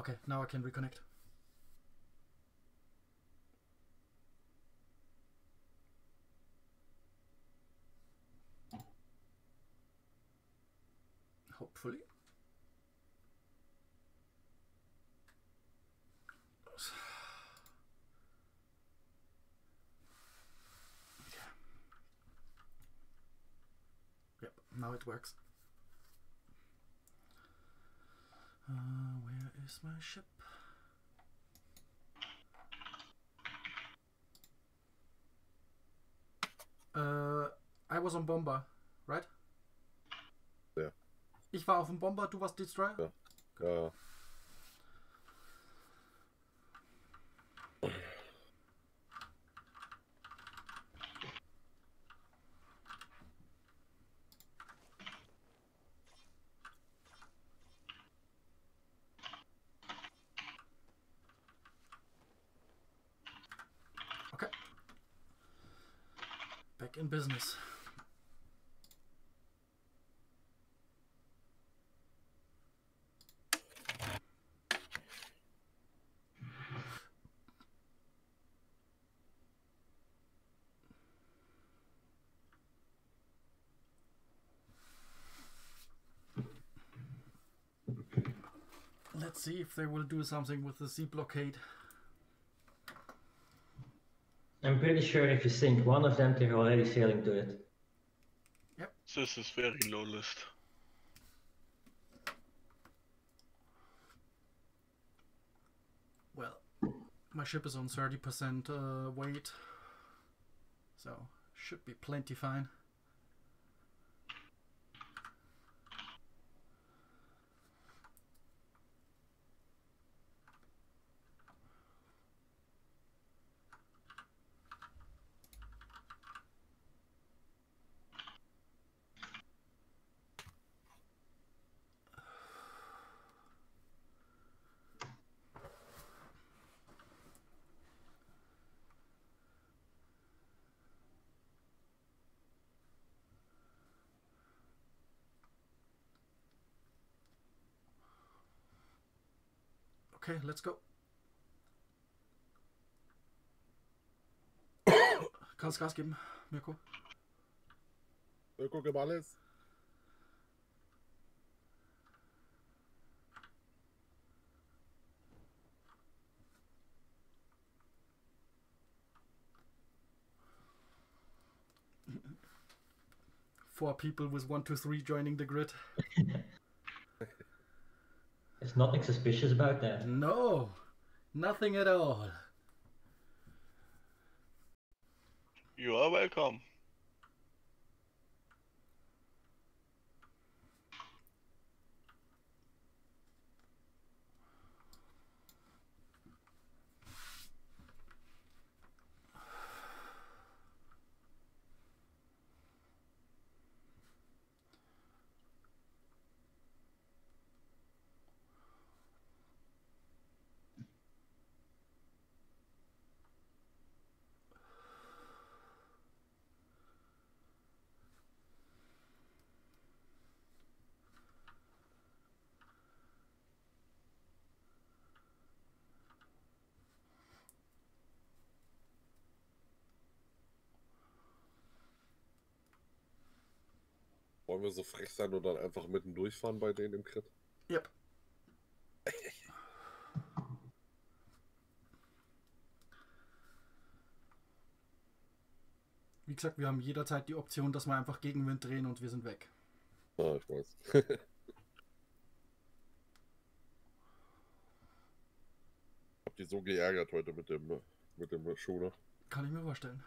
Okay, now I can reconnect. Hopefully. Yep, now it works. Uh, where is my ship? Uh, I was on Bomber, right? Ja. Ich war auf dem Bomber, du warst Destroyer? Ja. Ja, business. Let's see if they will do something with the sea blockade. I'm pretty sure if you sink one of them, they're already sailing to it. Yep. This is very low list. Well, my ship is on 30% uh, weight, so should be plenty fine. Okay, let's go. Kannst Gas geben, Mirko? Mirko, gib alles. Four people with one, two, three joining the grid. There's nothing suspicious about that. No, nothing at all. You are welcome. Wollen wir so frech sein und dann einfach mitten durchfahren bei denen im Crit? Yep. Wie gesagt, wir haben jederzeit die Option, dass wir einfach Gegenwind drehen und wir sind weg. Ah, ich weiß. hab die so geärgert heute mit dem, mit dem Schooner. Kann ich mir vorstellen.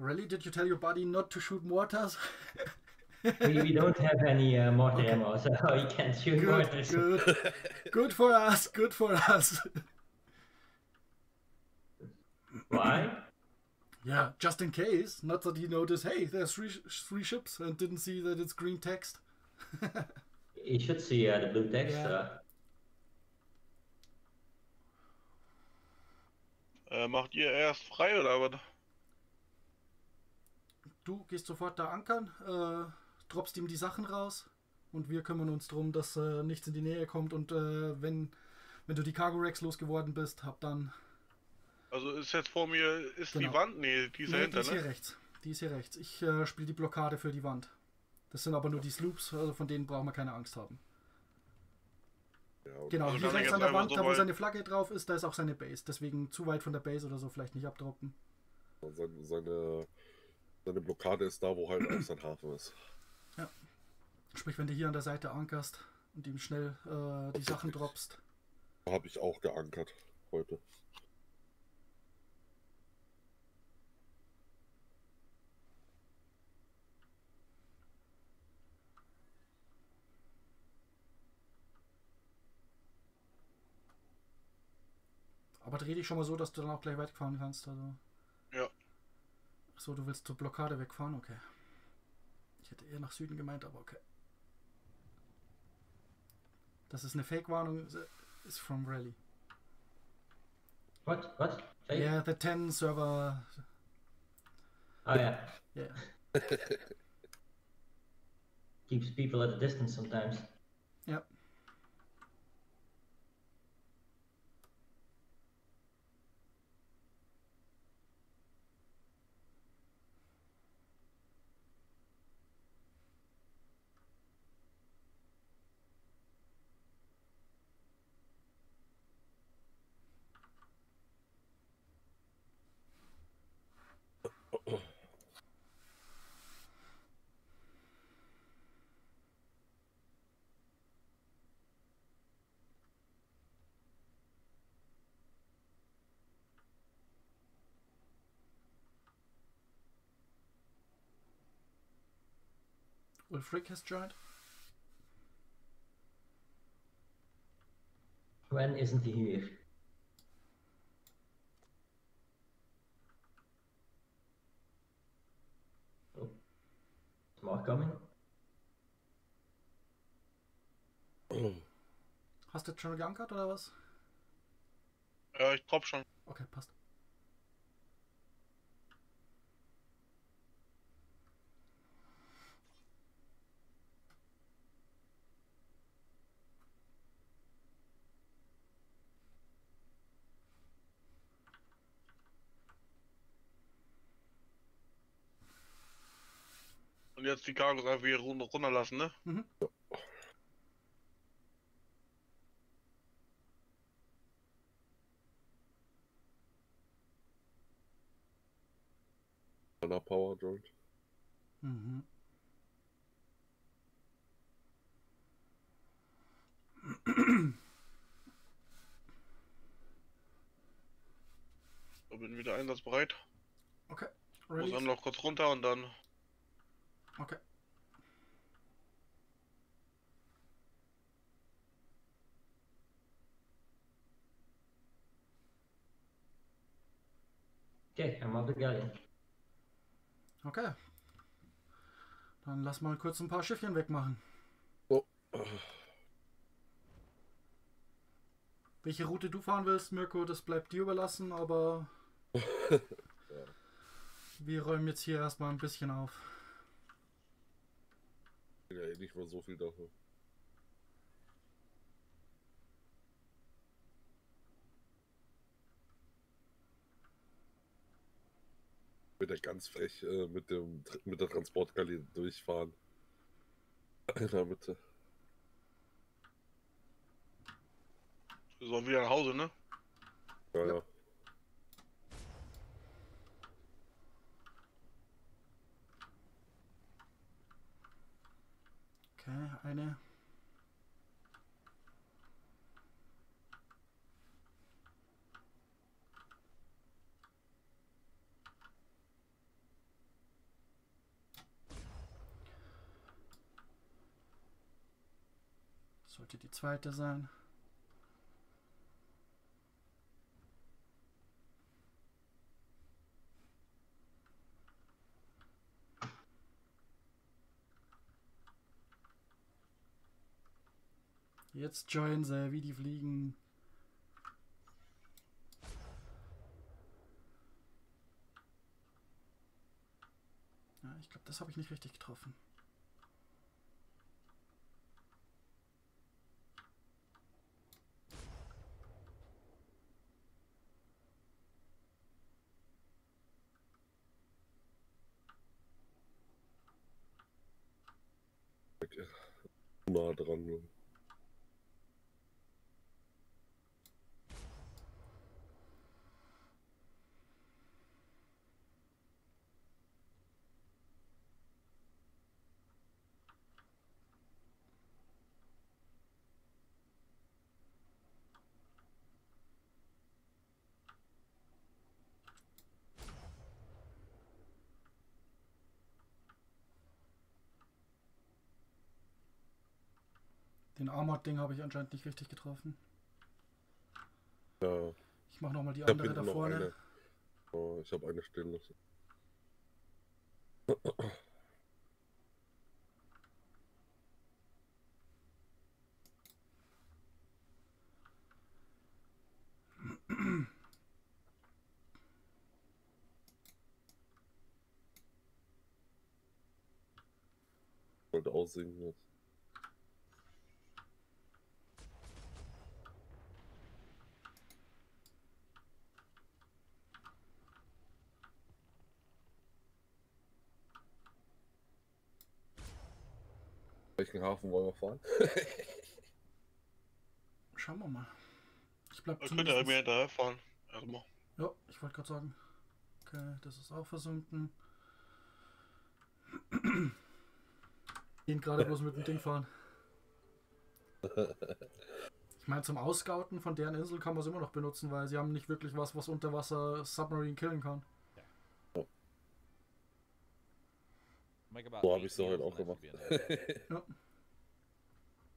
Really? Did you tell your buddy not to shoot mortars? we, we don't have any uh, mortar Okay. ammo, so we can't shoot good, mortars. good. Good for us, good for us. Why? yeah, just in case. Not that he noticed, hey, there's three, three ships and didn't see that it's green text. You should see uh, the blue text. Yeah. Uh, Äh, macht ihr erst frei oder was? Du gehst sofort da ankern, äh, droppst ihm die Sachen raus und wir kümmern uns darum, dass äh, nichts in die Nähe kommt und äh, wenn, wenn du die Cargo Racks losgeworden bist, hab dann. Also ist jetzt vor mir, ist Genau. die Wand? Nee, die ist Nee, dahinter, die ist hier ne? rechts. Die ist hier rechts. Ich äh, spiele die Blockade für die Wand. Das sind aber nur die Sloops, also von denen brauchen wir keine Angst haben. Ja, Genau, Also hier rechts an der Wand, so da wo seine Flagge drauf ist, da ist auch seine Base. Deswegen zu weit von der Base oder so vielleicht nicht abdroppen. Seine, seine, seine Blockade ist da, wo halt auch sein Hafen ist. Sprich, wenn du hier an der Seite ankerst und ihm schnell äh, die Sachen droppst. Da habe ich auch geankert heute. Aber dreh dich schon mal so, dass du dann auch gleich wegfahren kannst. Also. So, du willst zur Blockade wegfahren? Okay. Ich hätte eher nach Süden gemeint, aber okay. Das ist eine Fake-Warnung, ist from Rally. What? What? Fake? Yeah, the 10 server. Oh yeah. Yeah. Keeps people at a distance sometimes. Ja. Ulfric has joined. When isn't he here? Oh. Is Mark coming? Hast du jetzt schon geankert oder was? Ja, ich drop schon. Okay, passt. Jetzt die Cargos einfach hier runter, runterlassen, ne? Mhm. Mana Power Joint. Mhm. Ich bin wieder einsatzbereit. Okay. Muss dann noch kurz runter und dann. Okay. Okay, the galleon. Okay. Dann lass mal kurz ein paar Schiffchen wegmachen. Oh. Welche Route du fahren willst, Mirko, das bleibt dir überlassen, aber wir räumen jetzt hier erstmal ein bisschen auf. Ja, eh nicht mehr so viel dafür. Wird ja ganz frech äh, mit dem mit der Transportgalley durchfahren. In der Mitte. Wir sollen wieder nach Hause, ne? Ja, Ja. Eine. Sollte die zweite sein. Jetzt joinen sie, wie die fliegen. Ja, ich glaube, das habe ich nicht richtig getroffen. Nah dran. Den Armored-Ding habe ich anscheinend nicht richtig getroffen. Ja, Ich mache nochmal die ich andere da vorne. Oh, ich habe eine stehen lassen. Sollte aussingen jetzt. Welchen Hafen wollen wir fahren? Schauen wir mal. Ich bleib Da könnt ihr mir hinterher fahren. Erstmal. Ja, ich wollte gerade sagen. Okay, das ist auch versunken. Gehen gerade bloß mit dem Ding fahren. Ich meine, zum Ausgauten von deren Insel kann man es immer noch benutzen, weil sie haben nicht wirklich was, was unter Wasser Submarine killen kann. So habe eight ich sie heute auch gemacht. Ja.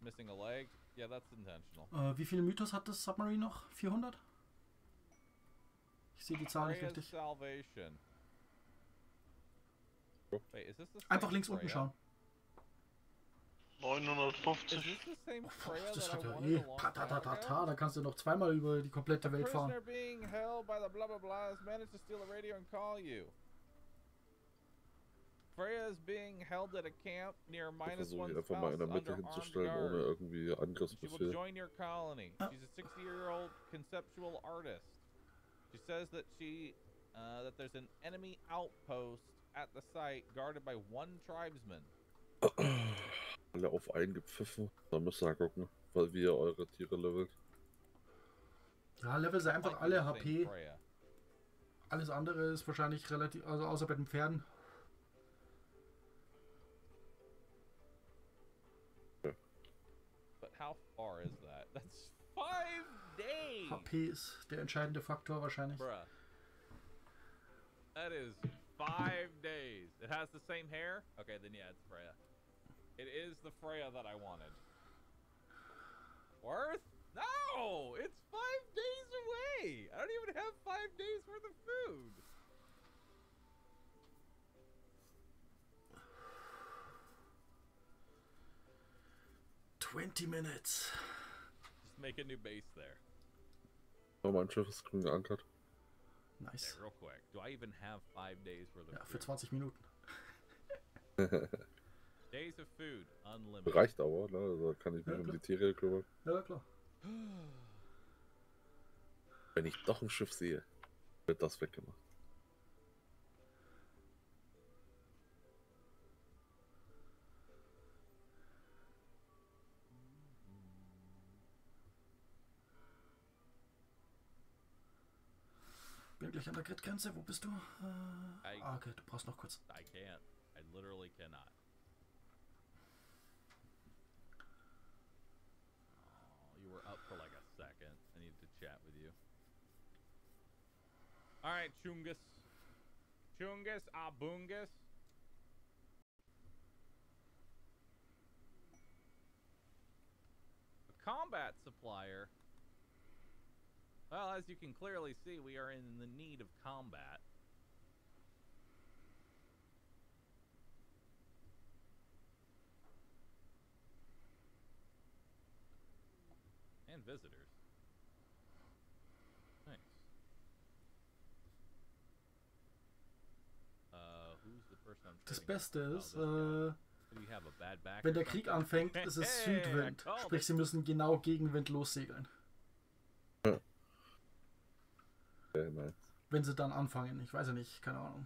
Missing a leg? Yeah, that's intentional. Äh, wie viele Mythos hat das Submarine noch? 400? Ich sehe die Zahl nicht richtig. Wait, is this the Einfach links unten schauen. Is 950. this the same Oh, das hat ja eh. Patatatata, da kannst du noch zweimal über die komplette Welt fahren. Freya is being held at a camp near minus one einfach mal in der Mitte hinzustellen, ohne guard. irgendwie She will Angriffsbefehl. join your colony. Ah. She's a 60-year-old conceptual artist. She says that she uh, that there's an enemy outpost at the site guarded by one tribesman. Alle auf einen gepfiffen. Da müsst ihr gucken, weil wie ihr eure Tiere levelt. Ja, level sie einfach alle HP. Alles andere ist wahrscheinlich relativ, also außer bei den Pferden. Far is that? That's five days. HP ist der entscheidende Faktor wahrscheinlich. Bruh. That is five days. It has the same hair? Okay, then yeah, it's Freya. It is the Freya that I wanted. Worth? No! It's five days away! I don't even have five days worth of food! Twenty minutes. Just make a new base there. Aber mein Schiff ist grün geankert. Okay, Nice. real quick. Do I even have five days worth of Ja, für food? 20 Minuten. Days of food, unlimited. Reicht aber, ne? Also kann ich mich Ja, um die Tiere kümmern. Ja, klar. Wenn ich doch ein Schiff sehe, wird das weggemacht. Gleich an der Gridgrenze. Wo bist du? Äh, Ei. ah, okay, du brauchst noch kurz. I can't. I literally cannot. Oh, you were up for like a second. I needed to chat with you. Alright, Chungus. Chungus Abungus. A combat supplier. Well, as you can clearly see, we are in the need of combat. and visitors. Nice. Uh, who's the person I'm Das Beste ist, äh, Do you have a bad back wenn der Krieg anfängt, ist es Südwind. Sprich, sie müssen genau gegen Wind lossegeln. Wenn sie dann anfangen. Ich weiß ja nicht, keine Ahnung.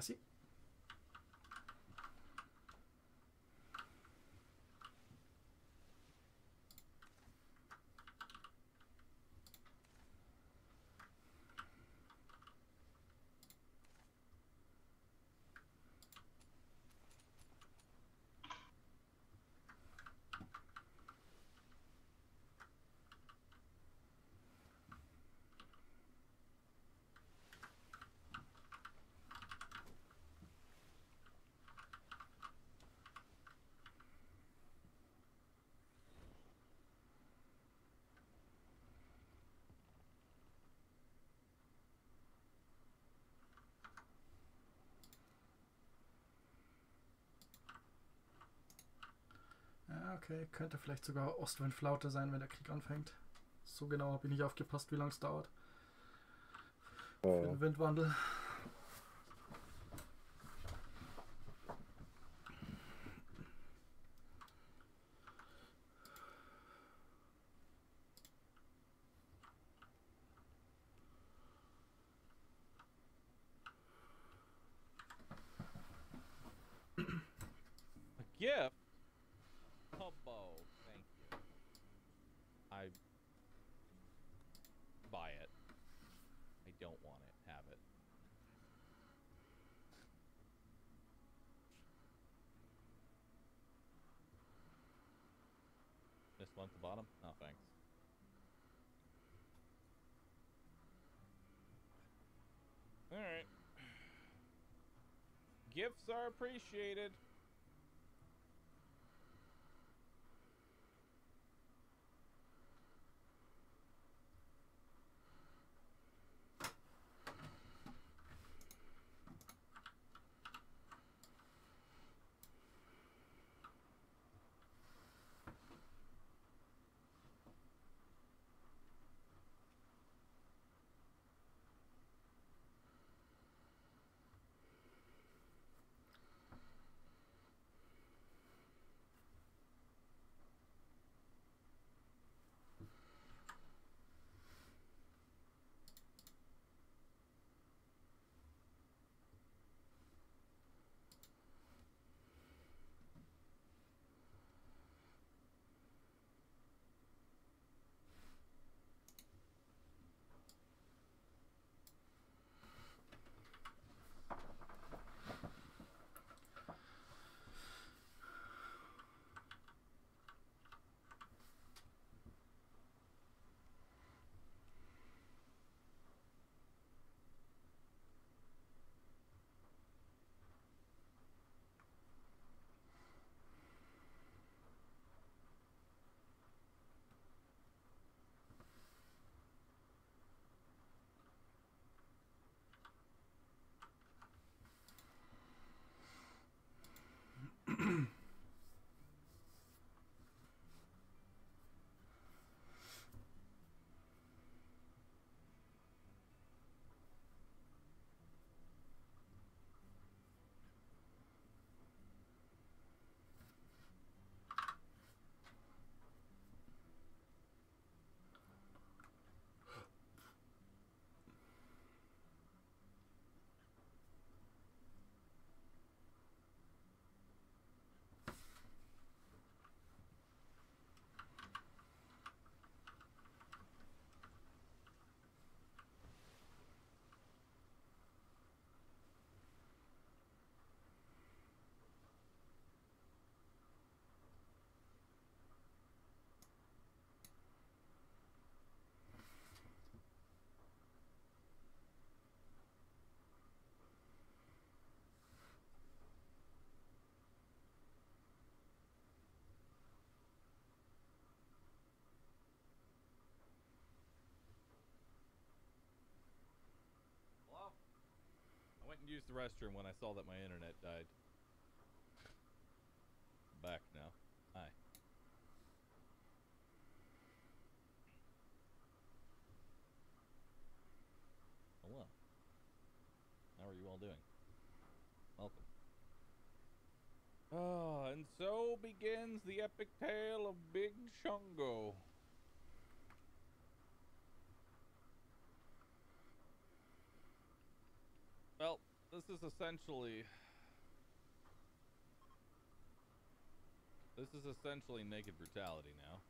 Merci. Okay, könnte vielleicht sogar Ostwindflaute sein, wenn der Krieg anfängt. So genau habe ich nicht aufgepasst, wie lange es dauert. Für Oh, den Windwandel. Gifts are appreciated. And used the restroom when I saw that my internet died. Back now. Hi. Hello. How are you all doing? Welcome. Ah, and so begins the epic tale of Big Shungo. Well, this is essentially. This is essentially naked brutality now.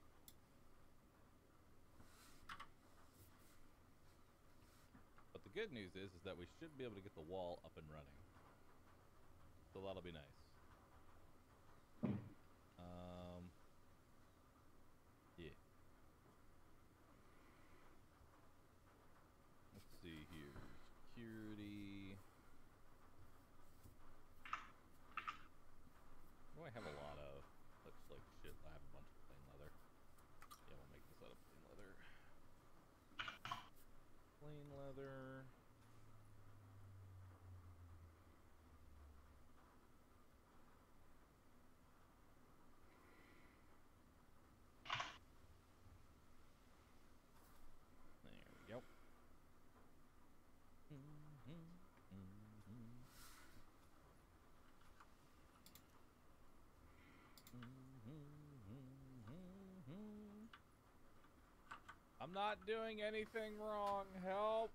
But the good news is, is that we should be able to get the wall up and running. So that'll be nice. leather. There we go. Mm -hmm. Mm -hmm. I'm not doing anything wrong. Help.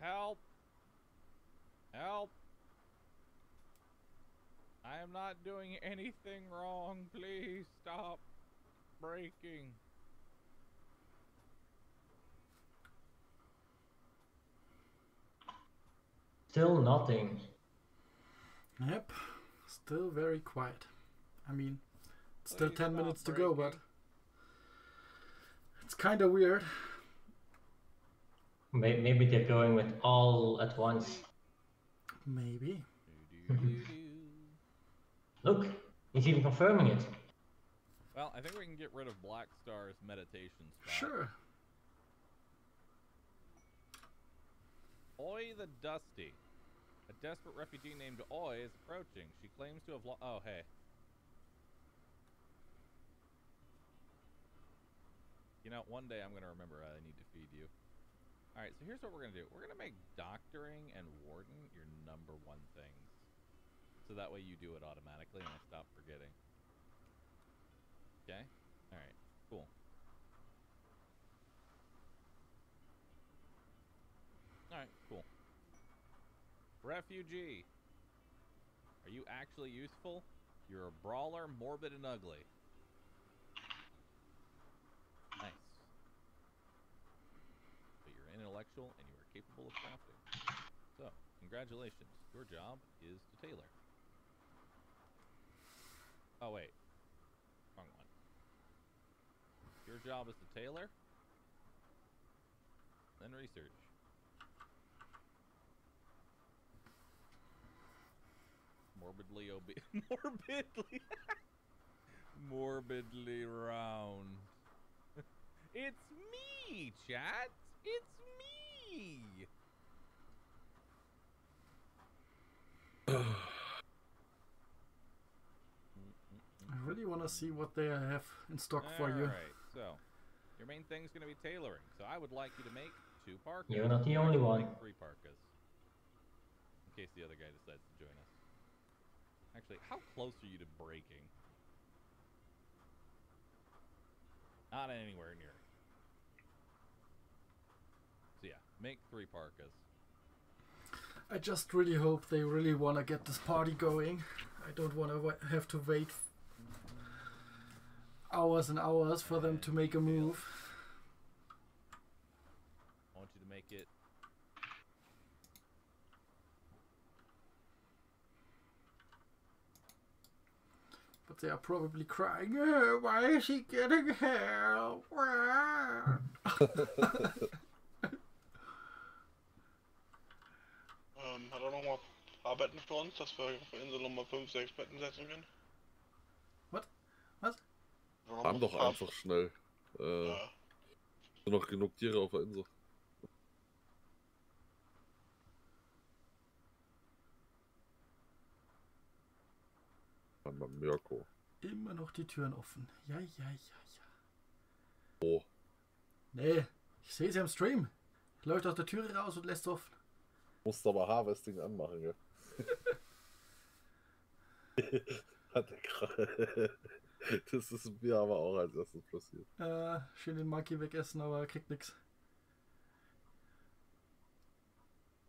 Help. Help. I am not doing anything wrong. Please stop breaking. Still nothing. Yep. Still very quiet. I mean, still Please 10 stop minutes to go, but breaking. It's kind of weird. Maybe they're going with all at once. Maybe. Look, he's even confirming it. Well, I think we can get rid of Black Star's meditation spot. Sure. Oi the Dusty. A desperate refugee named Oi is approaching. She claims to have lo- Oh, hey. You know, one day I'm going to remember I need to feed you. Alright, so here's what we're going to do. We're going to make doctoring and warden your number one things. So that way you do it automatically and I stop forgetting. Okay? Alright, cool. Alright, cool. Refugee. Are you actually useful? You're a brawler, morbid and ugly. Nice. Intellectual and you are capable of crafting. So, congratulations. Your job is to tailor. Oh, wait. Wrong one. Your job is to tailor. Then research. Morbidly obese. Morbidly. Morbidly round. it's me, chat. It's me. I really want to see what they have in stock for you. Alright, so your main thing is gonna be tailoring. So I would like you to make two parkas. You're not the only you can one. Make three parkas. In case the other guy decides to join us. Actually, how close are you to breaking? Not anywhere near. So yeah, make three parkas. I just really hope they really want to get this party going. I don't want to have to wait hours and hours for them to make a move. I want you to make it. But they are probably crying, "Oh, why is he getting help? ähm, hat er nochmal ein paar Betten für uns, dass wir auf der Insel nochmal 5, 6 Betten setzen können. What? Was? Was? Haben doch ab. einfach schnell. Äh, ja. Noch genug Tiere auf der Insel. Mirko. Immer noch die Türen offen. Ja, ja, ja, ja. Oh. Nee, ich sehe sie am Stream. Läuft aus der Tür raus und lässt offen musst aber Harvesting anmachen, gell? Hat er gerade. Das ist mir aber auch als erstes passiert. Äh, schön den Monkey wegessen, aber er kriegt nix.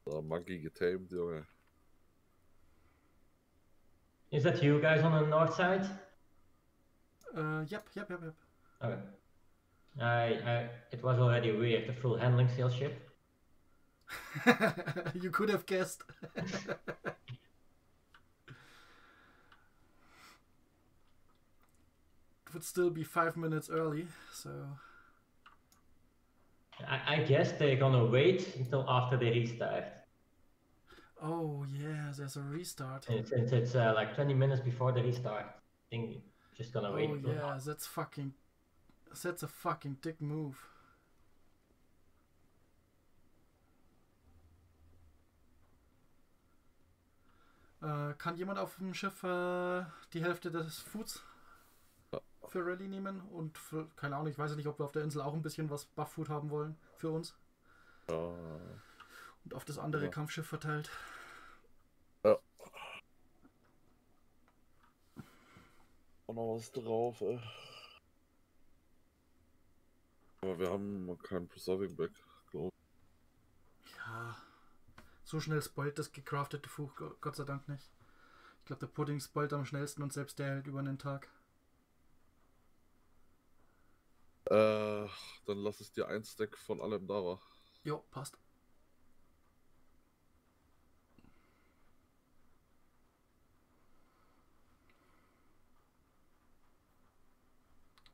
So, Monkey getamed, Junge. Is that you guys on the north side? Äh, yep, yep, yep, yep. Okay. I, I, it was already weird, the full handling sail ship. you could have guessed. it would still be five minutes early, so I, I guess they're gonna wait until after they restart. oh yeah, there's a restart. Since it's uh, like 20 minutes before the restart, I think just gonna wait. Oh yeah, that's fucking that's a fucking dick move. Äh, kann jemand auf dem Schiff äh, die Hälfte des Foods Ja. für Rallye nehmen? Und für, keine Ahnung, ich weiß ja nicht, ob wir auf der Insel auch ein bisschen was Buff-Food haben wollen für uns. Ja. Und auf das andere Ja. Kampfschiff verteilt. Auch noch was drauf, ey. Aber wir haben keinen Preserving Back, glaube Ja, so schnell spoilt das gecraftete Fuch Go- Gott sei Dank nicht. Ich glaube, der Pudding spoilt am schnellsten und selbst der hält über einen Tag. Äh, dann lass ich dir ein Stack von allem da war. Jo, passt.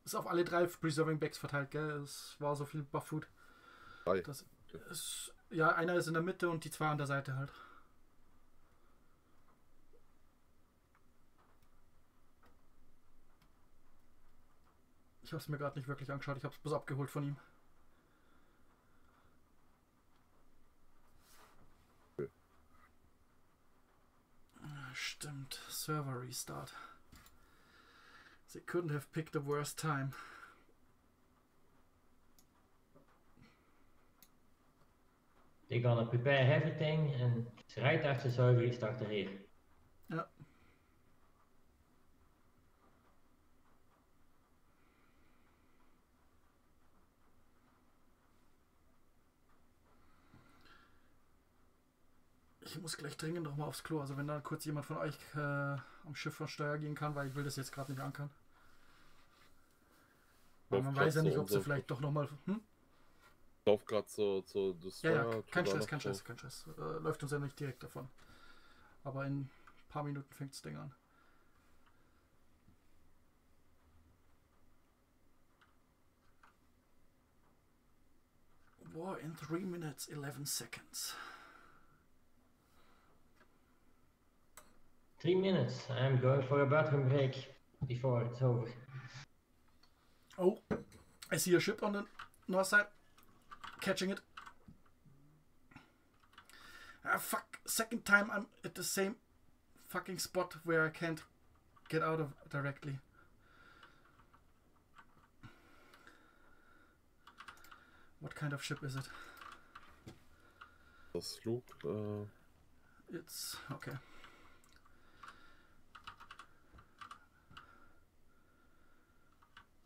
Ist auf alle drei Preserving Bags verteilt, gell? Es war so viel Buff-Food. Drei. Das ist, ja, einer ist in der Mitte und die zwei an der Seite halt. Ich habe es mir gerade nicht wirklich angeschaut, ich habe es bloß abgeholt von ihm. Stimmt, Server Restart. They couldn't have picked a worse time. They're gonna prepare everything and it's right after server restart they're here. Ja. Ich muss gleich dringend noch mal aufs Klo. Also wenn da kurz jemand von euch äh, am Schiff von Steuer gehen kann, weil ich will das jetzt gerade nicht ankern. Weil man weiß ja nicht, ob sie vielleicht doch noch mal... Hm? Ich lauf grad zur, zur Ja, ja, Destroyer, kein noch kein Stress, drauf. kein Stress. Äh, läuft uns ja nicht direkt davon. Aber in ein paar Minuten fängt das Ding an. War in 3 minutes 11 seconds. Three minutes. I'm going for a bathroom break before it's over. Oh, I see a ship on the north side. Catching it. Ah, fuck. Second time I'm at the same fucking spot where I can't get out of directly. What kind of ship is it? Das Flug, äh, It's okay.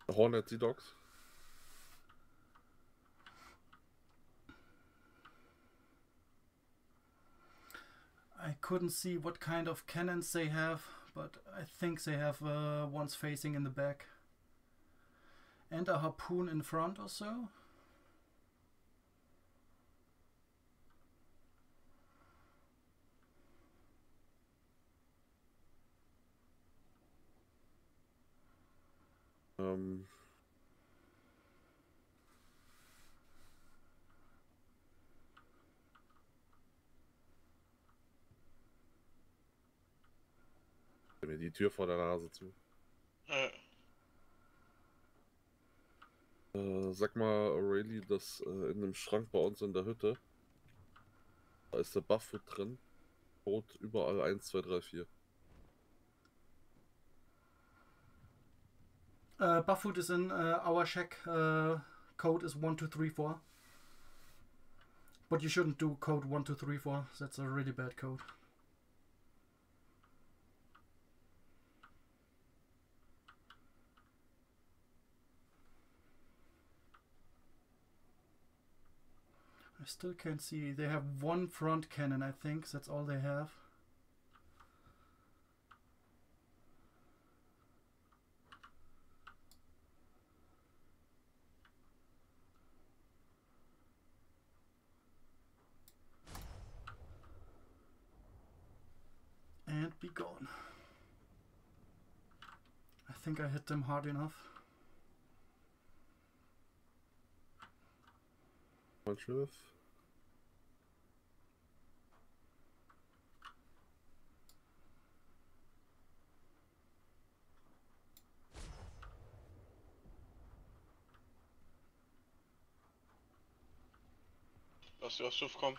Hornet Sea Dogs. I couldn't see what kind of cannons they have, but I think they have uh, ones facing in the back. And a harpoon in front or so. Ähm, mir die Tür vor der Nase zu. Äh, Äh, sag mal, Aurelie, dass äh, in dem Schrank bei uns in der Hütte, da ist der Bufffoot drin. Rot überall 1, 2, 3, 4. Uh, buff food is in uh, our shack. Uh, code is one two three four. But you shouldn't do code one two three four. That's a really bad code. I still can't see. They have one front cannon, I think. That's all they have. And be gone. I think I hit them hard enough. Schiff. Lass dir das Schiff kommen.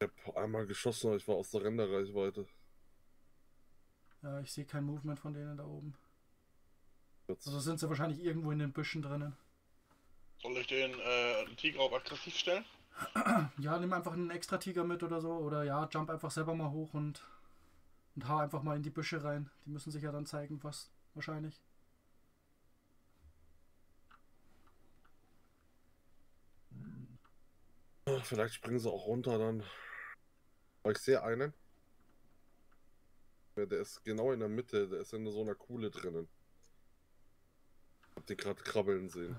Ich hab einmal geschossen, aber ich war aus der Renderreichweite. Ja, ich sehe kein Movement von denen da oben. Jetzt. Also sind sie wahrscheinlich irgendwo in den Büschen drinnen. Soll ich den äh, Tiger auf aggressiv stellen? Ja, nimm einfach einen extra Tiger mit oder so. Oder ja, jump einfach selber mal hoch und, und hau einfach mal in die Büsche rein. Die müssen sich ja dann zeigen, was wahrscheinlich. Vielleicht springen sie auch runter dann. Aber ich sehe einen. Ja, der ist genau in der Mitte, der ist in so einer Kuhle drinnen. Hab den gerade krabbeln sehen.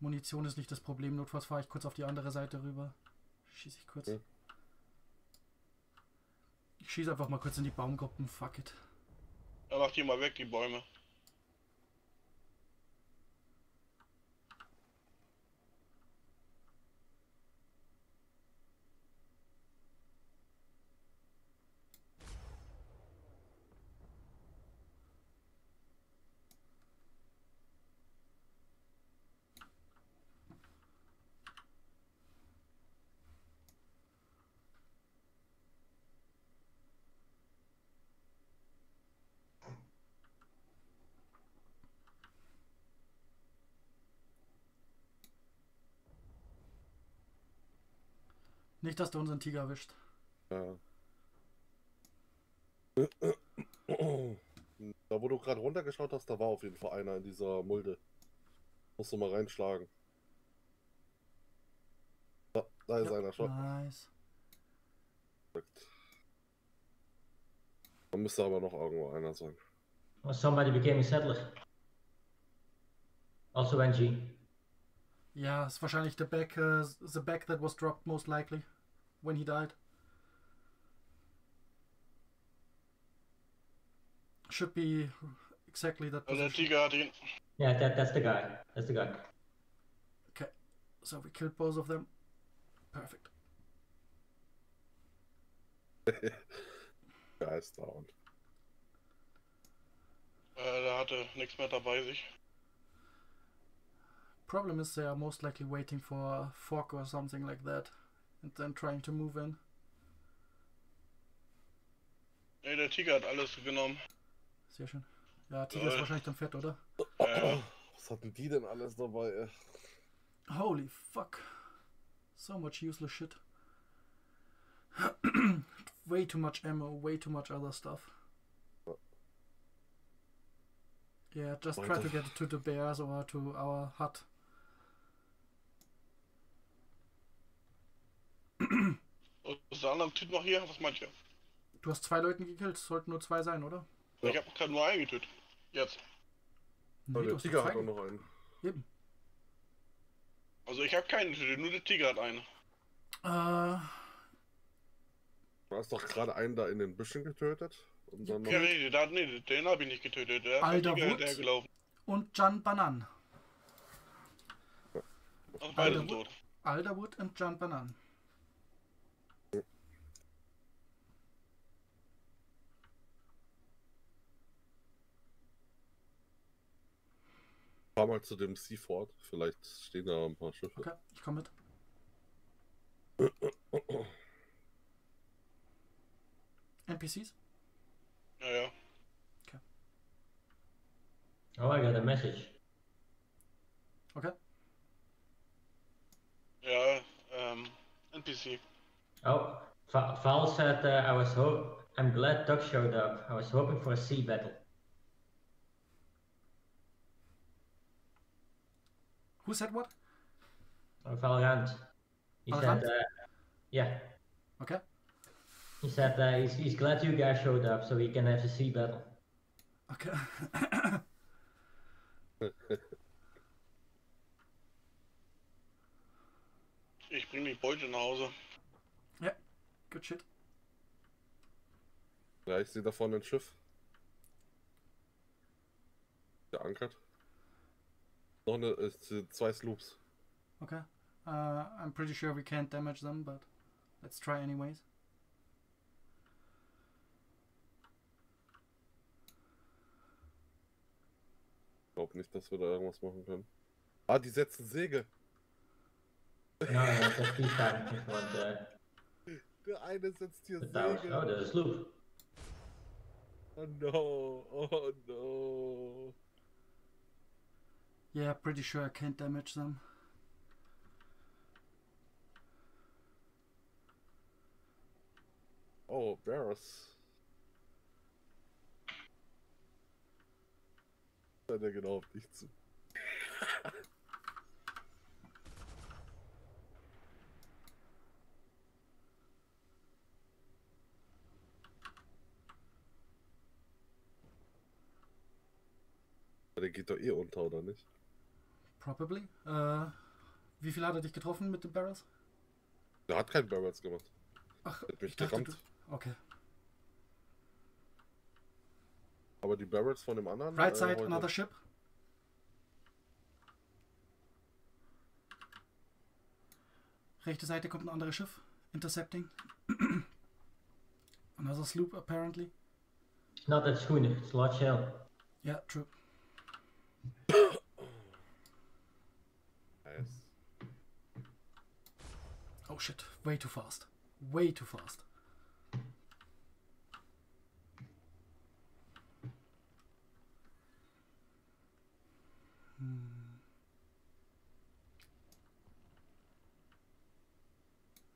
Munition ist nicht das Problem. Notfalls fahre ich kurz auf die andere Seite rüber. Schieße ich kurz. Ja. Ich schieße einfach mal kurz in die Baumgruppen. Fuck it. Ja, mach die mal weg, die Bäume. Nicht, dass du unseren Tiger erwischt. Ja. Da wo du gerade runtergeschaut hast, da war auf jeden Fall einer in dieser Mulde. Musst du mal reinschlagen. Da, da ist Ja, einer schon. Nice. Perfekt. Da müsste aber noch irgendwo einer sein. Well, somebody became a settler. Also NG. Ja, ist wahrscheinlich the back, uh, the back that was dropped most likely when he died. Should be exactly that Also der position. Tiger hat. Yeah, that, that's the guy. That's the guy. Okay, so we killed both of them. Perfect. Geist down. Äh, der hatte er nichts mehr dabei sich. Problem is they are most likely waiting for a fork or something like that and then trying to move in. Ne, der Tiger hat alles genommen. Sehr schön. Ja, Tiger ist Äh. wahrscheinlich dann fett, oder? Äh, Was hatten die denn alles dabei? ey? Holy fuck. So much useless shit. way too much ammo, way too much other stuff. Yeah, just try to get it to the bears or to our hut. Ist der andere Typ noch hier? Was meint ihr? Du hast zwei Leuten gekillt, es sollten nur zwei sein, oder? Ja. Ich hab gerade nur einen getötet. Jetzt. Nee, du der Tiger doch hat auch noch einen. Eben. Also ich habe keinen getötet, nur der Tiger hat einen. Äh, Du hast doch gerade einen da in den Büschen getötet. Und dann noch Ja, nee, den, nee, den habe ich nicht getötet. Der nicht Wood. gelaufen. Und Jan Banan. Also beide Alter sind Wood. tot. Alderwood und Jan Banan. Fahr mal zu dem Seaford. Vielleicht stehen da ein paar Schiffe. Okay, ich komme mit. NPCs? Ja, ja. Oh, I got a message. Okay. Ja, ähm, NPC. Oh, Va- Val said uh, I was ho- I'm glad Doc showed up. I was hoping for a sea battle. Who said what? Oh, Valrant. He Valrant? said, uh, yeah. Okay. He said uh, he's, he's glad you guys showed up so he can have a sea battle. Okay. Ich bring die Beute nach Hause. Good shit. Ja, ich sehe da vorne ein Schiff. Der ankert. Noch eine, äh, zwei Sloops. Okay. Uh, I'm pretty sure we can't damage them, but let's try anyways. Ich glaube nicht, dass wir da irgendwas machen können. Ah, die setzen Segel. No, that's peace time. Just want, uh, Der eine setzt hier. Segel. Oh, there's a sloop. Oh no, oh no. Yeah, pretty sure I can't damage them. Oh, Barris. Seid er genau auf dich zu. Der geht doch eh unter, oder nicht? Probably. Uh, wie viel hat er dich getroffen mit den Barrels? Der hat keinen Barrels gemacht. Ach, Der hat mich ich dachte, gerammt. du... Okay. Aber die Barrels von dem anderen. Right äh, side, another ship. Rechte Seite kommt ein anderes Schiff. Intercepting. another sloop, apparently. Not that schooner, it's large shell. Yeah, true. Nice. Oh shit, way too fast. Way too fast.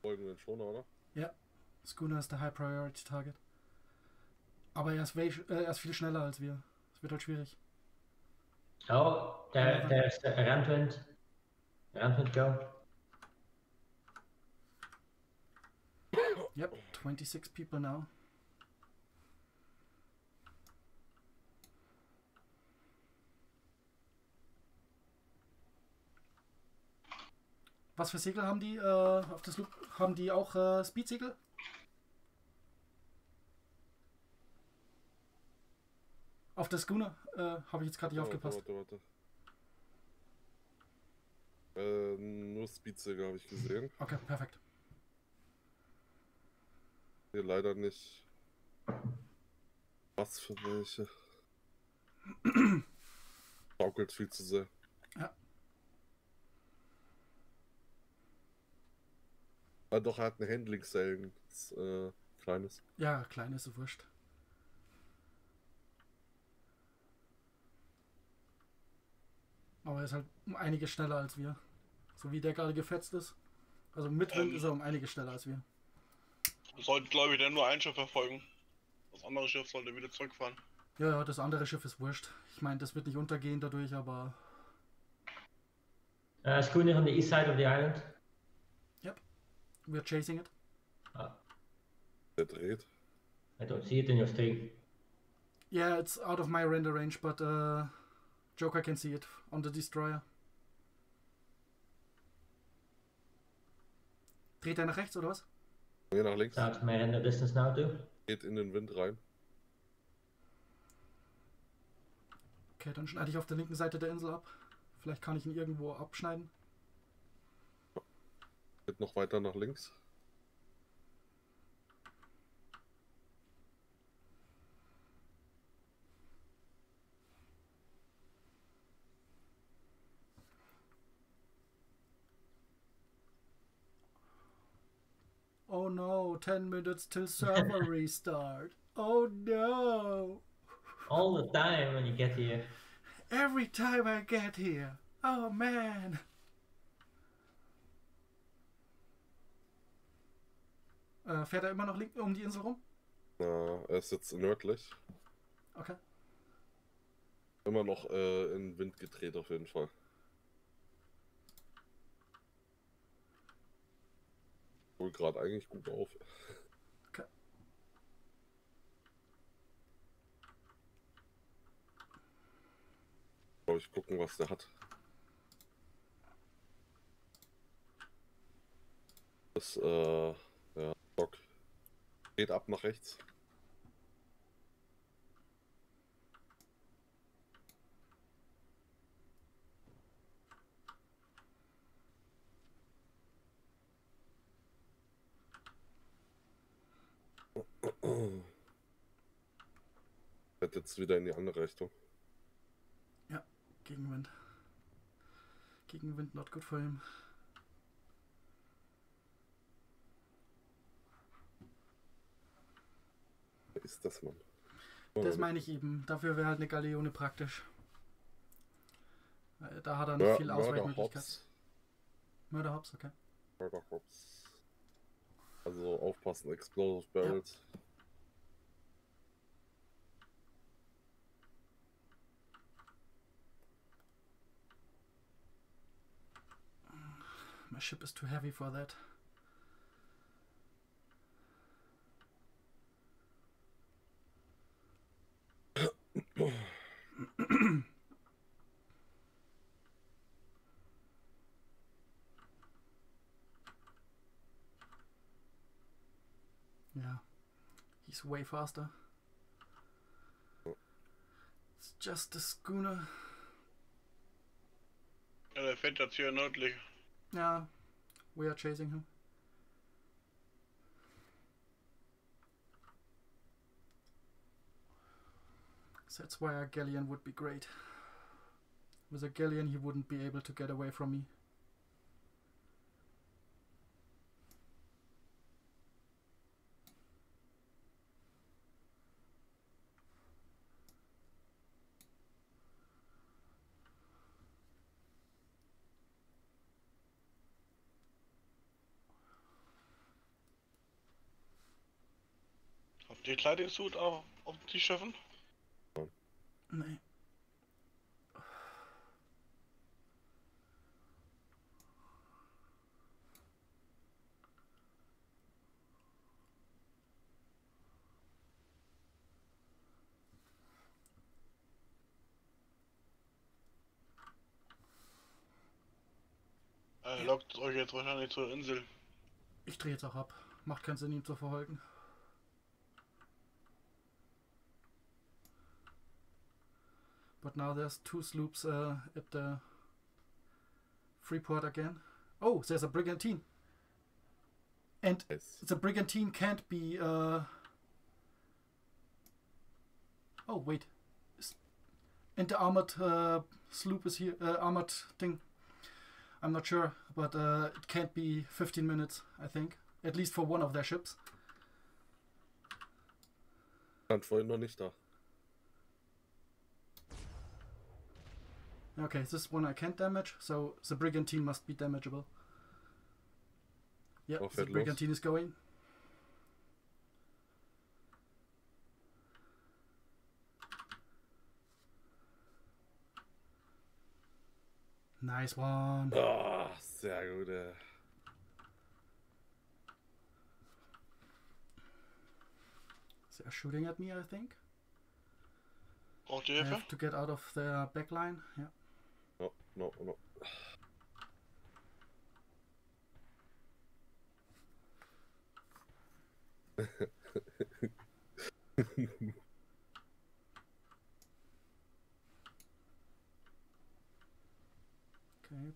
Folgen wir schon, oder? Schooner ist der High Priority Target. Aber er ist, way, äh, er ist viel schneller als wir. Es wird halt schwierig. Oh, there, there's a Randwind. Randwind go. Yep, 26 people now. Was für Segel haben die? Äh, auf das Loop haben die auch äh, Speedsegel? Auf der Schooner äh, habe ich jetzt gerade nicht Warte, aufgepasst. Warte, warte. Äh, nur Speedsegel habe ich gesehen. Okay, perfekt. Hier leider nicht. Was für welche? Schaukelt viel zu sehr. Ja. Ah, doch, er hat ein Handling-Cell, ein äh, kleines. Ja, klein ist so wurscht. Aber er ist halt um einiges schneller als wir. So wie der gerade gefetzt ist. Also mit Wind Ähm. ist er um einiges schneller als wir. Sollte, glaube ich, dann nur ein Schiff verfolgen. Das andere Schiff sollte wieder zurückfahren. Ja, ja, das andere Schiff ist wurscht. Ich meine, das wird nicht untergehen dadurch, aber Uh, schooner on the east side of the island. we're chasing it. Oh, Der dreht. I don't see it in your stream. Yeah, it's out of my render range, but uh, Joker can see it on the destroyer. Dreht er nach rechts oder was? Hier nach links. Start mehr in the distance now too. Geht in den Wind rein. Okay, dann schneide ich auf der linken Seite der Insel ab. Vielleicht kann ich ihn irgendwo abschneiden. Geht noch weiter nach links. No, 10 minutes till server restart. Oh no. All the time when you get here. Every time I get here. Oh man. Äh, fährt er immer noch um die Insel rum? Na, er ist jetzt nördlich. Okay. Immer noch äh, in Wind gedreht auf jeden Fall. Wohl gerade eigentlich gut auf. Okay. Soll ich gucken, was der hat. Das, äh, ja, Bock. Geht ab nach rechts. Fährt jetzt wieder in die andere Richtung. Gegenwind. Gegenwind, not good for him. Wer ist das, Mann? Das Oh, meine ich eben. Dafür wäre halt eine Galeone praktisch. Da hat er nicht Mör- viel Ausweichmöglichkeit. Murder Hobbs, okay. Murder Hobbs. Also aufpassen, Explosive Barrels. My ship is too heavy for that. yeah, he's way faster. It's just a schooner. Ja, der fährt jetzt hier nördlich. Yeah, we are chasing him. So that's why a galleon would be great. With a galleon, he wouldn't be able to get away from me. Habt ihr Kleidungssuit auf, auf die Schiffen? Nee. Er lockt euch jetzt wahrscheinlich zur Insel. Ich drehe jetzt auch ab. Macht keinen Sinn, ihm zu verfolgen. But now there's two sloops uh, at the Freeport again. Oh, there's a brigantine. And Nice. the brigantine can't be. Uh... Oh wait, and the armored uh, sloop is here. Uh, armored thing. I'm not sure, but uh, it can't be 15 minutes. I think, at least for one of their ships. Stand vorhin noch nicht da. Okay, this one I can't damage, so the brigantine must be damageable. Yeah, Oh, the fährt los. brigantine is going. Nice one. Ah, sehr gut. ey. They're shooting at me, I think. Braucht I ihr Hilfe? have to get out of their backline. Yeah no, no. okay,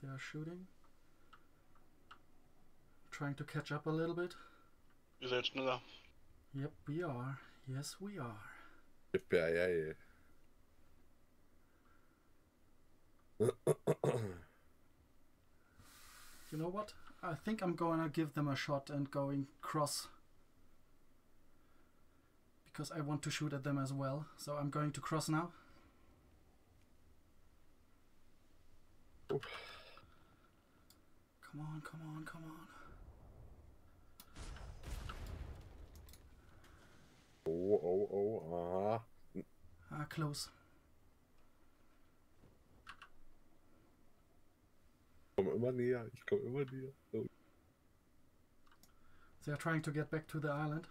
they are shooting. Trying to catch up a little bit. Is that another? Yep, we are. Yes, we are. Yeah, yeah, yeah. You know what? I think I'm gonna give them a shot and going cross. Because I want to shoot at them as well. So I'm going to cross now. Come on, come on, come on. Oh, oh, oh, aha. Ah, close. Ich komme immer näher, ich komme immer näher. They are trying to get back to the island.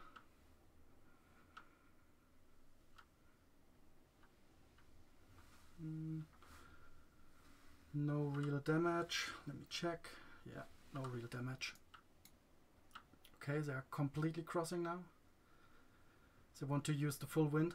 Mm. No real damage. Let me check. Yeah, no real damage. Okay, they are completely crossing now. They want to use the full wind.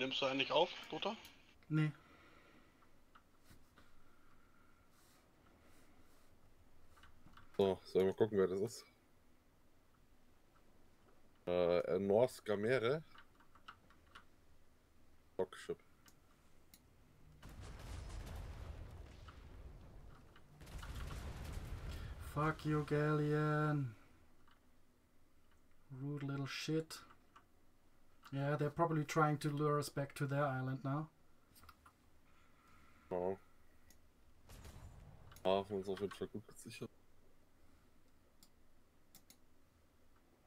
Nimmst du eigentlich auf, Dota? Nee, So, sollen wir gucken, wer das ist? Äh, North Gamere. Rockship. fuck you, Galleon. Rude little shit. Yeah, they're probably trying to lure us back to their island now. Ja. Hafen ist auf jeden Fall gut gesichert.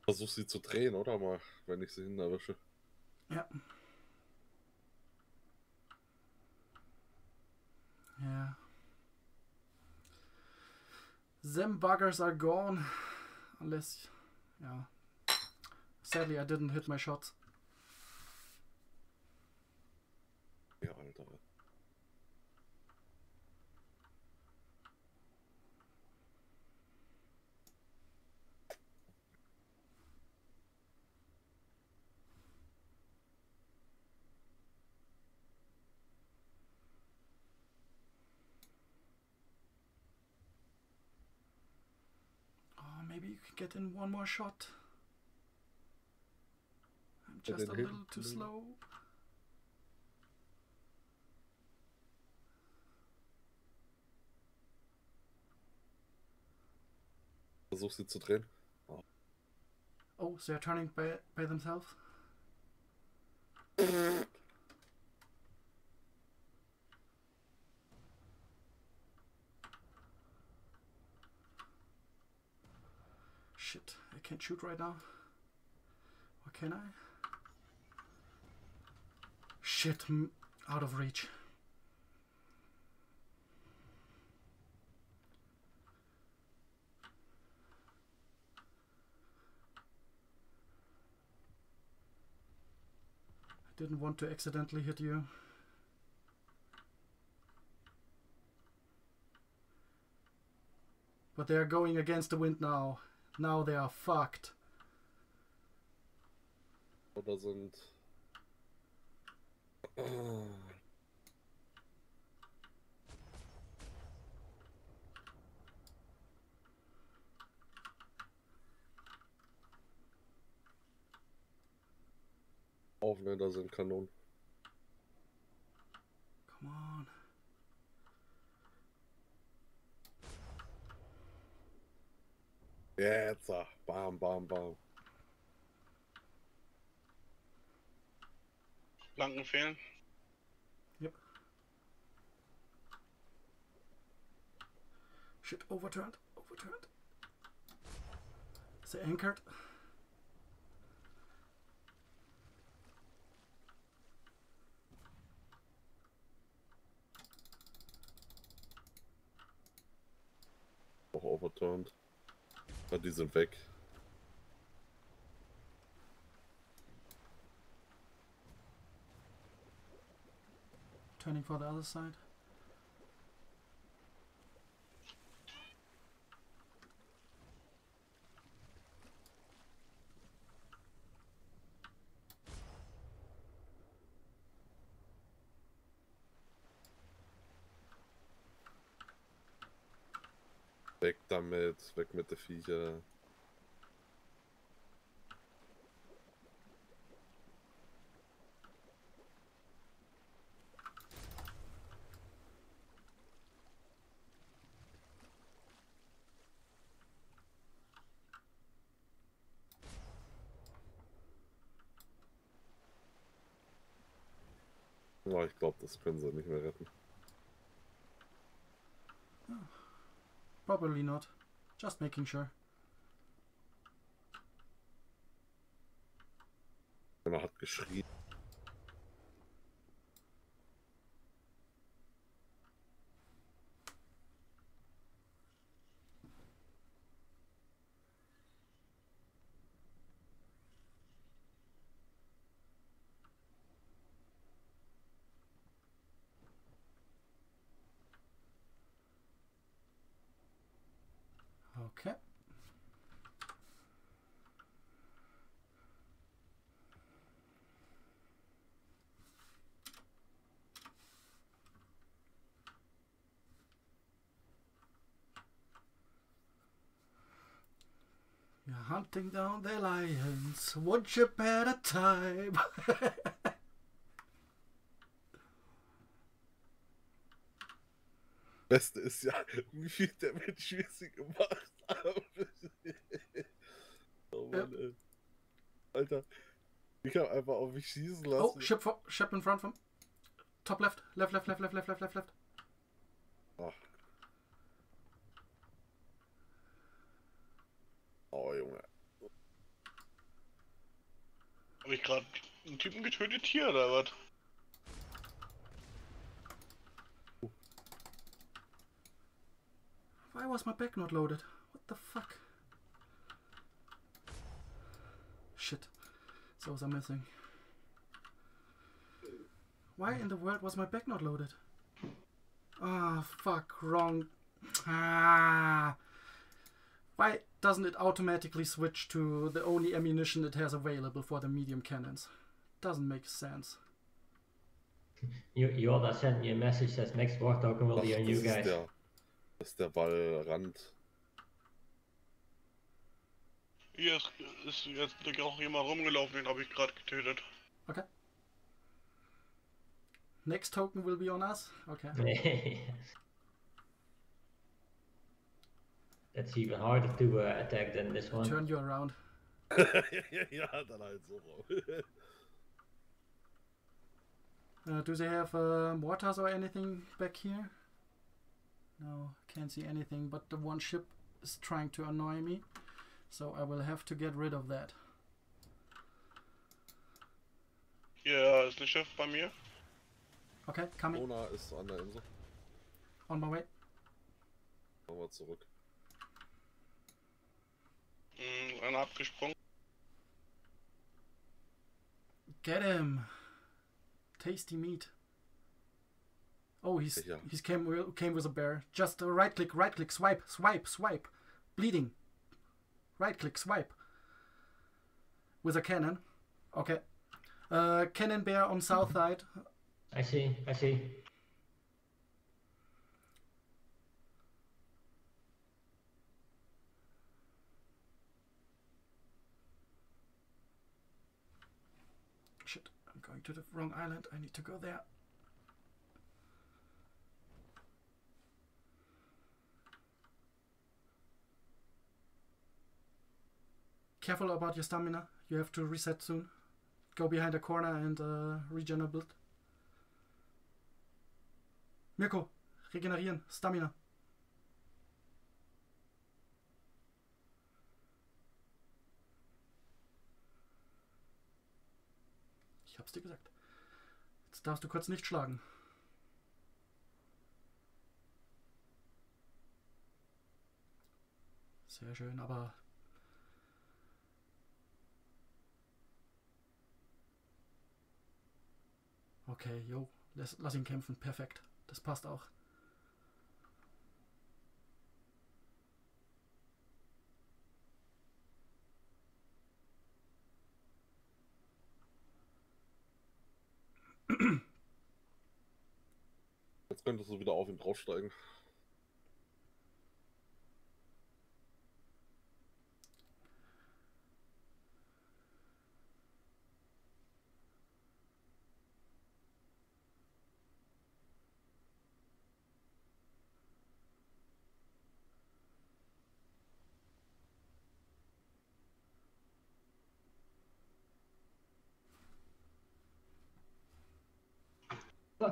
Versuch sie zu drehen, oder mal, wenn ich sie hin erwische. Yeah. Yeah. Them buggers are gone. Unless, yeah. Sadly, I didn't hit my shots. Ja, Alter. Oh, maybe you can get in one more shot. I'm just a little too slow. Versuch sie zu drehen. Oh, they're turning by, by themselves? Shit, I can't shoot right now. Or can I? Shit, out of reach. I didn't want to accidentally hit you. But they are going against the wind now. Now they are fucked. Oder sind. Aufländer sind Kanonen. Come on. Jetzt, bam, bam, bam. Flanken fehlen. Shit, overturned. Overturned. They anchored. Auch overturned. Ja, die sind weg. turning for the other side. Weg damit, weg mit der Viecher. Ich glaube, das können sie nicht mehr retten. Probably not. Just making sure. Einer hat geschrien. Okay. You're hunting down the lions, one ship at a time. Beste ist ja, wie viel Damage wir sie gemacht haben. oh Mann, ey. Alter. Ich habe einfach auf mich schießen lassen. oh, ship, fo- ship in front from top left, left, left, left, left, left, left, left, left. Ach. Oh, Junge. Habe ich gerade einen Typen getötet hier oder was? Why was my back not loaded? What the fuck? Shit. Those are missing. Why in the world was my back not loaded? Ah, fuck, wrong. Ah. Why doesn't it automatically switch to the only ammunition it has available for the medium cannons? Doesn't make sense. You, you Yoda sent me a message says next war token will Ach, be on you guys. der, das ist der Ballrand. Hier ist, ist jetzt auch jemand rumgelaufen, den habe ich gerade getötet. Okay. Next token will be on us? Okay. That's even harder to uh, attack than this one. Turn you around. ja, dann halt so rum. Uh, do they have uh, mortars or anything back here? No, can't see anything, but the one ship is trying to annoy me, so I will have to get rid of that. Hier ist ein Schiff bei mir. Okay, coming, Mona ist an der Insel. on my way. Machen zurück. Hm, einer abgesprungen. Get him! Tasty meat. Oh, he's Yeah. he's came came with a bear. Just uh, right click, right click, swipe, swipe, swipe. Bleeding. Right click, swipe. With a cannon. Okay. Uh, cannon bear on south side. I see, I see. Shit, I'm going to the wrong island. I need to go there. Careful about your stamina. You have to reset soon. Go behind a corner and uh, regen a bit. Mirko, regenerieren, Stamina. Hab's dir gesagt. Jetzt darfst du kurz nicht schlagen. Sehr schön, aber. Okay, yo, Lass, lass ihn kämpfen. Perfekt. Das passt auch. Jetzt könntest du wieder auf ihn draufsteigen.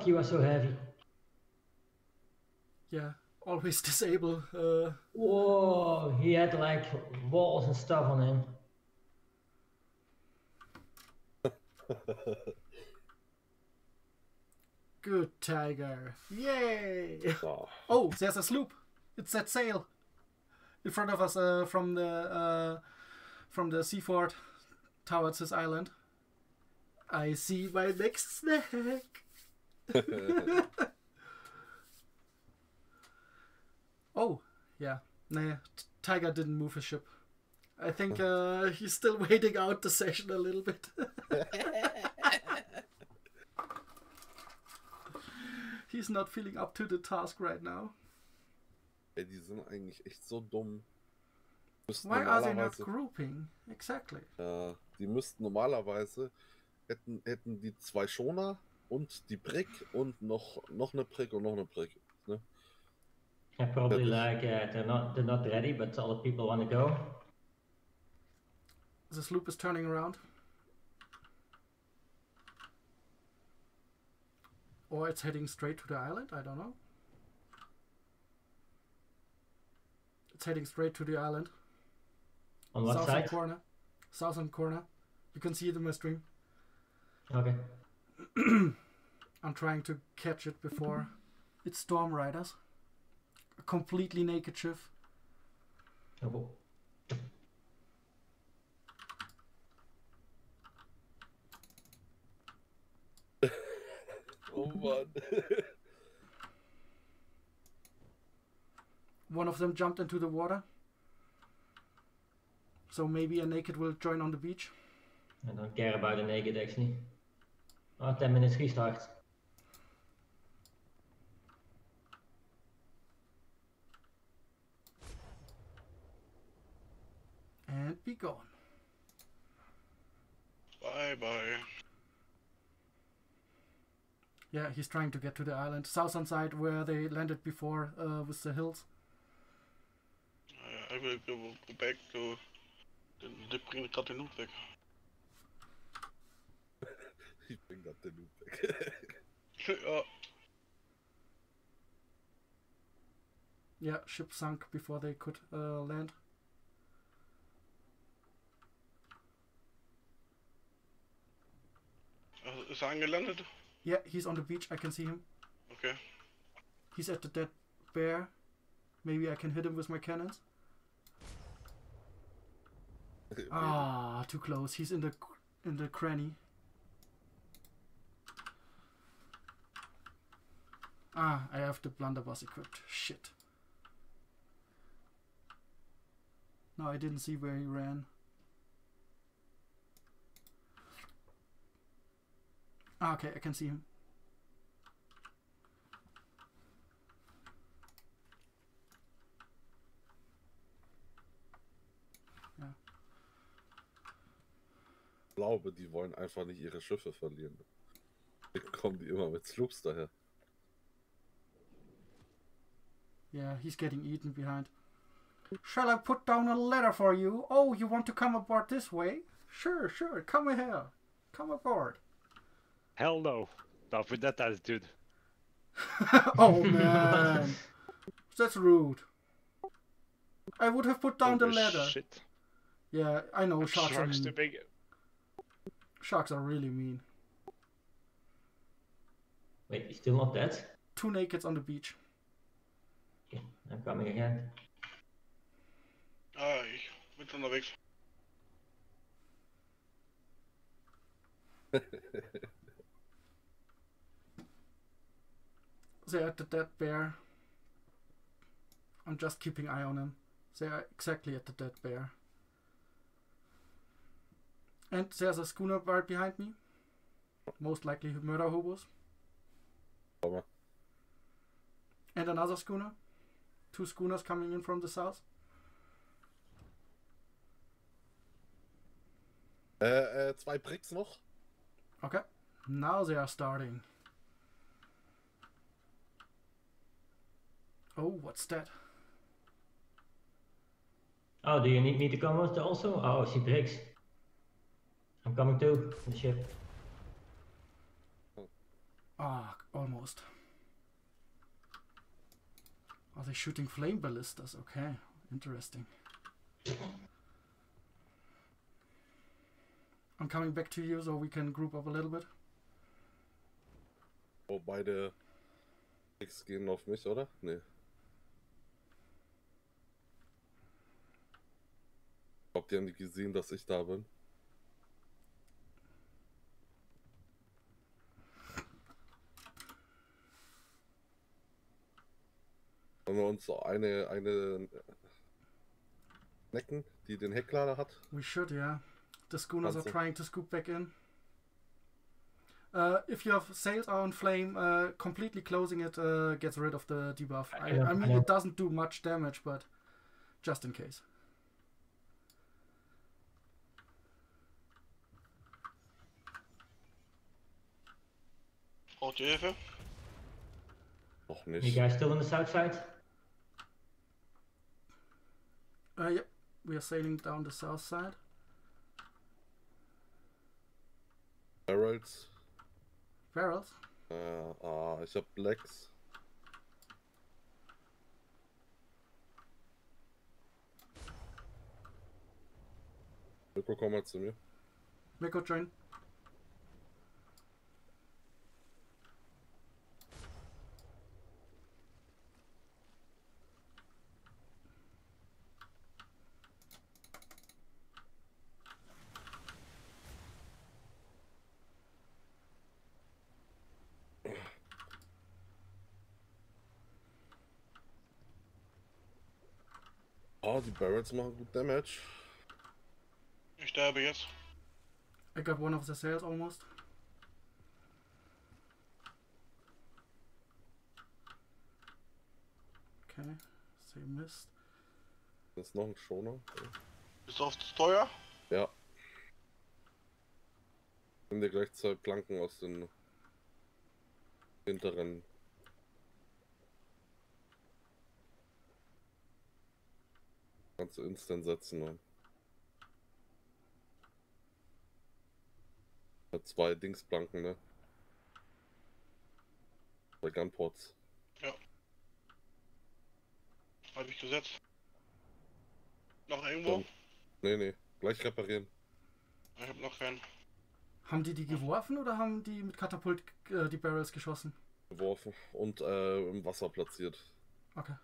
Fuck, you are so heavy. Yeah. Always disable. Uh, Whoa, he had like walls and stuff on him. good tiger. Yay! Ja. Oh, there's a sloop. It's that sail in front of us uh, from the uh, from the seaford towards this island. I see my next snack. oh, yeah. Nah, Tiger didn't move his ship. I think uh, he's still waiting out the session a little bit. he's not feeling up to the task right now. Ey, die sind eigentlich echt so dumm. Müssten Why are they not grouping? Exactly. ja, die müssten normalerweise hätten, hätten die zwei Schoner und die Brick und noch, noch eine Brick und noch eine Brick. Ne? And probably That like uh, they're not they're not ready, but other people want to go. This loop is turning around. Or it's heading straight to the island, I don't know. It's heading straight to the island. On what southern side? corner. Southern corner. You can see it in my stream. Okay. I'm trying to catch it before it's Storm Riders. A completely naked ship. Oh, Oh Mann. One of them jumped into the water. So maybe a naked will join on the beach. I don't care about the naked actually. Oh, 10 minutes restart. And be gone. Bye bye. Yeah, he's trying to get to the island. Southern side where they landed before uh, with the hills. I will go, go back to. Den, der bringt gerade den Loot weg. Ich bring grad den Loot weg. ja, Yeah, ship sunk before they could uh, land. Also ist er angelandet? Yeah, he's on the beach. I can see him. Okay. He's at the dead bear. Maybe I can hit him with my cannons. Ah, too close. He's in the in the cranny. Ah, I have the blunderbuss equipped. Shit. No, I didn't see where he ran. Ah, okay, I can see him. Ich glaube, die wollen einfach nicht ihre Schiffe verlieren. Deswegen kommen die immer mit Sloops daher. Yeah, he's getting eaten behind. Shall I put down a letter for you? Oh, you want to come aboard this way? Sure, sure, come here. Come aboard. Hell no. Not with that attitude. oh man, that's rude. I would have put down the Holy ladder. Shit. Yeah, I know sharks, are Sharks too mean. big. Sharks are really mean. Wait, he's still not dead? Two nakeds on the beach. Okay, I'm coming again. Ah, ich bin schon unterwegs. They're at the dead bear. I'm just keeping eye on him. They are exactly at the dead bear. And there's a schooner right behind me. Most likely murder hobos. Aber And another schooner. Two schooners coming in from the south. äh, äh, zwei Bricks noch. Okay. Now they are starting. Oh, what's that? Oh, do you need me to come with also? Oh, she see bricks. I'm coming too, the ship. Ah, almost. Are they shooting flame ballistas? Okay, interesting. I'm coming back to you so we can group up a little bit. Oh, beide Bricks gehen auf mich, oder? Nee. Die haben nicht gesehen, dass ich da bin. Wenn wir uns so eine, eine Necken, die den Hecklader hat. We should, yeah. The schooners are Panzer. trying to scoop back in. Uh, if your sails are on flame, uh, completely closing it uh, gets rid of the debuff. I, I mean, it doesn't do much damage, but just in case. Braucht ihr Hilfe? Noch You guys still on the south side? Uh, yep, we are sailing down the south side. Barrels. Barrels. Äh, ah, ich hab Blacks. Mirko, komm mal zu mir. Miko join. Barrels machen gut Damage. Ich sterbe jetzt. I got one of the sails almost. Okay, they missed. Das ist noch ein Schoner. Bist du aufs Steuer? Ja. Nimm dir gleich zwei Planken aus den hinteren. Kannst du instant setzen. Ne? Hat zwei Dingsplanken, ne? Zwei Gunports. Habe ich gesetzt. Noch irgendwo? Dann- Nee, nee. Gleich reparieren. Ich habe noch keinen. Haben die die geworfen oder haben die mit Katapult äh, die Barrels geschossen? Geworfen und äh, im Wasser platziert. Okay.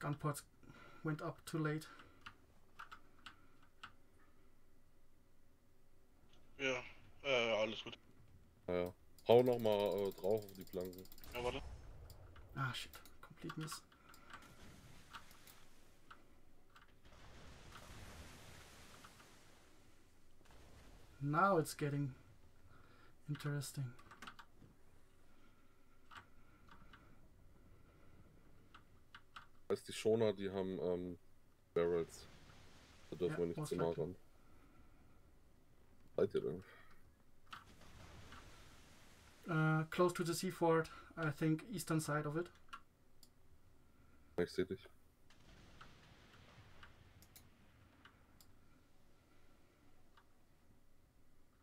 Gunports went up too late. Ja, äh, alles gut. Naja. Hau nochmal äh, drauf auf die Planken. Ja, warte. Ah, shit. Complete miss. Now it's getting interesting. Das heißt, die Schoner, die haben ähm, Barrels. Da dürfen Ja, wir nicht zu nah ran. Seid ihr denn? Uh, close to the sea fort, I think eastern side of it. Ich seh dich.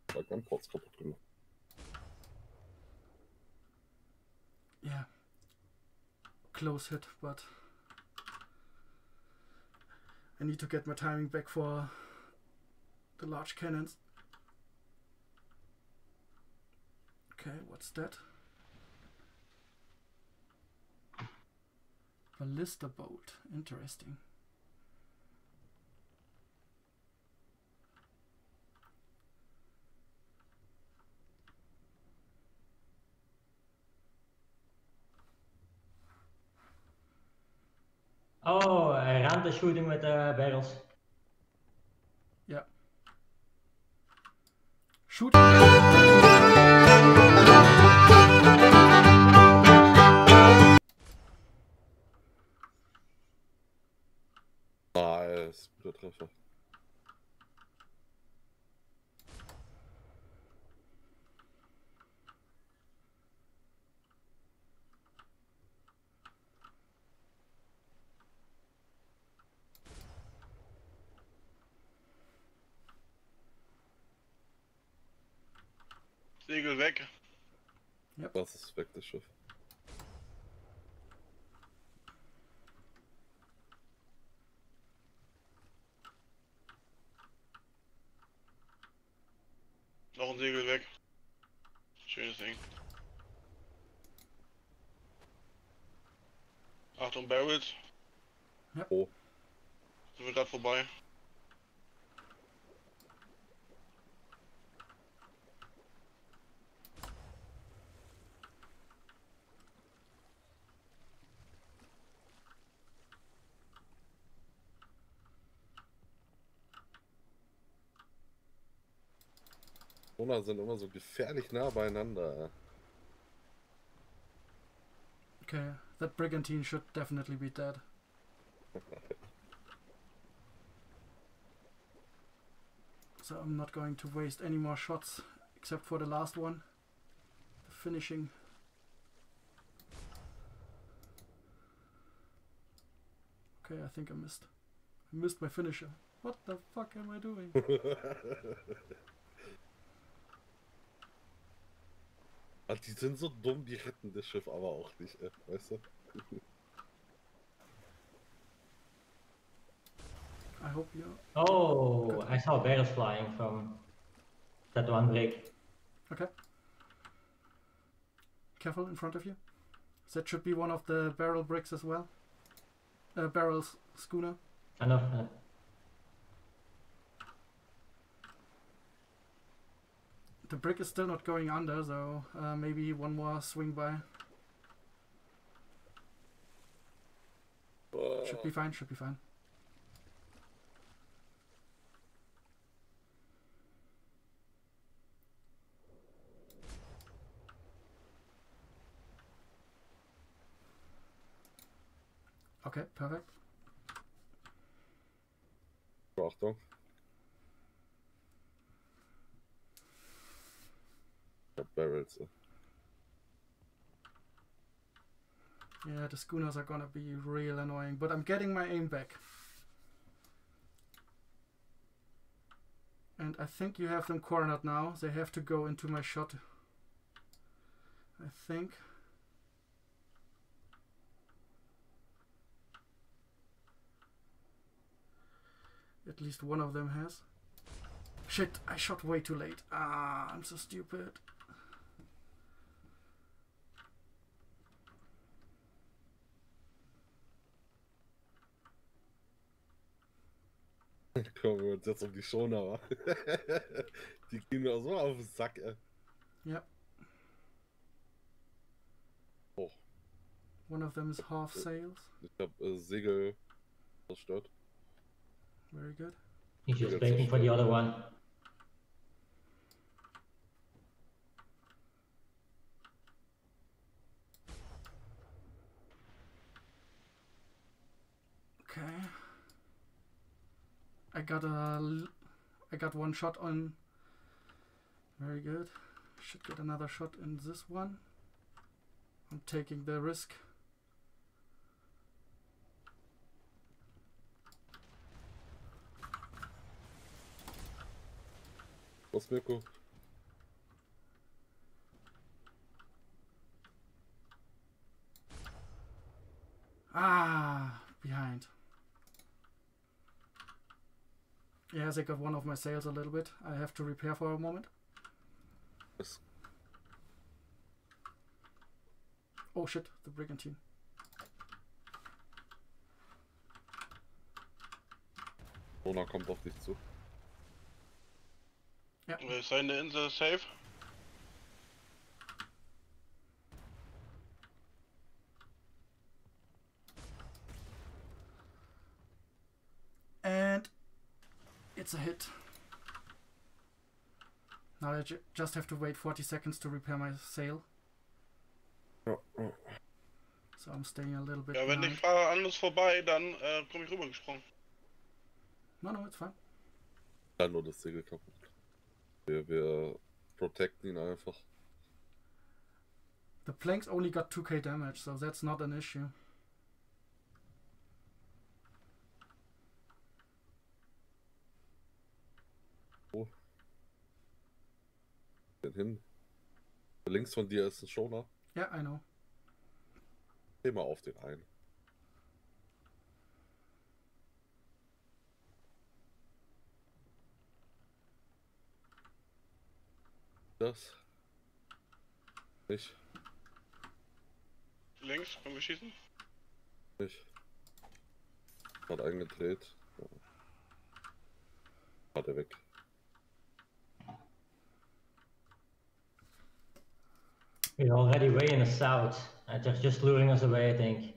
Zwei Gunports kaputt gemacht. Yeah. Close hit, but I need to get my timing back for the large cannons. Okay, what's that? Ballista bolt. interesting. Oh, ruimte shooting met uh, barrels. Ja. Shoot. Ah, es ist guter Treffer. Weg, das Schiff. Noch ein Segel weg. Schönes Ding. Achtung, Barrels. Oh, Sind wir gerade vorbei. Sonar sind immer so gefährlich nah beieinander. Okay, that brigantine should definitely be dead. So I'm not going to waste any more shots except for the last one. The finishing. Okay, I think I missed. I missed my finisher. What the fuck am I doing? die sind so dumm, die retten das Schiff aber auch nicht, äh, weißt du? I hope you. Oh, I saw barrels flying from that one break. Okay. Careful in front of you. That should be one of the barrel bricks as well. Uh, barrels schooner. I know. The brick is still not going under, so uh, maybe one more swing by. Should be fine, should be fine. Okay, perfect. Achtung. Ich hab Barrels. Yeah, the schooners are gonna be real annoying, but I'm getting my aim back. And I think you have them cornered now. They have to go into my shot. I think. At least one of them has. Shit, I shot way too late. Ah, I'm so stupid. Kommen wir uns jetzt um die Schoner, wa? die gehen mir so auf den Sack, ey. Yep. Oh, One of them is half sails. ich hab äh, Segel zerstört. Very good. He's just waiting for the other one. Okay. I got a. I got one shot on. Very good. Should get another shot in this one. I'm taking the risk. Was, Mirko? Ah, behind. Yes, I got one of my sails a little bit. I have to repair for a moment. Was? Oh shit, the brigantine. Sonar kommt auf dich zu. Ist seine Insel safe? It's a hit. Now I ju- just have to wait 40 seconds to repair my sail. Ja, ja. So I'm staying a little bit Ja, wenn behind. ich fahre anders vorbei, dann äh, komme ich rübergesprungen. No, no, it's fine. Ja, nur das Segel kaputt. Wir, wir protecten ihn einfach. The planks only got 2k damage, so that's not an issue. Hin. Links von dir ist ein Schoner. Yeah, I know. Geh mal auf den ein. Das. Nicht. Links, können wir schießen? Nicht. Hat eingedreht. Ja. Hat er weg. We're already way in the south. Uh, they're just luring us away, I think.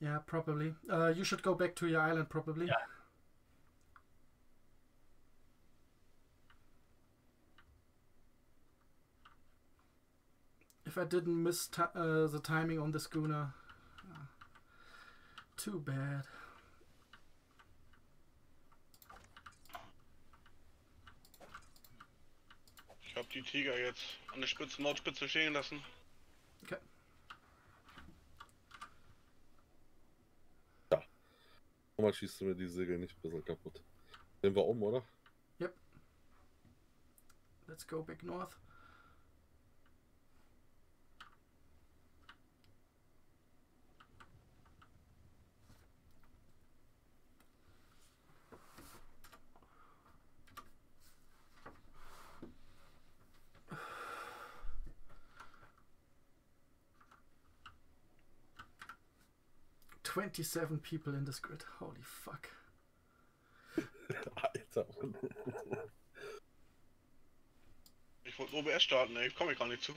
Yeah, probably. Uh, you should go back to your island, probably. Yeah. If I didn't miss uh, the timing on the schooner. uh, too bad. Ich habe die Tiger jetzt an der Spitze, Nordspitze stehen lassen. Nochmal schießt du mir die Segel nicht ein bisschen kaputt. Nehmen wir um, oder? Let's go back north. Twenty-seven people in this grid. Holy fuck! Alter. Ich wollte OBS starten, ey, komme ich gar nicht zu.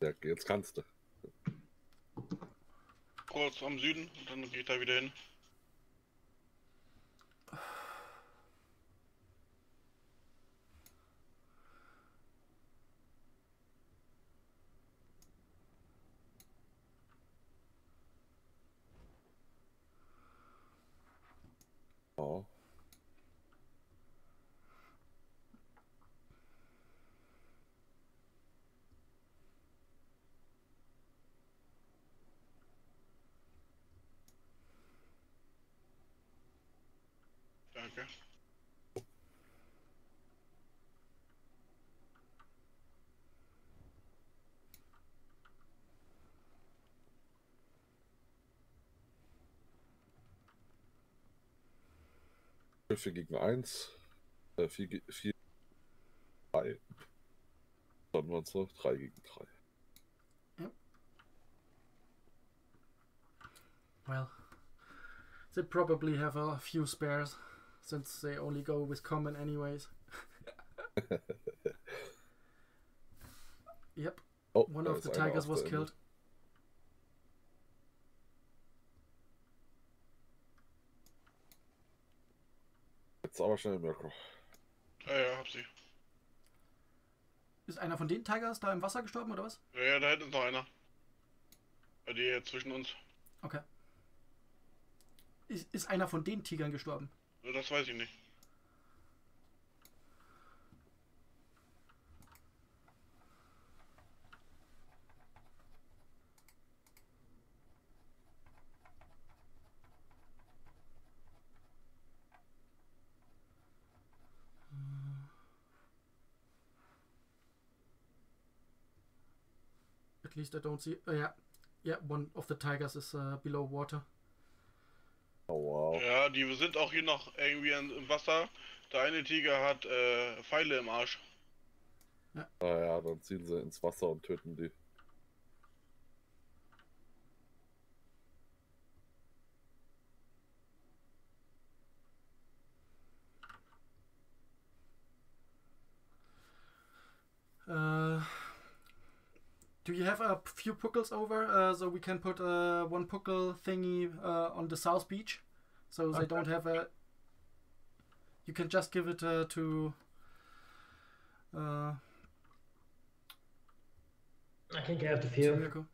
Ja, jetzt kannst du. Kurz am Süden und dann ich da wieder hin. Gegen Äh, 4, 4 3. Dann waren es noch 3 gegen 3. Yep. Well, they probably have a few spares. Since they only go with common anyways. Yep, Oh, one of ist the tigers was killed. Jetzt aber schnell, Mirko. Ja, ja, hab sie. Ist einer von den Tigers da im Wasser gestorben oder was? Ja, ja, da hinten ist noch einer. Bei dir jetzt zwischen uns. Okay. Ist, ist einer von den Tigern gestorben? Das weiß ich nicht. At least I don't see. Uh, yeah, yeah. One of the tigers is uh, below water. Oh, wow. Ja, die sind auch hier noch irgendwie im Wasser. Der eine Tiger hat äh, Pfeile im Arsch. Naja, dann ziehen sie ins Wasser und töten die. Do you have a few puckles over uh, so we can put uh, one puckle thingy uh, on the south beach so they don't have a You can just give it uh, to. Uh, I can grab the to few.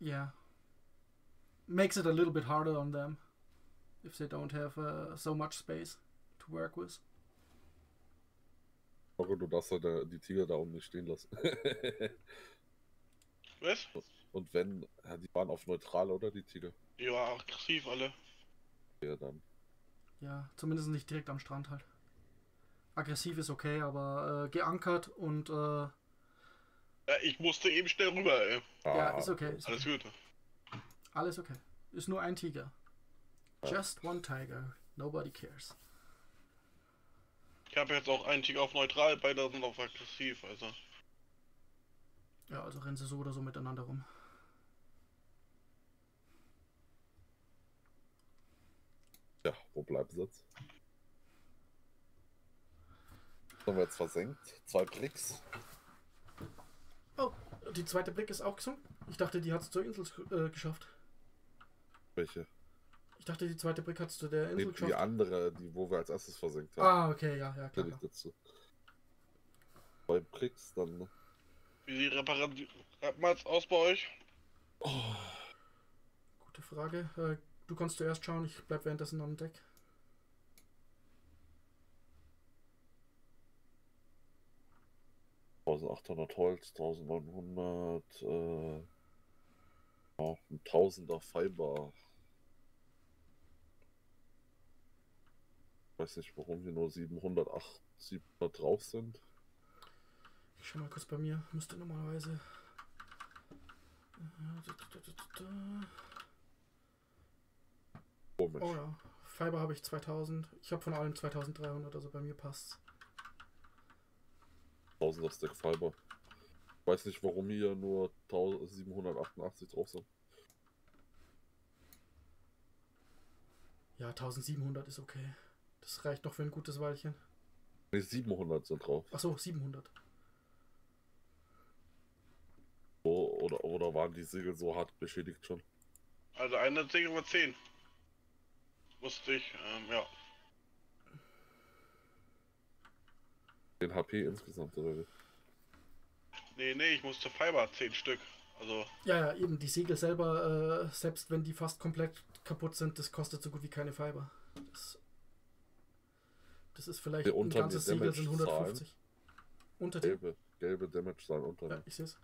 Yeah. Makes it a little bit harder on them if they don't have uh, so much space to work with. Aber du darfst halt äh, die Tiger da unten nicht stehen lassen. Was? Und wenn, ja, die waren auf neutral, oder die Tiger? Die war aggressiv alle. Ja, dann. Ja, zumindest nicht direkt am Strand halt. Aggressiv ist okay, aber äh, geankert und äh, Ja, ich musste eben schnell rüber, ey. ja, Ah, ist okay. Ist Alles okay. gut. Alles okay. Ist nur ein Tiger. Just one tiger. Nobody cares. Ich habe jetzt auch einen Tick auf neutral, beide sind auf aggressiv, also. Ja, also rennen sie so oder so miteinander rum. Ja, wo bleiben sie jetzt? Haben wir jetzt versenkt? Zwei Bricks. Oh, die zweite Blick ist auch gesunken. Ich dachte, die hat es zur Insel äh, geschafft. Welche? Ich dachte, die zweite Brick hat es zu der Nee, Insel die geschafft. andere, die wo wir als erstes versenkt haben. Ah, okay, ja, ja, klar. klar. dazu. Zwei Bricks, dann. Wie sieht Reparatmats aus bei euch? Gute Frage. Äh, du kannst zuerst schauen, ich bleib währenddessen am Deck. Äh, 1800 Holz, 1900, äh, ja, ein Tausender Fiber. Weiß nicht, warum hier nur 700, 8, 700 drauf sind. Ich schau mal kurz bei mir. Müsste normalerweise. Äh. Komisch. Oh ja. Fiber habe ich 2000. Ich habe von allen 2300, also bei mir passt's. 1000er Stack Fiber. Weiß nicht, warum hier nur 1788 drauf sind. Ja, 1700 ist okay. Das reicht noch für ein gutes Weilchen. Ne, 700 sind drauf. Achso, 700. So, oder, oder waren die Segel so hart beschädigt schon? Also eine Segel war 10. Musste ich, ähm, ja. Den HP insgesamt, oder wie? Nee, nee, ich musste Fiber 10 Stück. Also, Ja, ja, eben. Die Segel selber, äh, selbst wenn die fast komplett kaputt sind, das kostet so gut wie keine Fiber. Das, das ist vielleicht ein unter ganzes Segel sind Damage-Zahlen. 150. Unter dem? Gelbe, gelbe Damage sein unter. Ja, ich sehe es.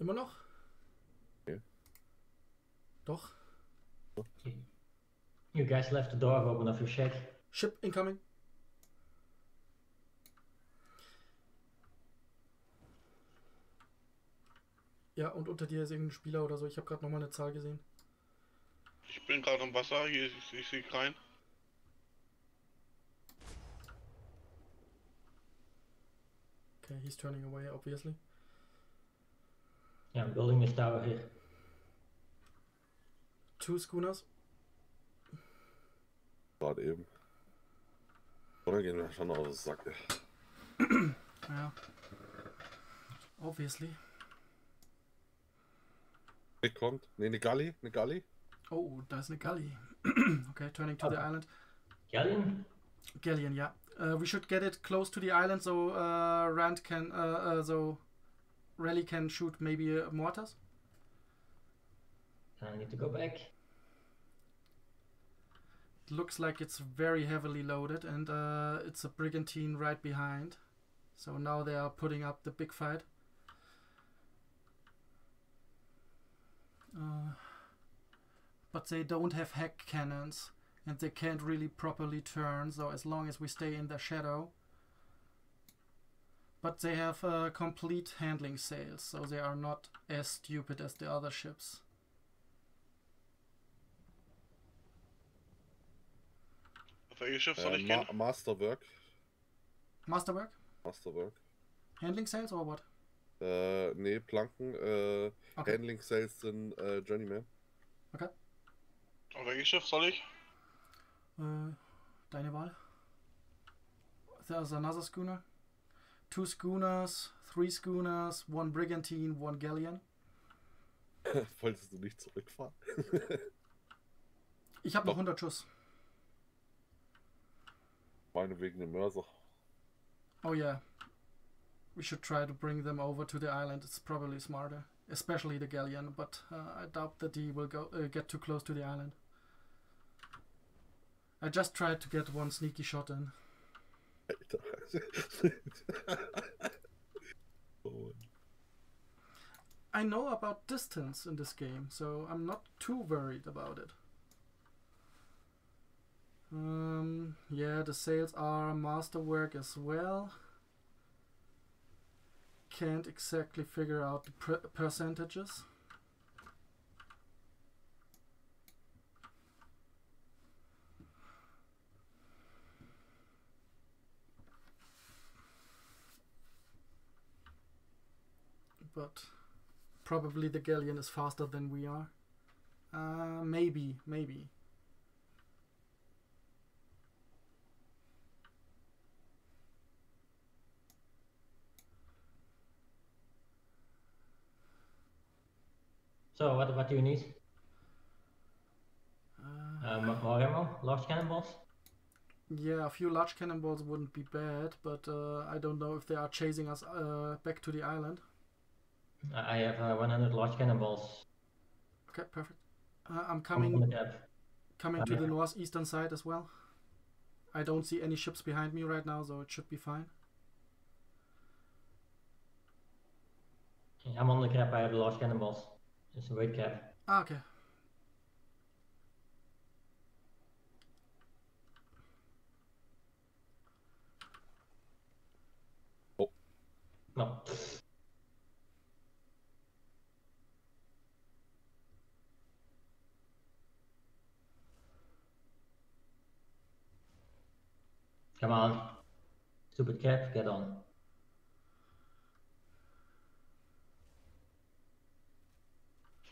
Immer noch? Nee. Doch. You guys left the door open of your shack. Ship incoming. Ja, und unter dir ist irgendein Spieler oder so. Ich habe gerade nochmal eine Zahl gesehen. ich bin gerade im Wasser, hier, ich, ich sehe rein. Okay, he's turning away, obviously. Yeah, I'm building this tower here. Two schooners. Gerade eben. Oder gehen wir schon noch aus dem Sack. Ja. Obviously. Nick kommt. Ne, eine Galli. Eine Galli. Oh, da ist eine Gully. okay, turning to the island. Galleon? Galleon, yeah. Uh, we should get it close to the island so uh, Rand can, uh, uh, so Rally can shoot maybe uh, mortars. I need to go back. looks like it's very heavily loaded and uh, it's a brigantine right behind. So now they are putting up the big fight. Uh, but they don't have heck cannons and they can't really properly turn, so as long as we stay in the shadow. But they have uh, complete handling sails, so they are not as stupid as the other ships. Auf welches Schiff soll ich Ma? Masterwork. Masterwork? Masterwork. Handling sails or what? Äh, nee, Planken. Äh, Okay. Handling Sales sind äh, uh, Journeyman. Auf welches Schiff soll ich? Äh, deine Wahl. There's another schooner. Two schooners, three schooners, one brigantine, one galleon. Wolltest du nicht zurückfahren? Ich habe noch 100 Schuss. Meine wegen dem Mörser. Oh yeah. We should try to bring them over to the island. It's probably smarter, especially the galleon. But uh, I doubt that he will go uh, get too close to the island. I just tried to get one sneaky shot in. I know about distance in this game, so I'm not too worried about it. Um, yeah, the sails are masterwork as well. Can't exactly figure out the per- percentages. But probably the galleon is faster than we are. Uh, maybe, maybe. So, what, what do you need? Uh, Um, more ammo? Large cannonballs? yeah, a few large cannonballs wouldn't be bad, but uh, I don't know if they are chasing us uh, back to the island. I I have uh, 100 large cannonballs. Okay, perfect. Uh, I'm coming on the coming to the northeastern side as well. I don't see any ships behind me right now, so it should be fine. Yeah, I'm on the cap, I have large cannonballs. It's a weight cap. Ah, okay. Oh. No. Come on. Stupid cap, get on.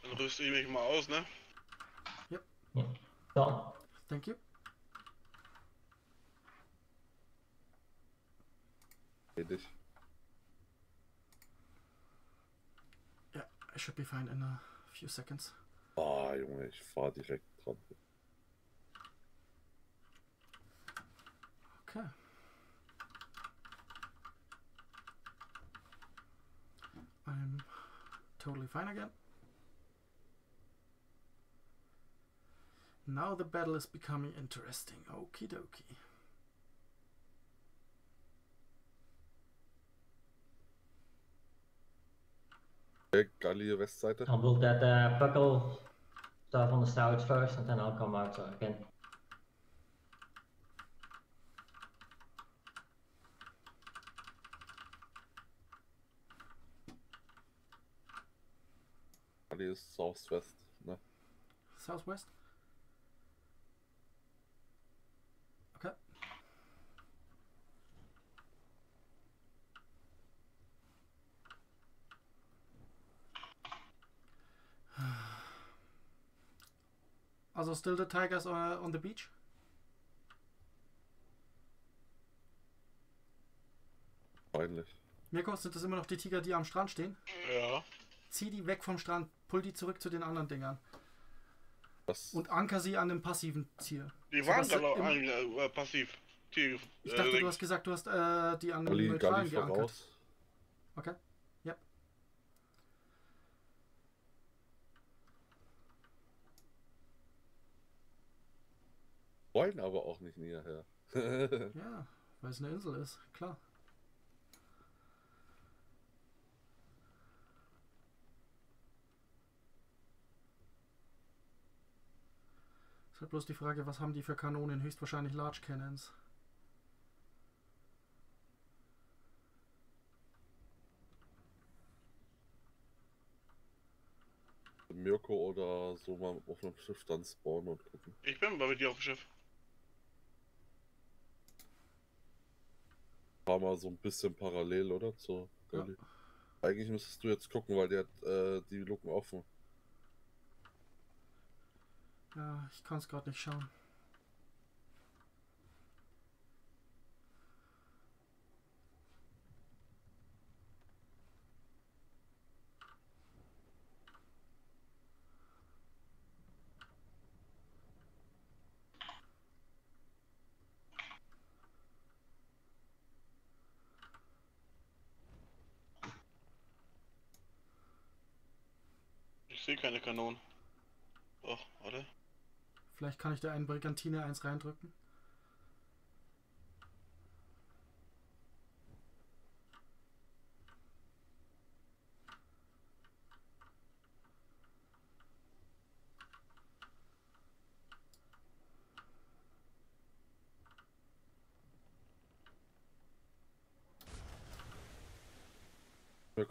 Dann rüste ich mich mal aus, ne? Done. Thank you. Richtig. Yeah, I should be fine in a few seconds. Ah, Junge, ich fahr direkt dran. I'm totally fine again. Now the battle is becoming interesting. Okie dokie. Okay, Gallier Westseite. I'll build that uh, buckle stuff on the stouts first and then I'll come out again. Ist Southwest. Ne? Southwest? Okay. Also still the tigers uh, on the beach? Peinlich. Mirko, sind das immer noch die Tiger, die am Strand stehen? Ja. Zieh die weg vom Strand, pull die zurück zu den anderen Dingern Das und anker sie an dem passiven Ziel. Die So, waren was gerade eigentlich äh, passiv. Die, Ich äh, dachte, du links. hast gesagt, du hast äh, die an dem Neutralen geankert. voraus. Okay. Ja. Wollen aber auch nicht näher her. Ja, weil es eine Insel ist, klar. Ist halt bloß die Frage, was haben die für Kanonen? Höchstwahrscheinlich Large Cannons. Mirko oder so mal auf einem Schiff dann spawnen und gucken. Ich bin bei dir auf dem Schiff. War mal so ein bisschen parallel, oder? Zur Ja. Eigentlich müsstest du jetzt gucken, weil der hat äh, die Luken offen. Ja, ich kann es gerade nicht schauen. Ich sehe keine Kanonen. Ach, warte. Vielleicht kann ich da einen Brigantine eins reindrücken.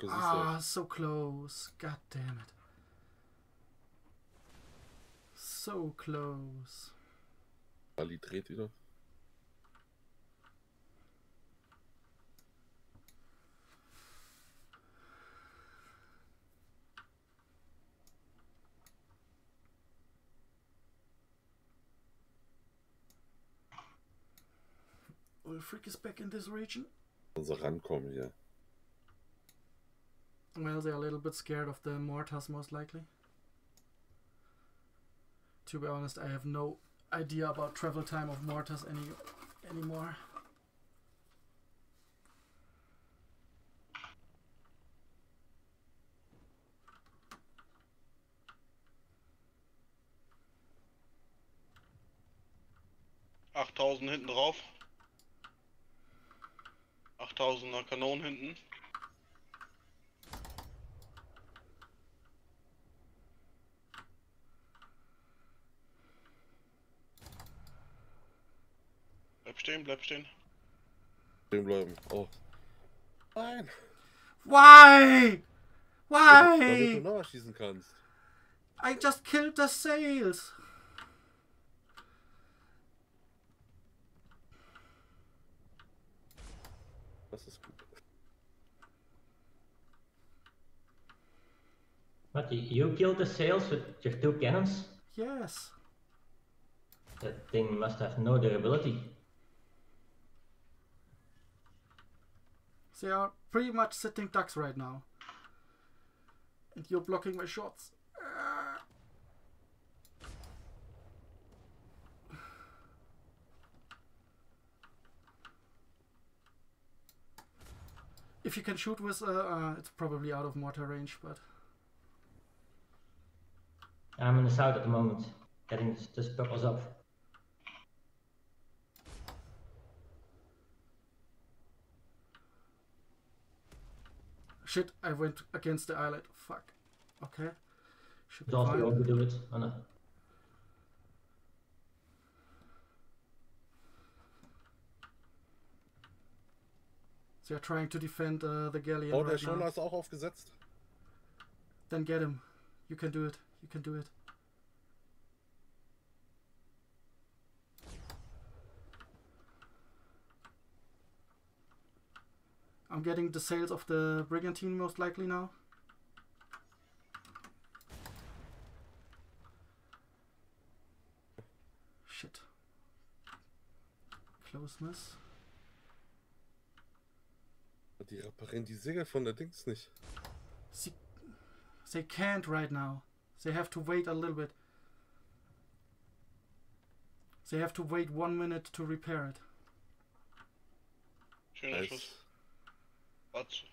Ah, so close. God damn it. So close. Ali dreht wieder. Ulfric is back in this region. Also rankommen hier. Well, they're a little bit scared of the mortars, most likely. To be honest, I have no idea about travel time of mortars any anymore. Achttausend hinten drauf. 8000er Kanonen hinten. Bleib stehen, bleib stehen. Stehen bleiben. Oh. Nein! Why? Damit Why? du nachschießen kannst. I just killed the sails. Das ist gut. What, you, you killed the sails with your two cannons? Yes. That thing must have no durability. They are pretty much sitting ducks right now. And you're blocking my shots. If you can shoot with, uh, uh, it's probably out of mortar range, but I'm in the south at the moment, getting this, this purples up. Shit, I went against the islet. Fuck. Okay. Should be It's also fine. to do it. No. They are trying to defend uh, the galleon Oh, der right now. Schoner ist auch aufgesetzt. Then get him. You can do it. You can do it. I'm getting the sails of the brigantine most likely now. Shit. Close miss. Die reparieren die Segel von der Dings nicht. See, they can't right now. They have to wait a little bit. They have to wait one minute to repair it. Schöner Nice. Schuss. Was?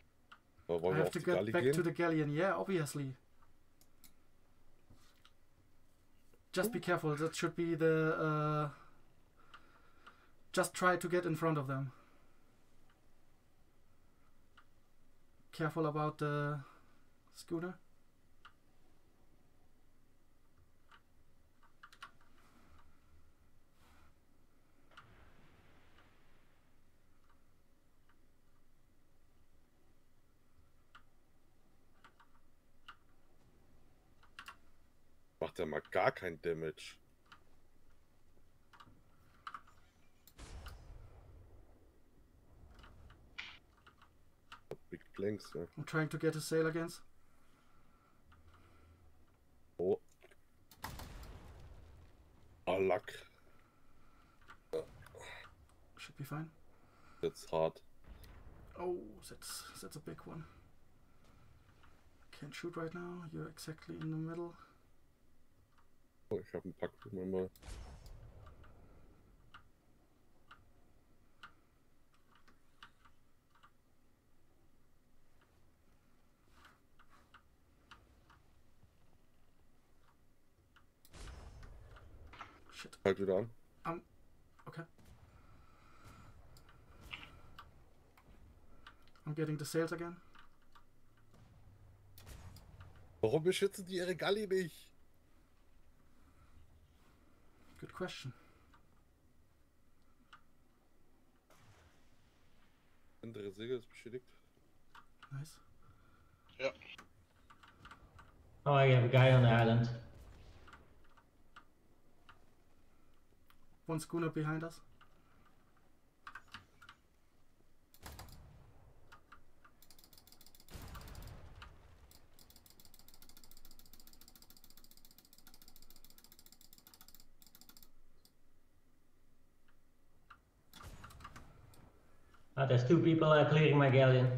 Aber I have to get Galli back gehen? to the galleon. Yeah, obviously. Just be careful. That should be the. Uh, just try to get in front of them. Careful about the schooner. Macht er mal gar kein Damage. Big Blanks, ja. I'm trying to get a sail against. Oh. Ah, Luck. Should be fine. That's hard. Oh, that's that's a big one. Can't shoot right now. You're exactly in the middle. Oh, ich habe einen Pack, gucken wir mal. Shit. Halt wieder an. Um, okay. I'm getting the sales again. Warum beschützen die ihre Galli nicht? Good question. Andere Segel ist beschädigt. Nice. Oh, I have a guy on the island. One schooner behind us. Ah, there's two people uh, clearing my galleon.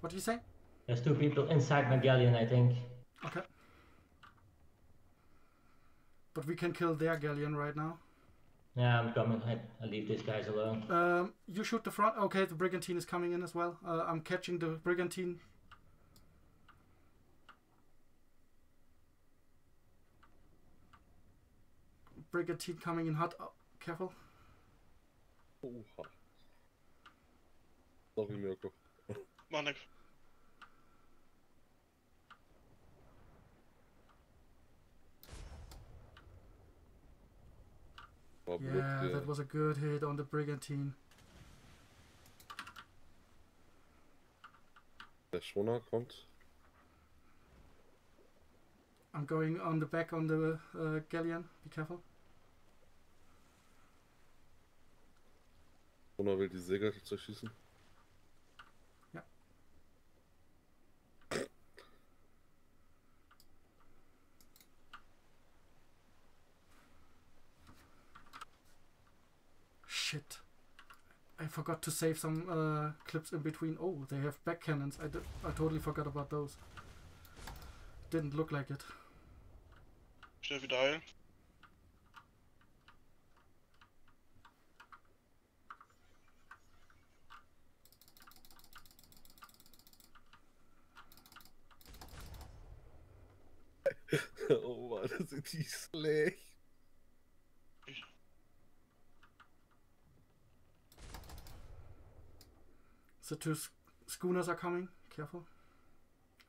What do you say? There's two people inside my galleon, I think. Okay. But we can kill their galleon right now. Yeah, I'm coming. I, I leave these guys alone. Um, you shoot the front. Okay, the brigantine is coming in as well. Uh, I'm catching the brigantine. Brigantine coming in hot. Oh, careful. Oha. Sorry, Mirko. Mach nix. War Yeah, der, that was a good hit on the brigantine. der Schoner kommt. I'm going on the back on the uh, galleon. Be careful. Schoner will die Segel zerschießen. Shit. I forgot to save some uh, clips in between. Oh, they have back cannons. I, did- I totally forgot about those. Didn't look like it. Schnell wieder heilen. Oh Mann, das sind die schlecht. The two schooners are coming. Careful.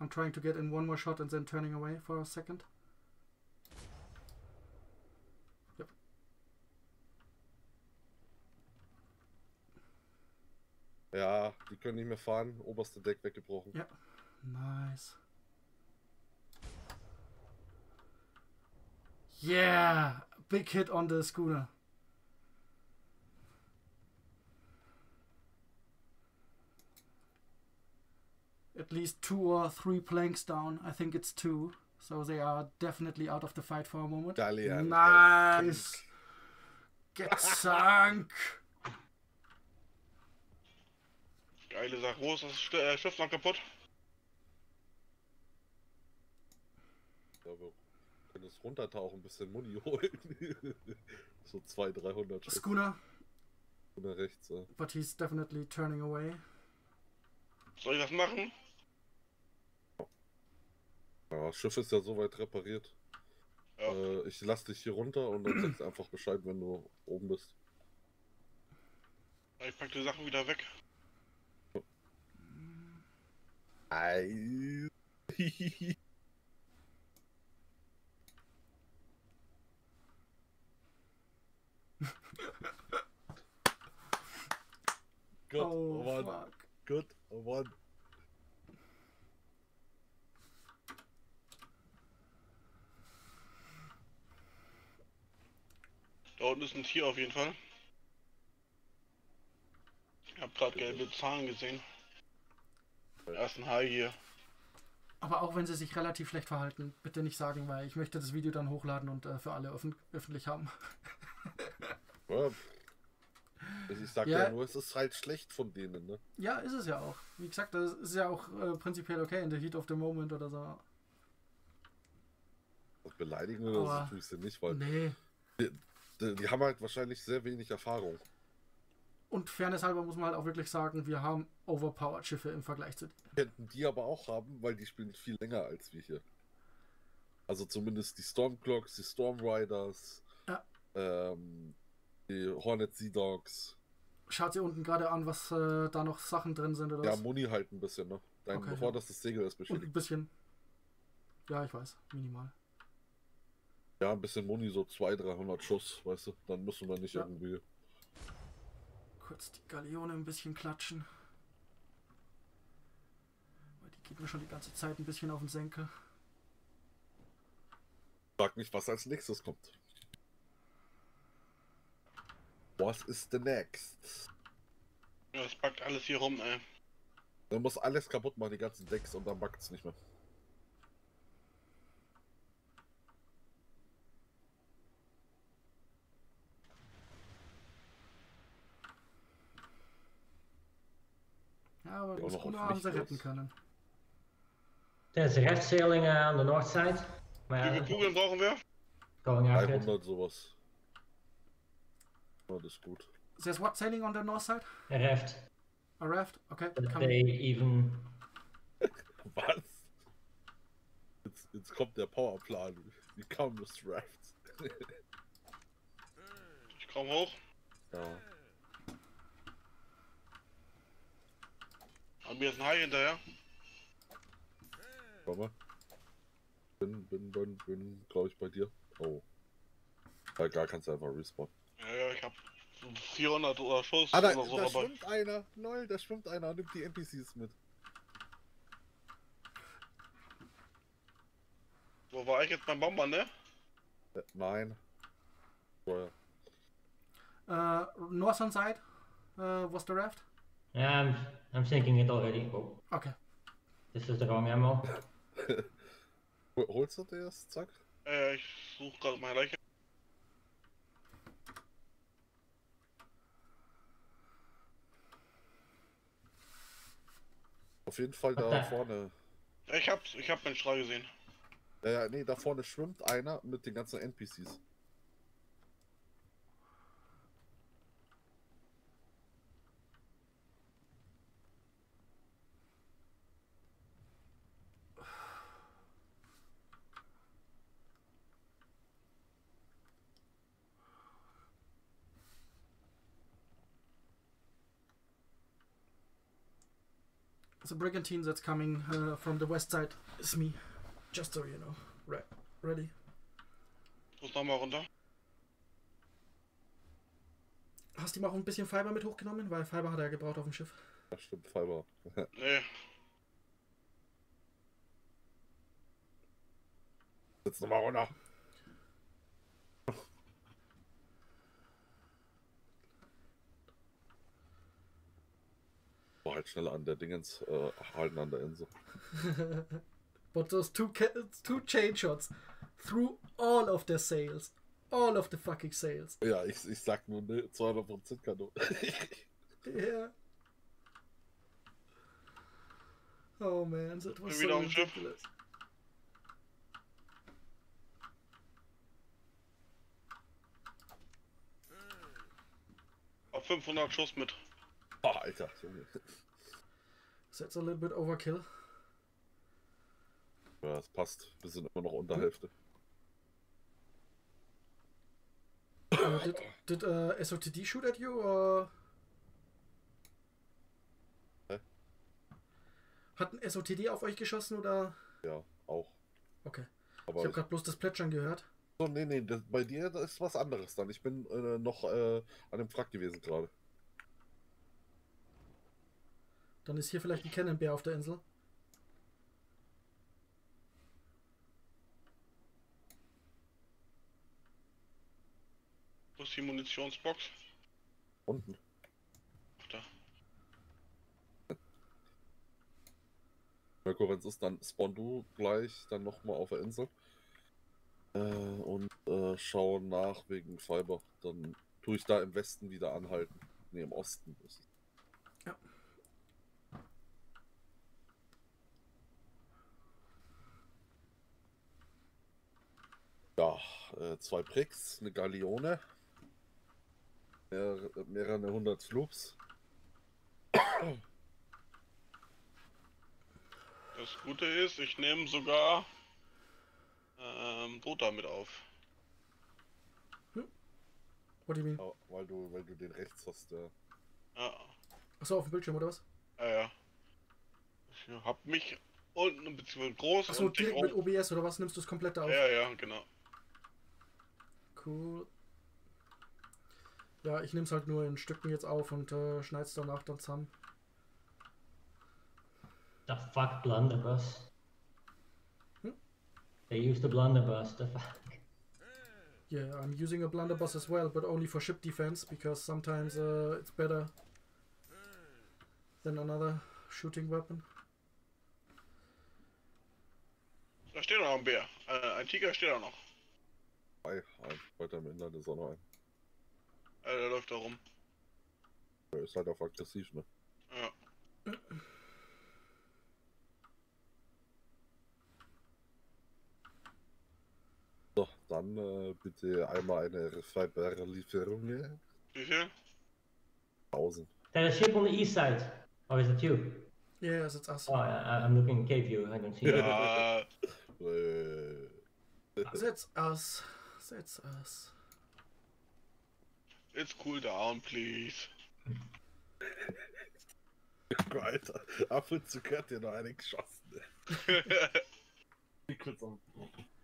I'm trying to get in one more shot and then turning away for a second. Yep. Ja, die können nicht mehr fahren. Oberste Deck weggebrochen. Ja. Nice. Yeah! Big hit on the schooner. At least two or three planks down. I think it's two. So they are definitely out of the fight for a moment. Gallian. Nice! Get sunk! Geile Sache. Wo ist das Sch äh, Schiff noch kaputt? Ja, wir es runtertauchen, ein bisschen Muni holen. so 200, 300 Stück Schooner, nach rechts. Ja. but he's definitely turning away. Soll ich was machen? Ja, das Schiff ist ja soweit repariert. Ja. Äh, ich lass dich hier runter und dann sagst du einfach Bescheid, wenn du oben bist. Ich pack die Sachen wieder weg. Ei. Gut, oh, Mann. fuck. Gut, oh Mann. Da unten ist ein Tier auf jeden Fall. Ich hab gerade gelbe Zahlen gesehen. Da ist ein Hai hier. Aber auch wenn sie sich relativ schlecht verhalten, bitte nicht sagen, weil ich möchte das Video dann hochladen und äh, für alle öffentlich haben. Also ich sag Ja. ja. nur, es ist halt schlecht von denen, ne? Ja, ist es ja auch. Wie gesagt, das ist ja auch äh, prinzipiell okay in the heat of the moment oder so. Und beleidigen oder so tue ich sie nicht, weil Nee. die, die haben halt wahrscheinlich sehr wenig Erfahrung. Und Fairness halber muss man halt auch wirklich sagen, wir haben overpowered Schiffe im Vergleich zu. Könnten die aber auch haben, weil die spielen viel länger als wir hier. Also zumindest die Stormclocks, die Stormriders, Ja. ähm, die Hornet Sea Dogs. Schaut ihr unten gerade an, was äh, da noch Sachen drin sind oder Ja, was? Muni halt ein bisschen, ne? Dein Okay, bevor ja. das das Segel ist Und beschädigt. ein bisschen. Ja, ich weiß, minimal. Ja, ein bisschen Muni, so 200, 300 Schuss, weißt du? Dann müssen wir nicht Ja. irgendwie. Kurz die Galeone ein bisschen klatschen. Weil die geht mir schon die ganze Zeit ein bisschen auf den Senkel. Frag mich, was als nächstes kommt. Was ist the next? Ja, es packt alles hier rum, ey. Dann muss alles kaputt machen, die ganzen Decks, und dann backt's nicht mehr. Ja, aber das Uno auf haben sie retten ist. können. There's a raft sailing uh, on the north side. Wie viele Kugeln brauchen wir? going after it. 300 sowas. Das ist gut. There's what sailing on the north side? A raft. A raft? Okay, they even Was? Jetzt, jetzt kommt der Powerplan. Die Countless Rafts. Ich komm hoch. ja. Haben wir jetzt ein Hai hinterher? Komm mal. Bin, bin, bin, bin, glaube ich, bei dir. Oh. Ja, gar kannst du einfach respawnen. Ja, ja, ich hab 400 oder Schuss Ah, da, oder so da dabei. schwimmt einer. Lol, da schwimmt einer und nimmt die NPCs mit. Wo war ich jetzt beim Bomber, ne? Äh, nein. Vorher. Uh, northern side uh, was the raft? Yeah, I'm, I'm thinking it already. Oh, Okay. this is the wrong ammo. Hol- Holst du das? Zack. Äh, ich suche gerade meine Leiche. Auf jeden Fall da vorne. Ja, ich hab's, ich hab den Strahl gesehen. Ja, ja, nee, da vorne schwimmt einer mit den ganzen NPCs. The brigantine that's coming uh, from the west side is me. Just so you know. Right. Ready? Muss nochmal runter. Hast du ihm auch ein bisschen Fiber mit hochgenommen? Weil Fiber hat er gebraucht auf dem Schiff. Ja, stimmt, Fiber. Nee, Jetzt nochmal runter. War halt schneller an der Dingens äh, halten an der Insel. But those two two chain shots through all of their sails. All of the fucking sails. Ja, ich, ich sag nur ne, 200% Kanon. Yeah. Oh man, that was so ridiculous. auf 500 Schuss mit. Oh, Alter, Junge. That's a little bit overkill. Ja, das passt. Wir sind immer noch unter Hälfte. Uh, did did uh, SOTD shoot at you or? Hä? Hat ein SOTD auf euch geschossen oder? Ja, auch. Okay. Aber Ich habe gerade bloß das Plätschern gehört. so, nee, nee, das, bei dir ist was anderes dann. Ich bin äh, noch äh, an dem Frack gewesen gerade. Dann ist hier vielleicht ein Cannonbär auf der Insel. Wo ist die Munitionsbox? Unten. Ach, da. Mirko, wenn es ist, dann spawn du gleich dann nochmal auf der Insel. Äh, und äh, schau nach wegen Fiber. Dann tue ich da im Westen wieder anhalten. Nee, im Osten. ist es. Ja. Ja, äh, zwei Pricks, eine Galeone, mehr, mehrere hundert Sloops. Das Gute ist, ich nehme sogar. Äh, ähm, Boot damit auf. What do you mean? Ja, weil du, weil du den rechts hast. Ja, Achso, auf dem Bildschirm oder was? ja, ja. Ich hab mich unten beziehungsweise groß Achso, direkt mit. OBS oder was? Nimmst du das komplette auf? Ja, ja, genau. Cool. Ja, ich nehme es halt nur in Stücken jetzt auf und äh, schneide es danach dann zusammen. The fuck blunderbuss. Hmm? They used the blunderbuss, the fuck. Yeah, I'm using a blunderbuss as well, but only for ship defense because sometimes uh, it's better than another shooting weapon. Da steht noch ein Bär. Äh, ein Tiger steht auch noch. Ei, ein, weiter im Inland ist auch noch ein. Äh, der läuft da rum. Der ist halt auf aggressiv, ne? Ja. So, dann äh, bitte einmal eine Fiberlieferung. ja? Wie viel? 1000. There's a ship on the east side. Or is it you? Yes, it's us. Oh, I, I'm looking cave view. I don't see it. Ja, Äh, That's us. That's us. it's cool down, please. Alter, ab und zu gehört dir noch eine geschossen. Ne?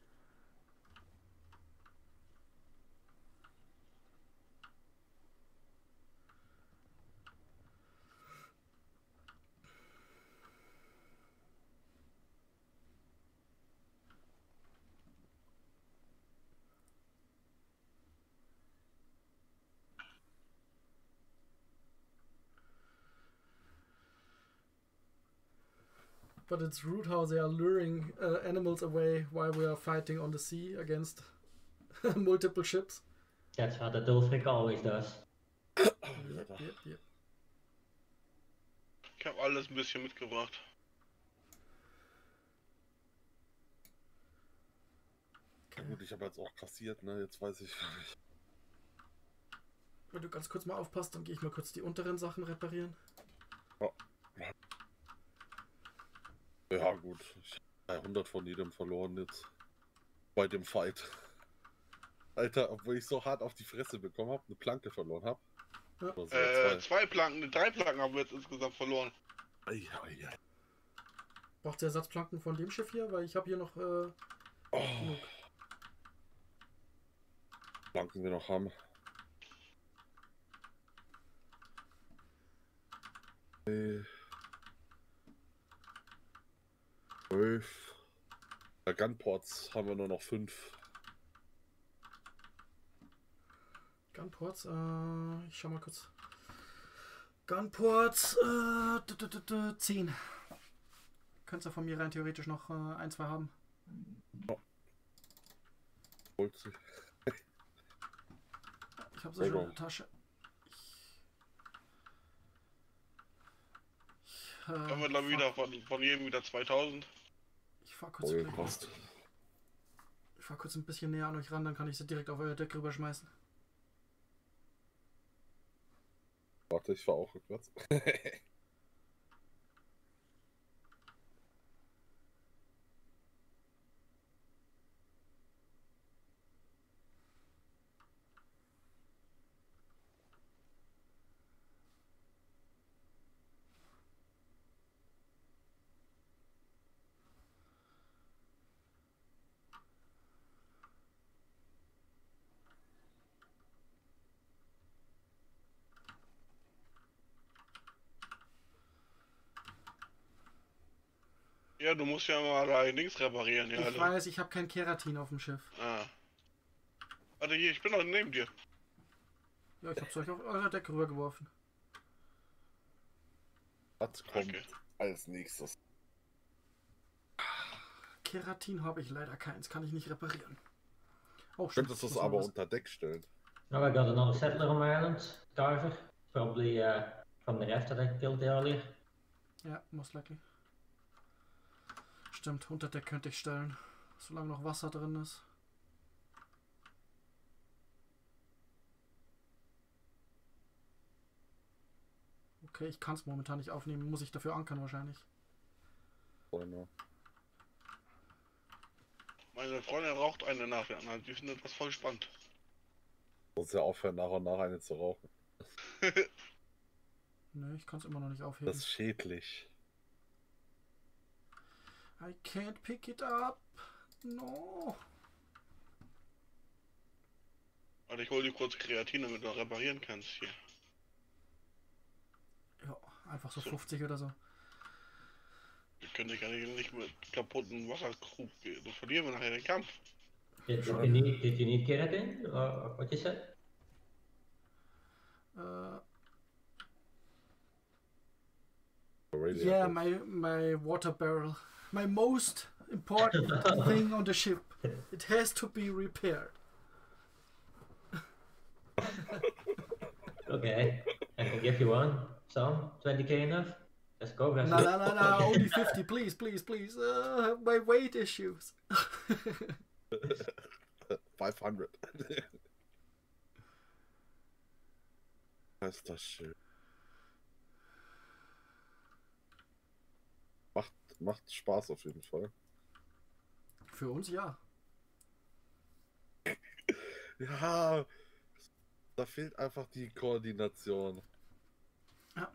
But it's rude how they are luring uh, animals away while we are fighting on the sea against multiple ships. That's what the Dolphic always does. Yep, yep, yep. Ich habe alles ein bisschen mitgebracht. Ja, gut, ich habe jetzt auch kassiert, ne? Jetzt weiß ich nicht. Wenn du ganz kurz mal aufpasst, dann gehe ich mal kurz die unteren Sachen reparieren. Ja, gut. Ich habe 300 von jedem verloren jetzt. Bei dem Fight. Alter, obwohl ich so hart auf die Fresse bekommen habe, eine Planke verloren habe. Ja. Also Äh, zwei. zwei Planken, drei Planken haben wir jetzt insgesamt verloren. Ei, ei, ei. Braucht ihr Ersatzplanken von dem Schiff hier? Weil ich habe hier noch äh, Oh, genug. Planken wir noch haben. Äh, Zwölf. Bei Gunports haben wir nur noch fünf. Gunports, äh, ich schau mal kurz. Gunports, äh, d -d -d -d 10. Könntest du von mir rein theoretisch noch äh, ein, zwei haben. Sich. Ich habe so schon in der Tasche. Ich, Haben äh, wir glaube ich wieder von, von jedem wieder 2000. ich fahr kurz, gleich- passt. ich fahr kurz ein bisschen näher an euch ran, dann kann ich sie direkt auf euer Deck rüberschmeißen. Warte, ich fahr auch rückwärts. Ja, du musst ja mal da links reparieren, ja. ich Alter. weiß, ich habe kein Keratin auf dem Schiff. Ah. Warte hier, ich bin doch neben dir. Ja, ich hab's euch auf euer Deck rübergeworfen. Was kommt Okay. als nächstes? Keratin habe ich leider keins, kann ich nicht reparieren. Oh, stimmt, Könntest du es noch aber was- unter Deck stellen? Now I got another settler on my island, Carver. Probably uh, from the raft that I killed earlier. Ja, most likely. Stimmt, unter Deck könnte ich stellen. Solange noch Wasser drin ist. Okay, ich kann es momentan nicht aufnehmen. Muss ich dafür ankern wahrscheinlich. Nur? Meine Freundin raucht eine nach der anderen. Die findet das voll spannend. Muss ja aufhören, nach und nach eine zu rauchen. Ne, ich kann es immer noch nicht aufheben. Das ist schädlich. I can't pick it up. No. Warte, ich hol dir kurz Kreatin, damit du noch reparieren kannst hier. Ja, einfach so So. 50 oder so. Wir können dich nicht nicht mit kaputten Wasserkrug gehen. So verlieren wir nachher den Kampf. Did, did you need did you need keratin or what you said? Äh, Radio. yeah, my my water barrel. My most important thing on the ship. It has to be repaired. Okay, I can give you one. Some 20k enough? Let's go, guys. No, no, no, no. Only 50, please, please, please. Uh, my weight issues. 500. That's das schön. Macht, Spaß auf jeden Fall. Für uns ja. Ja, da fehlt einfach die Koordination. Ja.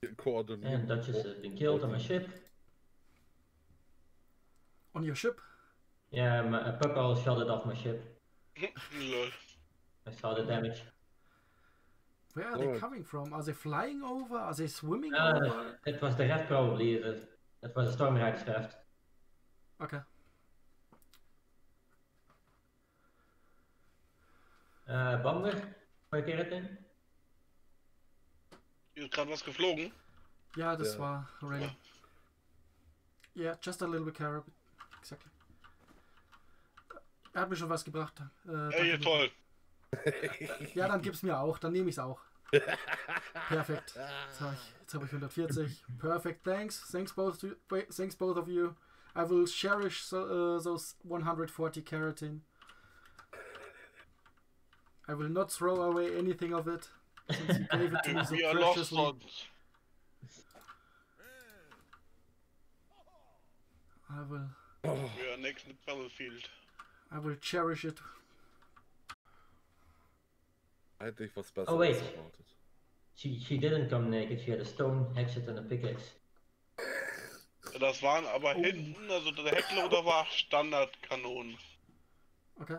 Die Koordinierung. And Duchess has been killed on my ship. On your ship? Yeah, my a puckle shot it off my ship. Lol. I saw the damage. Where are they coming from? Are they flying over? Are they swimming Uh, over? it was the red probably. That, that was a storm rider's craft. Okay. Uh, Bomber, my keratin. Hier ist gerade was geflogen. Ja, das Ja. war Ray. Yeah, just a little bit carrot. Exactly. Er hat mir schon was gebracht. Äh, Ey, toll. Ja, dann gib's mir auch. Dann nehme ich's auch. Perfekt. Jetzt habe ich, hab ich 140. Perfect. Thanks. Thanks both, to, wait, thanks both of you. I will cherish so, uh, those 140 keratin. I will not throw away anything of it. Since you gave it to me so We are lost. I will, We are next in the battlefield. I will cherish it. Hätte ich was Besseres Oh, wait. erwartet. She she didn't come naked. She had a stone hatchet and a pickaxe. Das waren aber hinten, also der Heckloader war Standardkanonen. Okay.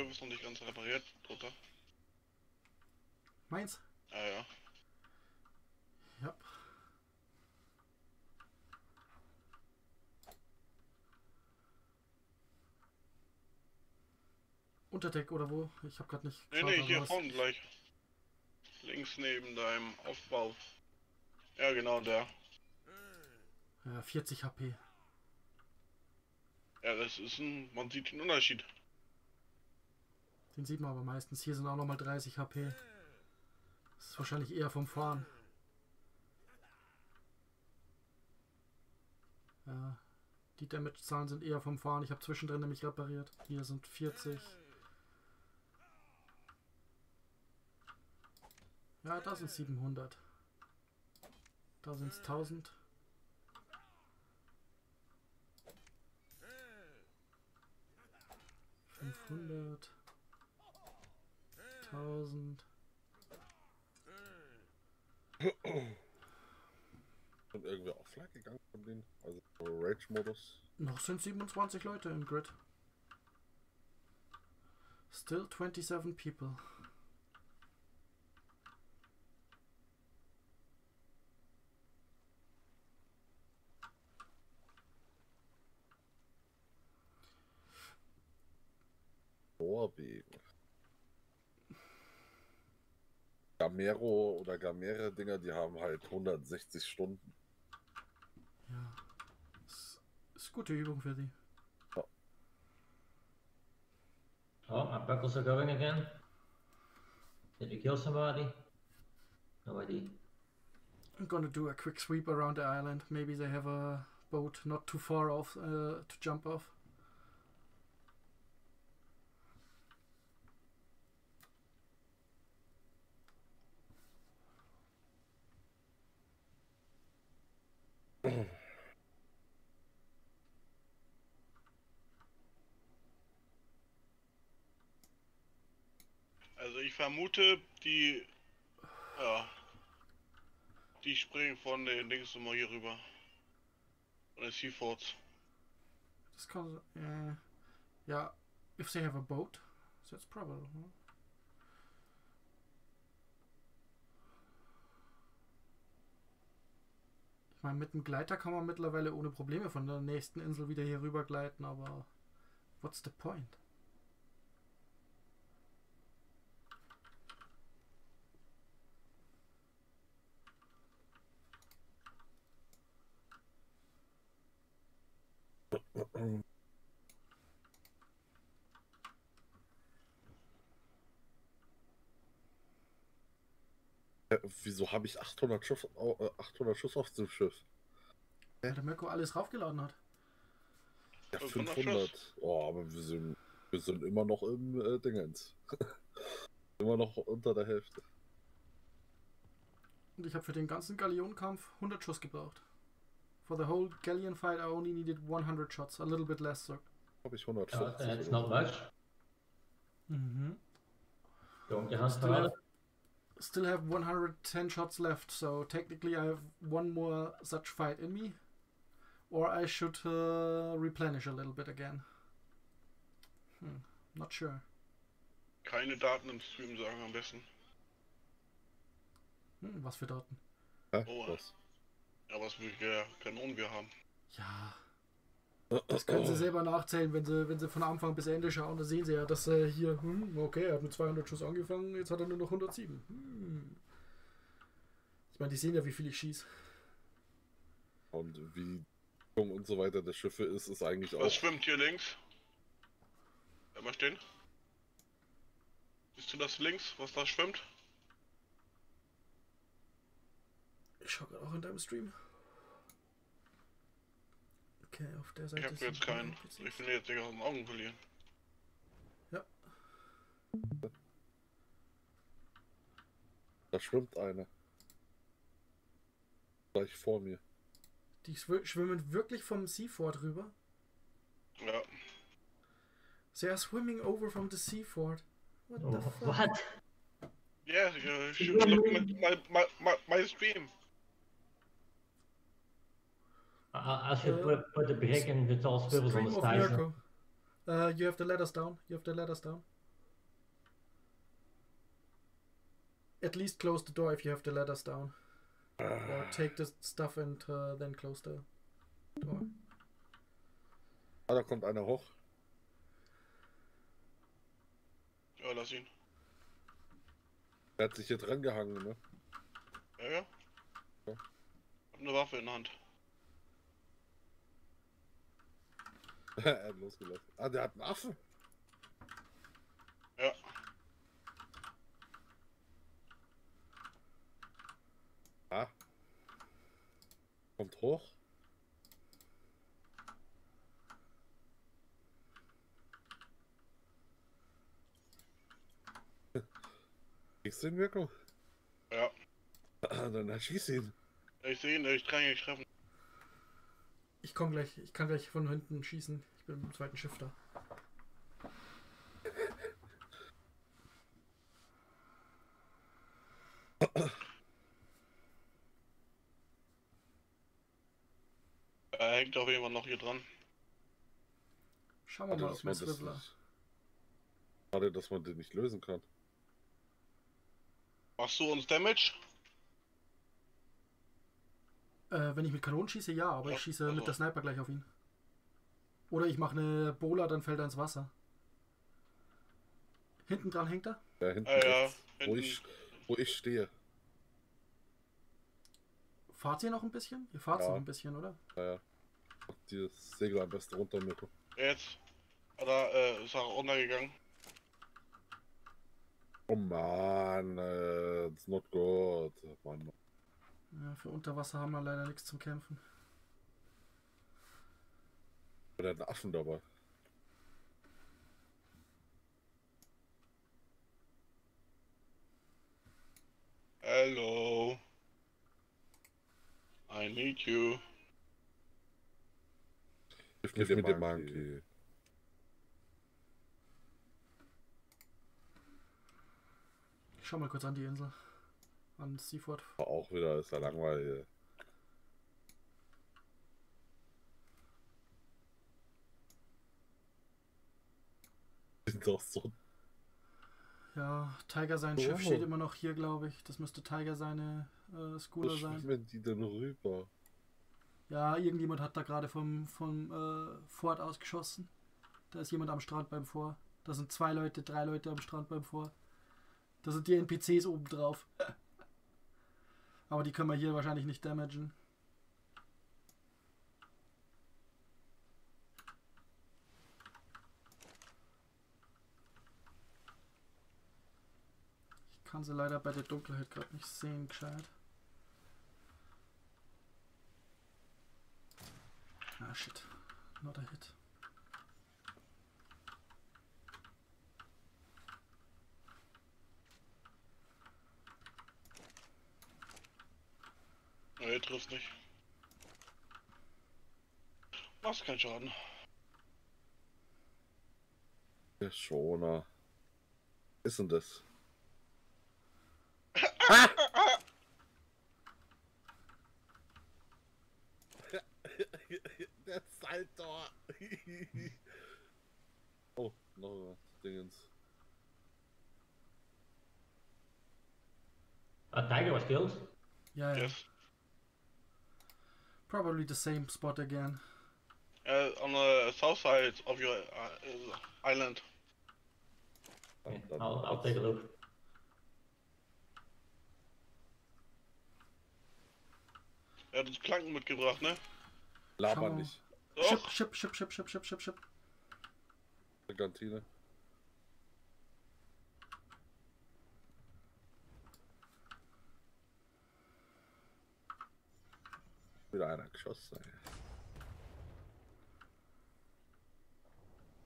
Schiff ist noch nicht ganz repariert, Dritter. Meins? Ja, ja. Ja. Unterdeck oder wo? Ich habe gerade nicht. Nee, nee, hier vorne gleich. Links neben deinem Aufbau. Ja, genau der. Ja, 40 HP. Ja, das ist ein. Man sieht den Unterschied. Den sieht man aber meistens. Hier sind auch nochmal 30 HP. Das ist wahrscheinlich eher vom Fahren. Ja, die Damage-Zahlen sind eher vom Fahren. Ich habe zwischendrin nämlich repariert. Hier sind 40. Ja, da sind 700. Da sind es 1000. Fünfhundert. 1000. Und irgendwie auch Flag gegangen von denen. Also Rage-Modus. Noch sind 27 Leute im Grid. Still 27 people. Norwegen. Gamero oder Gamere-Dinger, die haben halt 160 Stunden. Ja. Ist, ist gute Übung für die. Oh, my buckles are going again. Did you kill somebody? Nobody. I'm gonna do a quick sweep around the island. Maybe they have a boat not too far off uh, to jump off. Also ich vermute, die. Ja. Die springen von den Dings immer hier rüber. Von den Seaforts. This cause, uh, yeah, if they have a boat, that's probable. huh? Ich meine, mit dem Gleiter kann man mittlerweile ohne Probleme von der nächsten Insel wieder hier rüber gleiten, aber what's the point? Äh, wieso habe ich 800 Schuss, au- äh, 800 Schuss auf dem Schiff? Weil der Mirko alles raufgeladen hat. Ja, 500 500. Oh, aber wir sind, wir sind immer noch im äh, Dingens. immer noch unter der Hälfte. Und ich habe für den ganzen Galionkampf 100 Schuss gebraucht. For the whole Galleon fight I only needed 100 shots, a little bit less so. Habe ich Oh, 150. that's not much. Mhm. Don't fall have, still have 110 shots left, so technically I have one more such fight in me. Or I should uh, replenish a little bit again. Hmm, not sure. Keine Daten im Stream sagen am besten. Hm, was für Daten. Hä? Oh. Was? Ja, was für Kanonen wir haben. Ja, das können Sie selber nachzählen, wenn Sie, wenn Sie von Anfang bis Ende schauen. Da sehen Sie ja, dass er hier, hm, okay, er hat mit 200 Schuss angefangen, jetzt hat er nur noch 107. Hm. Ich meine, die sehen ja, wie viel ich schieße. Und wie und so weiter der Schiffe ist, ist eigentlich Was auch. schwimmt hier links? Bleib mal stehen. Siehst du das links, was da schwimmt? Ich schaue gerade auch in deinem Stream. Okay, auf der Seite Ich habe jetzt keinen. keine Ich will jetzt nicht aus den Augen verlieren. Da schwimmt einer. Gleich vor mir. Die schw- schwimmen wirklich vom Seaford rüber. Ja. They are swimming over from the Seaford. What the Oh, fuck? what? Yeah, you should look at my, my, my, my stream. I, I should Uh, put, put the beacon with all swivels on the side. Uh, you have the letters down. You have the letters down. At least close the door if you have the letters down. Or take the stuff and uh, then close the door. Ah, da kommt einer hoch. Ja, lass ihn. Der hat sich hier dran gehangen, ne? Ja, ja. Ja. Hab eine Waffe in der Hand. er hat losgelassen. Ah, der hat einen Affen. Ja. Ah. Kommt hoch. Kriegst du ihn, Mirko? Ja. Dann erschieß ihn. Ich sehe ihn, ich kann ihn nicht treffen. Ich komm gleich. Ich kann gleich von hinten schießen. Ich bin im zweiten Schiff da. Er hängt auf jeden Fall noch hier dran. Schauen wir mal auf man das nicht- Schade, dass man den nicht lösen kann. Machst du uns Damage? Äh, wenn ich mit Kanonen schieße, ja, aber Ja, ich schieße also. mit der Sniper gleich auf ihn. Oder ich mache eine Bola, dann fällt er ins Wasser. Hinten dran hängt er. Ja, hinten Ah, ja, rechts, wo, hinten. ich, wo ich stehe. Fahrt ihr noch ein bisschen? Ihr fahrt Ja. noch ein bisschen, oder? Naja. Mach dieses Segel am besten runter, Mirko. Jetzt. Da äh, ist er runtergegangen. Oh man, äh, it's not good. Mann. Ja, für Unterwasser haben wir leider nichts zum Kämpfen. Der hat einen Affen dabei. Hello. I need you. Give me me the the monkey. Ich schau mal kurz an die Insel. An Seaford. Auch wieder ist ja langweilig. Sind doch so. Ja, Tiger sein Oh. Schiff steht immer noch hier, glaube ich. Das müsste Tiger seine äh, Wo Schooler sein. schwimmen die denn rüber? Ja, irgendjemand hat da gerade vom, vom äh, Fort aus geschossen. Da ist jemand am Strand beim Vor. Da sind zwei Leute, drei Leute am Strand beim Vor. Da sind die NPCs oben drauf. Aber die können wir hier wahrscheinlich nicht damagen. Ich kann sie leider bei der Dunkelheit gerade nicht sehen, gescheit. Ah, shit. Not a hit. Nee, trifft nicht. Machst keinen Schaden. Der Schoner. Was ist denn das? Der Saltor. oh, noch was Dingens. A tiger was killed. Ja, ja. Yes. Probably the same spot again. Uh, on the south side of your uh, island. Okay, Dann- I'll, I'll take a look. Er hat uns Klanken mitgebracht, ne? Laber nicht. Ship, Doch. ship, ship, ship, ship, ship, ship, ship. Brigantine. Wieder einer geschossen. Ey.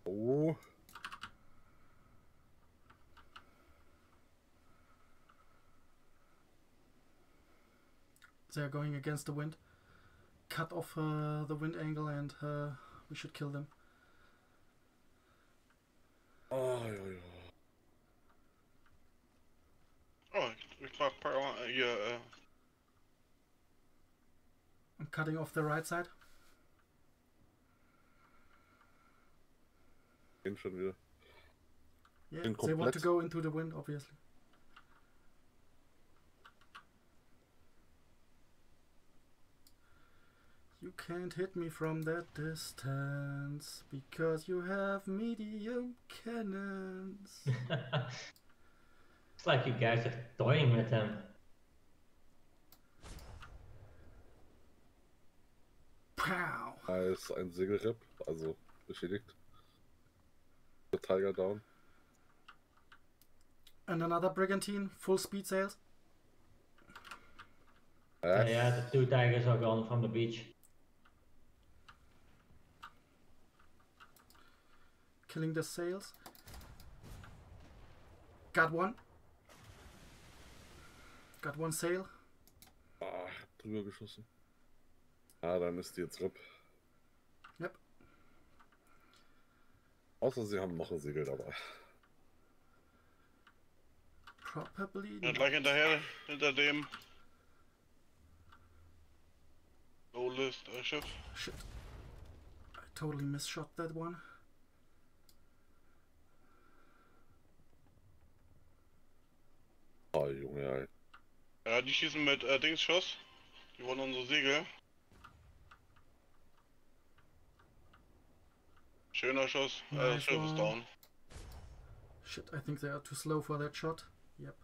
Oh. They're going against the wind. Cut off uh, the wind angle and uh, we should kill them. Oh, ja, ja. Oh, ich, ich mach Power hier, äh, I'm cutting off the right side. Gehen schon wieder. Yeah, Bin they want to go into the wind, obviously. You can't hit me from that distance because you have medium cannons. it's like you guys are toying with them. Pow! Da ist ein Segelripp, also beschädigt. Der Tiger down. And another brigantine, full speed sails. Uh, yeah, the two tigers are gone from the beach. Killing the sails. Got one. Got one sail. Ah, drüber geschossen. Ah, dann ist die jetzt RIP. Yep. Außer sie haben noch ein Segel dabei. Probably. ja, gleich hinterher, hinter dem Low-List äh, Schiff. Shit. I totally misshot that one. Oh, Junge, ey. Ja, die schießen mit äh, Dingsschuss. Die wollen unsere Segel. Schöner Schuss. Äh, Schiff down. Shit, I think they are too slow for that shot. Yep.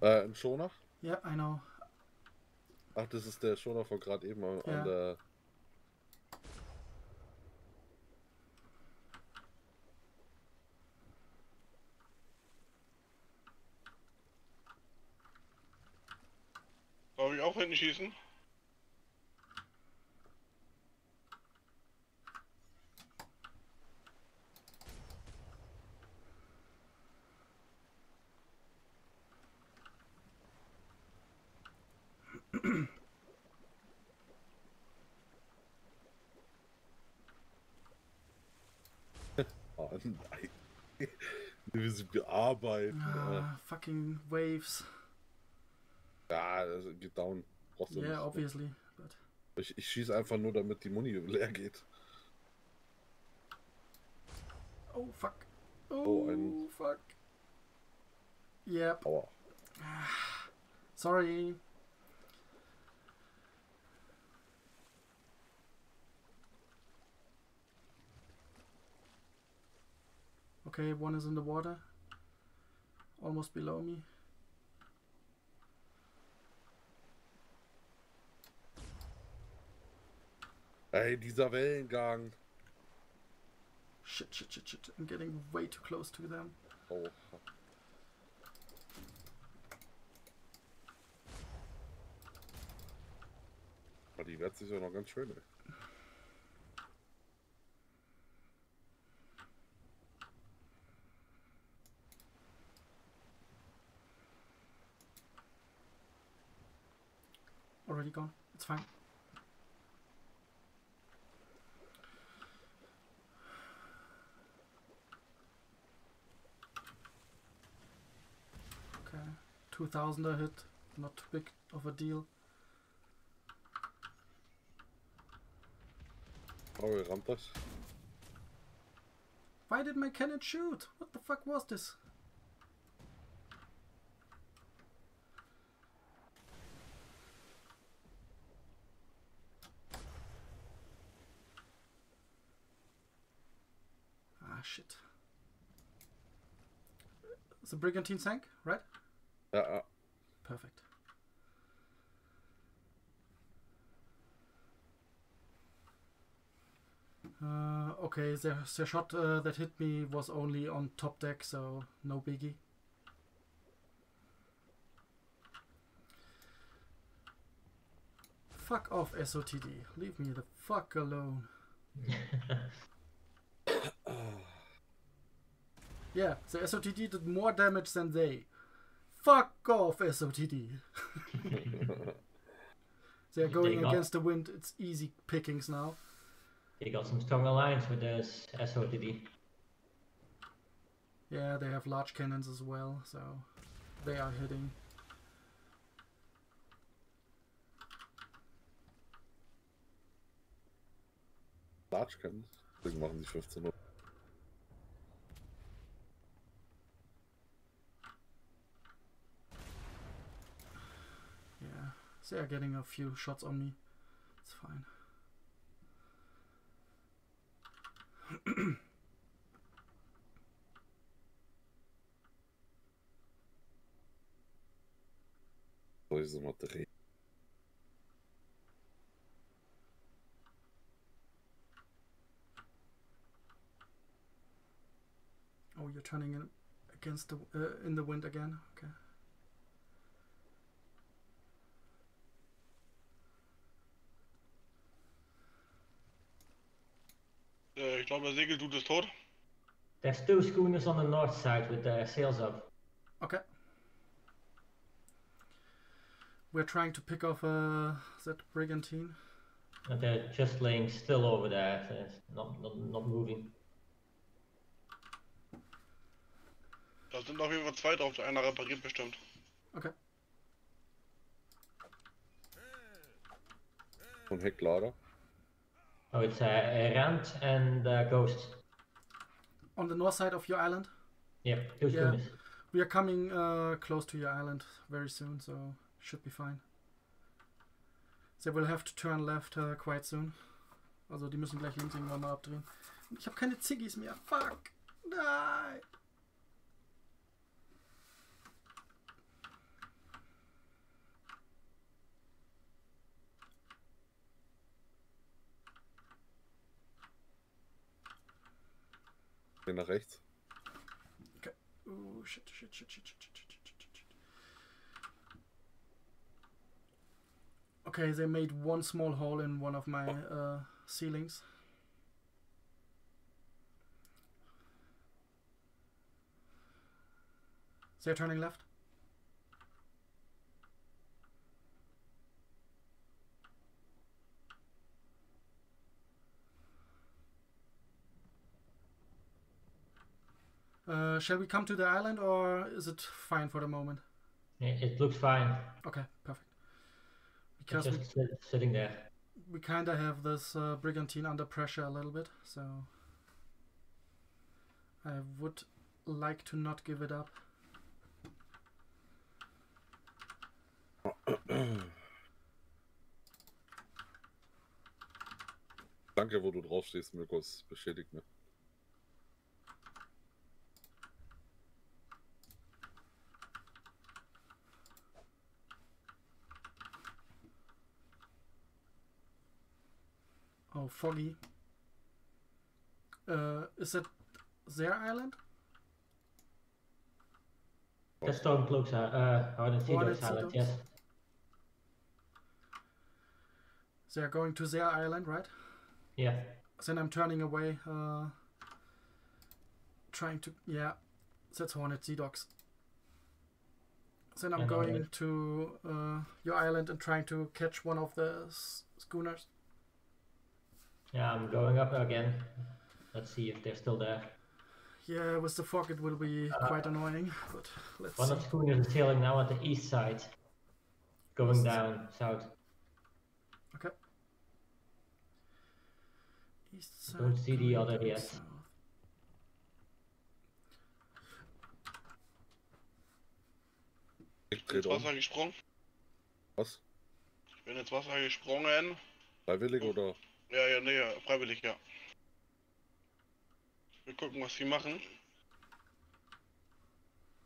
Äh, ein Schoner? Yeah, I know. Ach, das ist der Schoner von gerade eben an, Ja. an der. Auch hinten schießen? Oh, nein. Wie sie bearbeiten. Ah, fucking waves. Ja, das geht down. Brauchst du Yeah, nicht. obviously. But Ich, ich schieße einfach nur, damit die Muni leer geht. oh fuck. Oh, Oh, ein- fuck. Yep. Aua. Sorry. Okay, one is in the water. Almost below me. Ey, dieser Wellengang. Shit, shit, shit, shit. I'm getting way too close to them. Oh. Aber die wehrt sich ja noch ganz schön, ey. Already gone. It's fine. 2000 a hit. Not too big of a deal. Oh, das. Why did my cannon shoot? What the fuck was this? Ah, shit. The brigantine sank, right? Ja, ja. Perfect. Uh, okay, the, the shot uh, that hit me was only on top deck, so no biggie. Fuck off, SOTD. Leave me the fuck alone. Yeah, the SOTD did more damage than they. Fuck off, SOTD. They're going They got- against the wind. It's easy pickings now. They got some strong alliance with this SOTD. Yeah, they have large cannons as well, so they are hitting. Large kann. Deswegen machen sie 15 Uhr. Yeah, they are getting a few shots on me. It's fine. Ich sie mal? Oh, you're turning in against the uh, in the wind again. Okay. Ich glaube, der Segeldude ist tot. There's two schooners on the north side with their sails up. Okay. We're trying to pick off uh, that brigantine. And they're just laying still over there, so it's not, not, not moving. Da sind auf jeden Fall zwei drauf. Der eine repariert bestimmt. Okay. Und Hecklader. Oh, it's uh, a Rand and uh, Ghost. On the north side of your island. Yep, two Yeah. We are coming uh, close to your island very soon, so should be fine. They will have to turn left uh, quite soon. Also die müssen gleich links irgendwann mal abdrehen. Ich habe keine Ziggis mehr. Fuck. Nein. Nach rechts. Oh, shit, shit, shit, shit, shit, shit, shit, shit. Okay, they made one small hole in one of my uh, ceilings. They're turning left. Uh, shall we come to the island or is it fine for the moment? Yeah, It looks fine. Okay, perfect. It's Because we, just sit- sitting there. we kind of have this uh, brigantine under pressure a little bit, so I would like to not give it up. Danke, wo du draufstehst, Mirkos. Bestätigt mir. Oh, foggy. Uh, is it their island? The storm cloaks are, uh, on the Sea Hornet Dogs Island, yes. They're going to their island, right? Yeah. Then I'm turning away, uh, trying to, yeah, that's Hornet Sea Dogs. Then I'm And going to uh, your island and trying to catch one of the schooners. Yeah, I'm going up again. Let's see if they're still there. Yeah, with the fog it will be quite annoying, but let's One see. of the schooners is sailing now at the east side. Going East. down south. Okay. East side. Don't see the going other down yet. south. Ich Ins drehe um. Wasser gesprungen. Was? Ich bin ins Wasser gesprungen. Freiwillig oder? Ja, ja, nee, ja, freiwillig, ja. Wir gucken, was sie machen.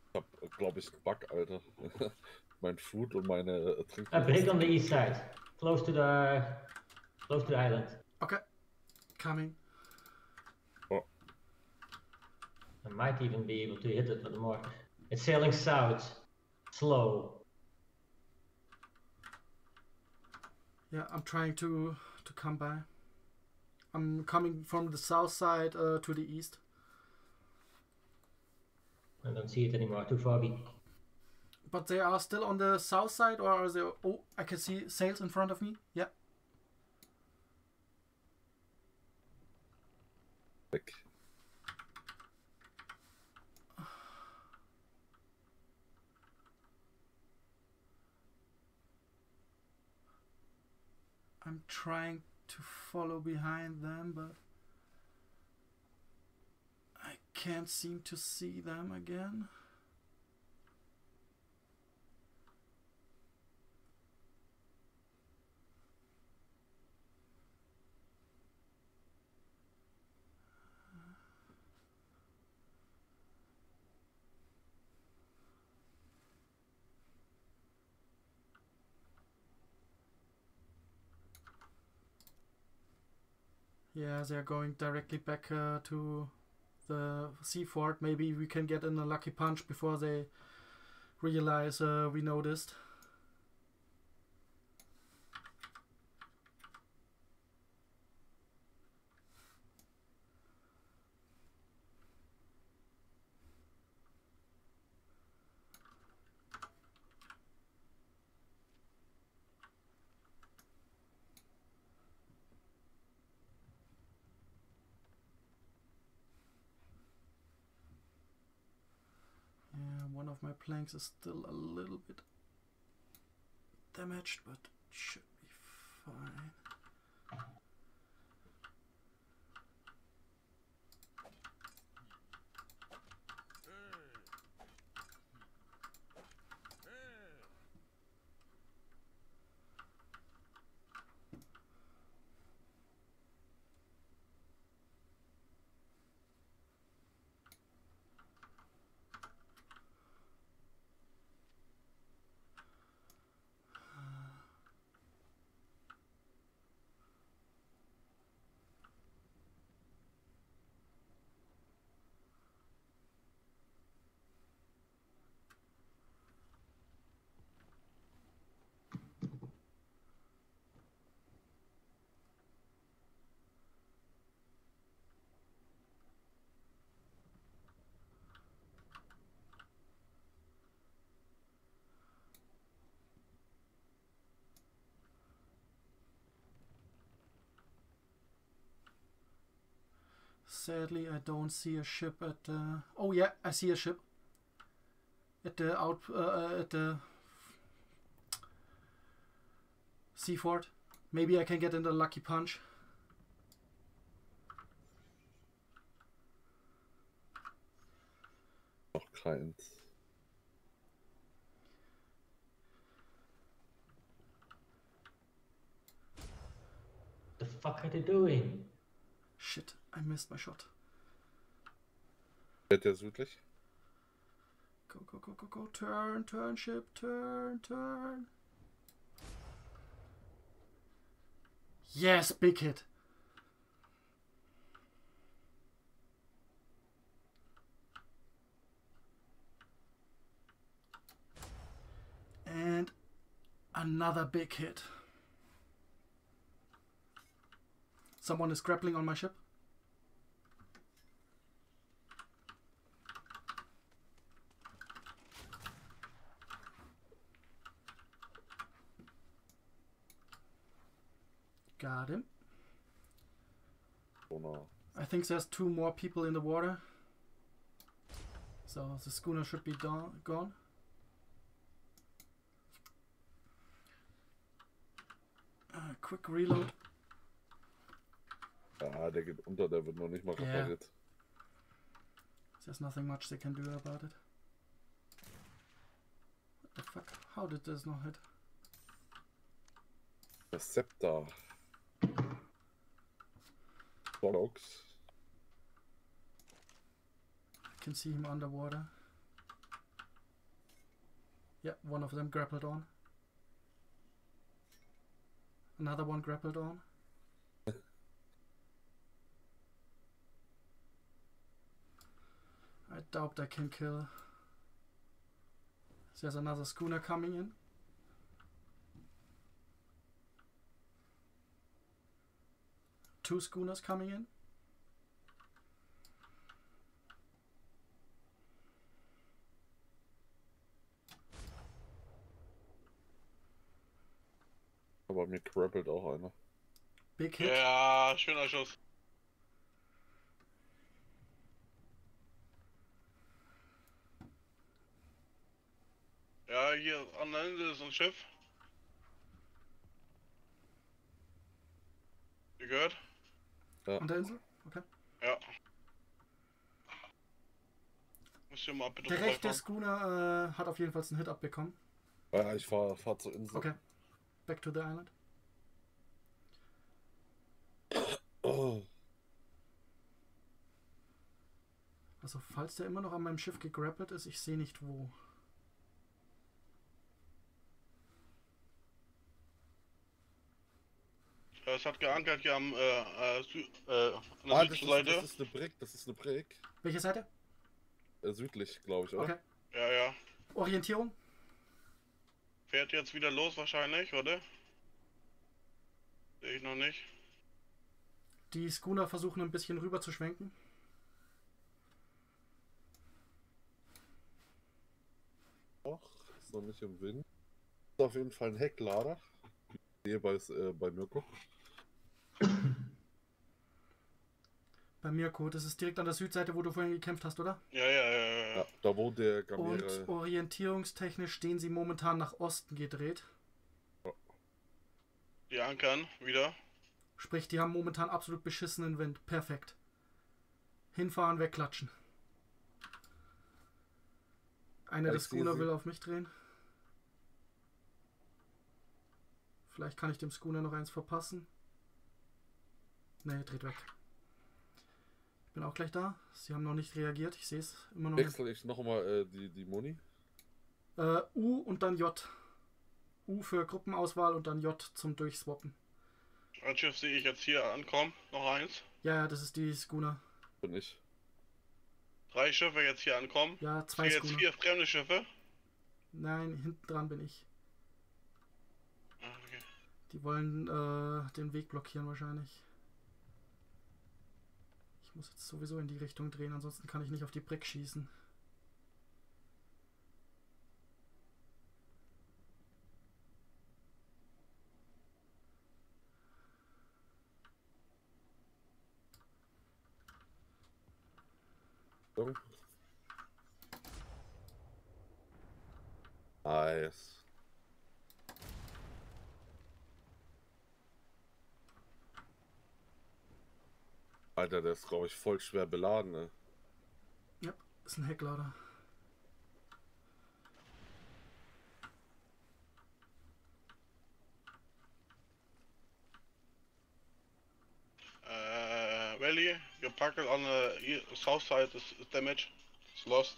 Ich hab, glaube ich, einen Bug, Alter. mein Food und meine äh, Trink. A break on the east side. Close to the close to the island. Okay. Coming. Oh. I might even be able to hit it with the more. It's sailing south. Slow. Yeah, I'm trying to to come by. I'm coming from the south side uh, to the east. I don't see it anymore. Too foggy. But they are still on the south side, or are they? Oh, I can see sails in front of me. Yeah. Weg. I'm trying to follow behind them, but I can't seem to see them again. Yeah, they're going directly back uh, to the sea fort. Maybe we can get in a lucky punch before they realize uh, we noticed. Yeah, one of my planks are still a little bit damaged, but should be fine. Sadly, I don't see a ship at. Uh... Oh yeah, I see a ship. At the out uh, at the Seaford. Maybe I can get in the lucky punch. Noch keins. The fuck are they doing? Shit, I missed my shot. Fährt der südlich? Go, go, go, go, go. Turn, turn, ship, turn, turn. Yes, big hit. And another big hit. Someone is grappling on my ship. Got him. Sonar. I think there's two more people in the water. So the schooner should be do- gone. Uh, quick reload. Ja, der geht unter, der wird noch nicht mal repariert. There's nothing much they can do about it. What the fuck? How did this not hit? Das Scepter. Bollocks. I can see him underwater. Yeah, one of them grappled on. Another one grappled on. I doubt I can kill. There's another schooner coming in. Two schooners coming in. Aber mir crappelt auch einer. Big hit. Ja, schöner Schuss. Ja, hier an der Insel ist ein Schiff. Ihr gehört? An der Insel? Okay. Ja. Müsst ihr mal bitte Der rechte. Schooner äh, hat auf jeden Fall einen Hit abbekommen. Ja, ich fahr, fahr zur Insel. Okay. Back to the island. Oh, Also falls der immer noch an meinem Schiff gegrappelt ist, ich sehe nicht wo. Es hat geankert hier am äh, äh, Sü äh, an der ah, das, ist, Südseite. das ist eine Brick, das ist eine Brick. Welche Seite? Äh, südlich, glaube ich, oder? Okay. Ja, ja. Orientierung? Fährt jetzt wieder los wahrscheinlich, oder? Sehe ich noch nicht. Die Schooner versuchen ein bisschen rüber zu schwenken. Ach, ist noch nicht im Wind. Ist auf jeden Fall ein Hecklader. Hier bei, äh, bei Mirko. Bei Mirko, das ist direkt an der Südseite, wo du vorhin gekämpft hast, oder? Ja, ja, ja, ja. Ja, da wo der Und Gamere. orientierungstechnisch stehen sie momentan nach Osten gedreht. Die ankern wieder. Sprich, die haben momentan absolut beschissenen Wind. Perfekt. Hinfahren, wegklatschen. Einer der Schooner will auf mich drehen. Vielleicht kann ich dem Schooner noch eins verpassen. Ne, dreht weg. Ich bin auch gleich da. Sie haben noch nicht reagiert. Ich sehe es immer noch. nicht. Wechsel ich nochmal äh, die, die Moni. Äh, U und dann J. U für Gruppenauswahl und dann J zum Durchswappen. Ein Schiff sehe ich jetzt hier ankommen. Noch eins. Ja, ja, das ist die Schooner. Bin ich. Drei Schiffe jetzt hier ankommen. Ja, Ich zwei sehe jetzt vier fremde Schiffe. Nein, hinten dran bin ich. Ah, okay. Die wollen äh, den Weg blockieren wahrscheinlich. Ich muss jetzt sowieso in die Richtung drehen, ansonsten kann ich nicht auf die Brick schießen. Nice. Alter, der ist, glaube ich, voll schwer beladen, ne? Ja, ist ein Hecklader. Uh, Valley, your packet on the e- south side is, is damaged. It's lost.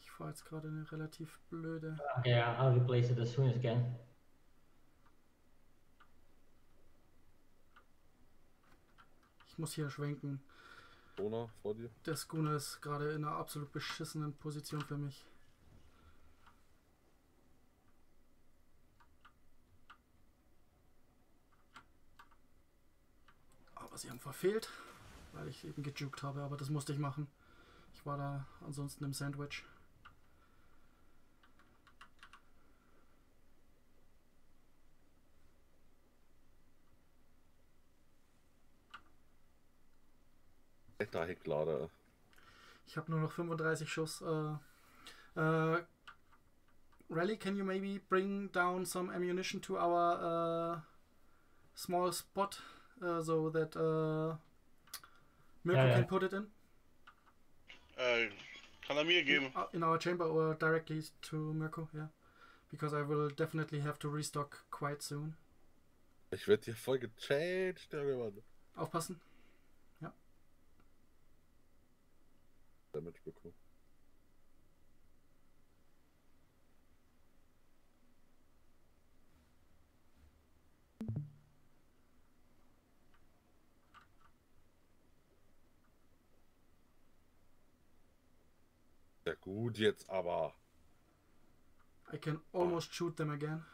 Ich fahre jetzt gerade eine relativ blöde. Okay, I'll replace it as soon as I can. Muss hier schwenken. Dona vor dir. Der Schooner ist gerade in einer absolut beschissenen Position für mich. Aber sie haben verfehlt, weil ich eben gejuckt habe, aber das musste ich machen. Ich war da ansonsten im Sandwich. Echter Hecklader. Ich habe nur noch 35 Schuss. Äh, äh, Rally, can you maybe bring down some ammunition to our uh, small spot uh, so that uh, Mirko Ja, ja. can put it in? Äh, kann er mir geben. Uh, In our chamber or directly to Mirko, yeah. Because I will definitely have to restock quite soon. Ich werde hier voll gechanged, irgendwann. Aufpassen. Damage bekommen. Ja gut, jetzt aber. I can almost shoot them again.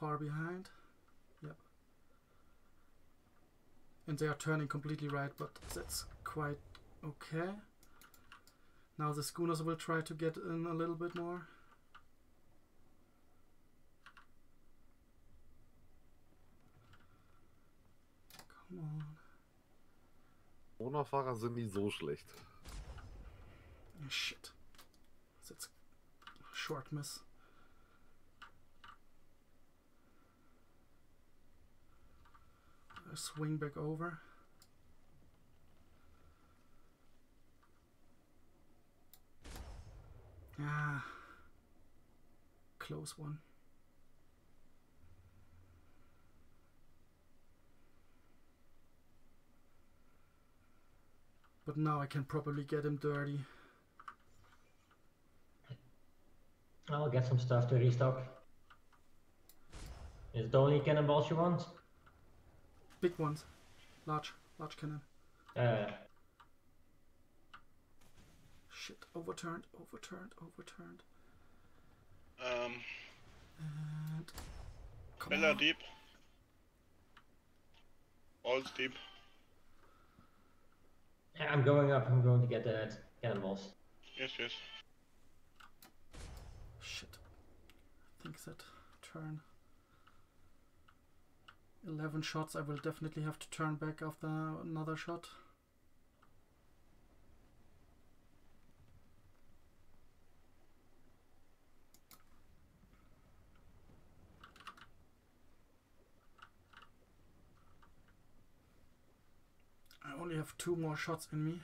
Far behind. Yep. And they are turning completely right, but that's quite okay. Now the schooners will try to get in a little bit more. Come on. Sind nicht so schlecht. Oh, shit. That's short miss. Swing back over. Ah. Close one. But now I can probably get him dirty. I'll get some stuff to restock. Is it only cannonballs you want? Big ones. Large. Large cannon. Uh, Shit. Overturned. Overturned. Overturned. Ähm, And. Come Bella on. deep. All deep. yeah, I'm going up. I'm going to get the cannonballs. Yes, yes. Shit. I think that turn. 11 shots. I will definitely have to turn back after another shot. I only have two more shots in me.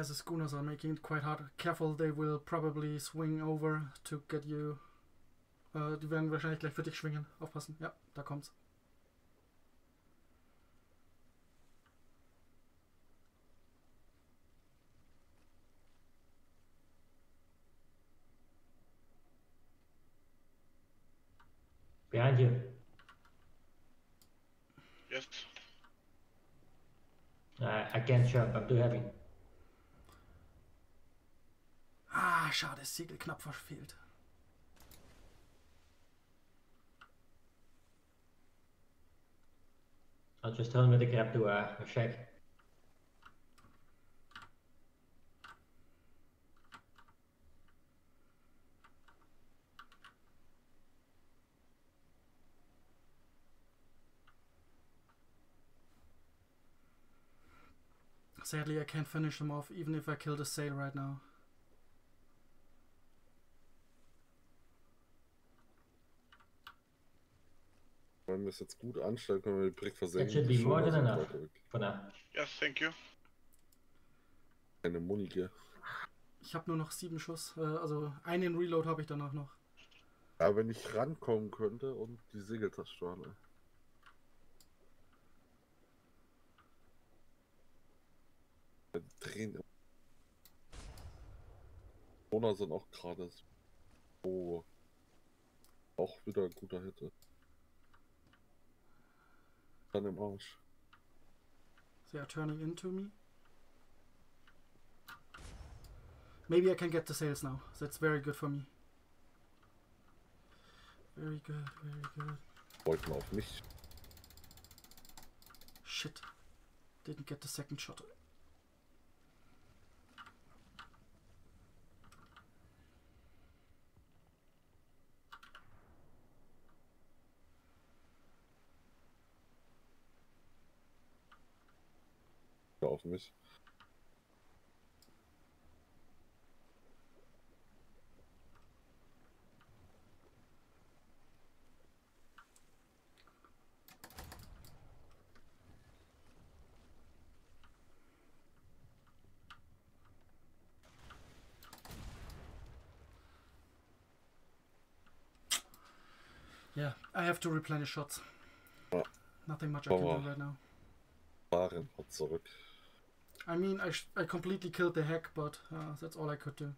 Yes, the schooners are making it quite hard. Careful, they will probably swing over to get you. Äh, die werden wahrscheinlich gleich für dich schwingen. Aufpassen. Ja, da kommt's. Behind you. Yes. Uh, I can't jump. I'm too heavy. Ah, schade, Segel knapp verfehlt. I'll just tell him to grab to a, a shack. Sadly, I can't finish him off, even if I kill the sail right now. Es jetzt gut anstellen, können wir direkt That versenken. should be die more than enough for now. Yes, thank you. Keine Munige. Ich habe nur noch sieben Schuss, äh, also einen Reload habe ich danach noch. Ja, wenn ich rankommen könnte und die Segel zerstören. ey. Ja, die drehen. Schoner sind auch gerade so. Auch wieder ein guter Hit. Arsch. They are turning into me. Maybe I can get the sales now. That's very good for me. Very good, very good. Wollten auf mich. Shit. Didn't get the second shot. Auf mich. Yeah, I have to replenish shots. Ja. Nothing much I can do right now. Waren zurück. I mean, I, sh- I completely killed the hack, but uh, that's all I could do.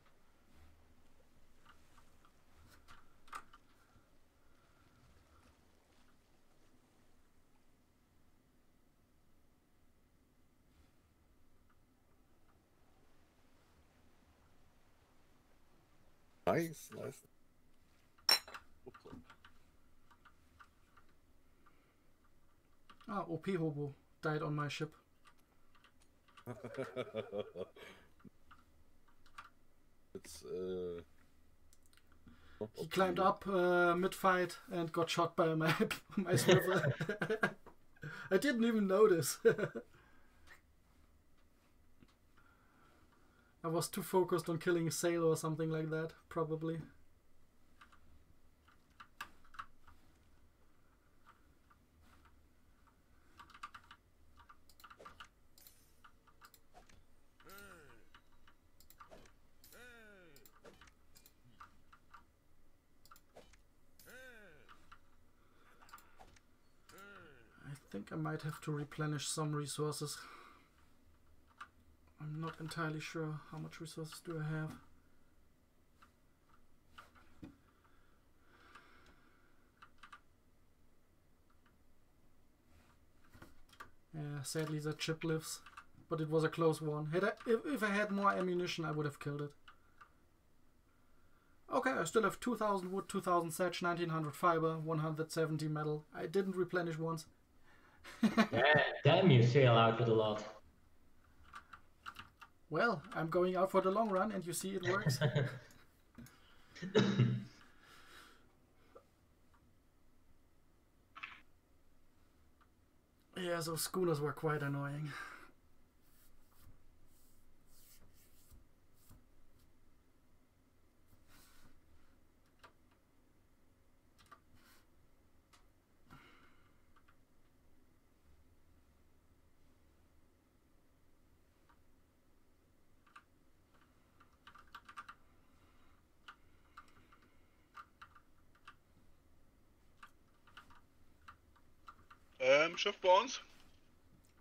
Nice, nice. Ah, OP Hobo died on my ship. It's uh. He climbed up uh, mid fight and got shot by my my swivel. I didn't even notice. I was too focused on killing a sailor or something like that, probably. I think I might have to replenish some resources. I'm not entirely sure how much resources do I have. Yeah, sadly the chip lives, but it was a close one. Had I, if, if I had more ammunition, I would have killed it. Okay, I still have 2000 wood, 2000 sedge, 1900 fiber, 170 metal. I didn't replenish once. Yeah, damn, you sail out with a lot. Well, I'm going out for the long run, and you see it works. yeah, those schooners were quite annoying. Schiff bei uns?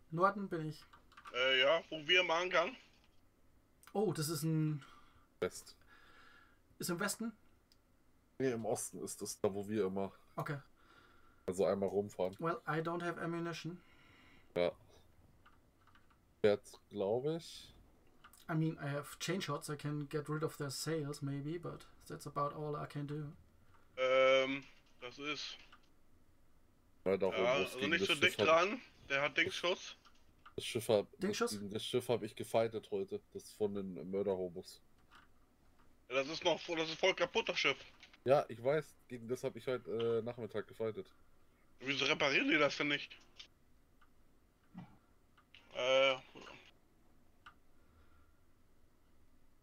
Norden bin ich. Äh, ja, wo wir machen kann. Oh, das ist ein. West. Ist im Westen? Nee, im Osten ist das da, wo wir immer. Okay. Also einmal rumfahren. Well, I don't have ammunition. Ja. Fährt, glaube ich. I mean, I have chain shots. I can get rid of their sails, maybe, but that's about all I can do. Ähm, das ist. Halt auch Ja, also nicht so dick dran. Der hat Dingsschuss. Das Schiff hab, Dingschuss? das Schiff habe ich gefightet heute. Das von den Mörderhobos. Ja, das ist noch voll- das ist voll kaputt, das Schiff. Ja, ich weiß. Gegen das habe ich heute äh, Nachmittag gefightet. Wieso reparieren die das denn nicht? Äh,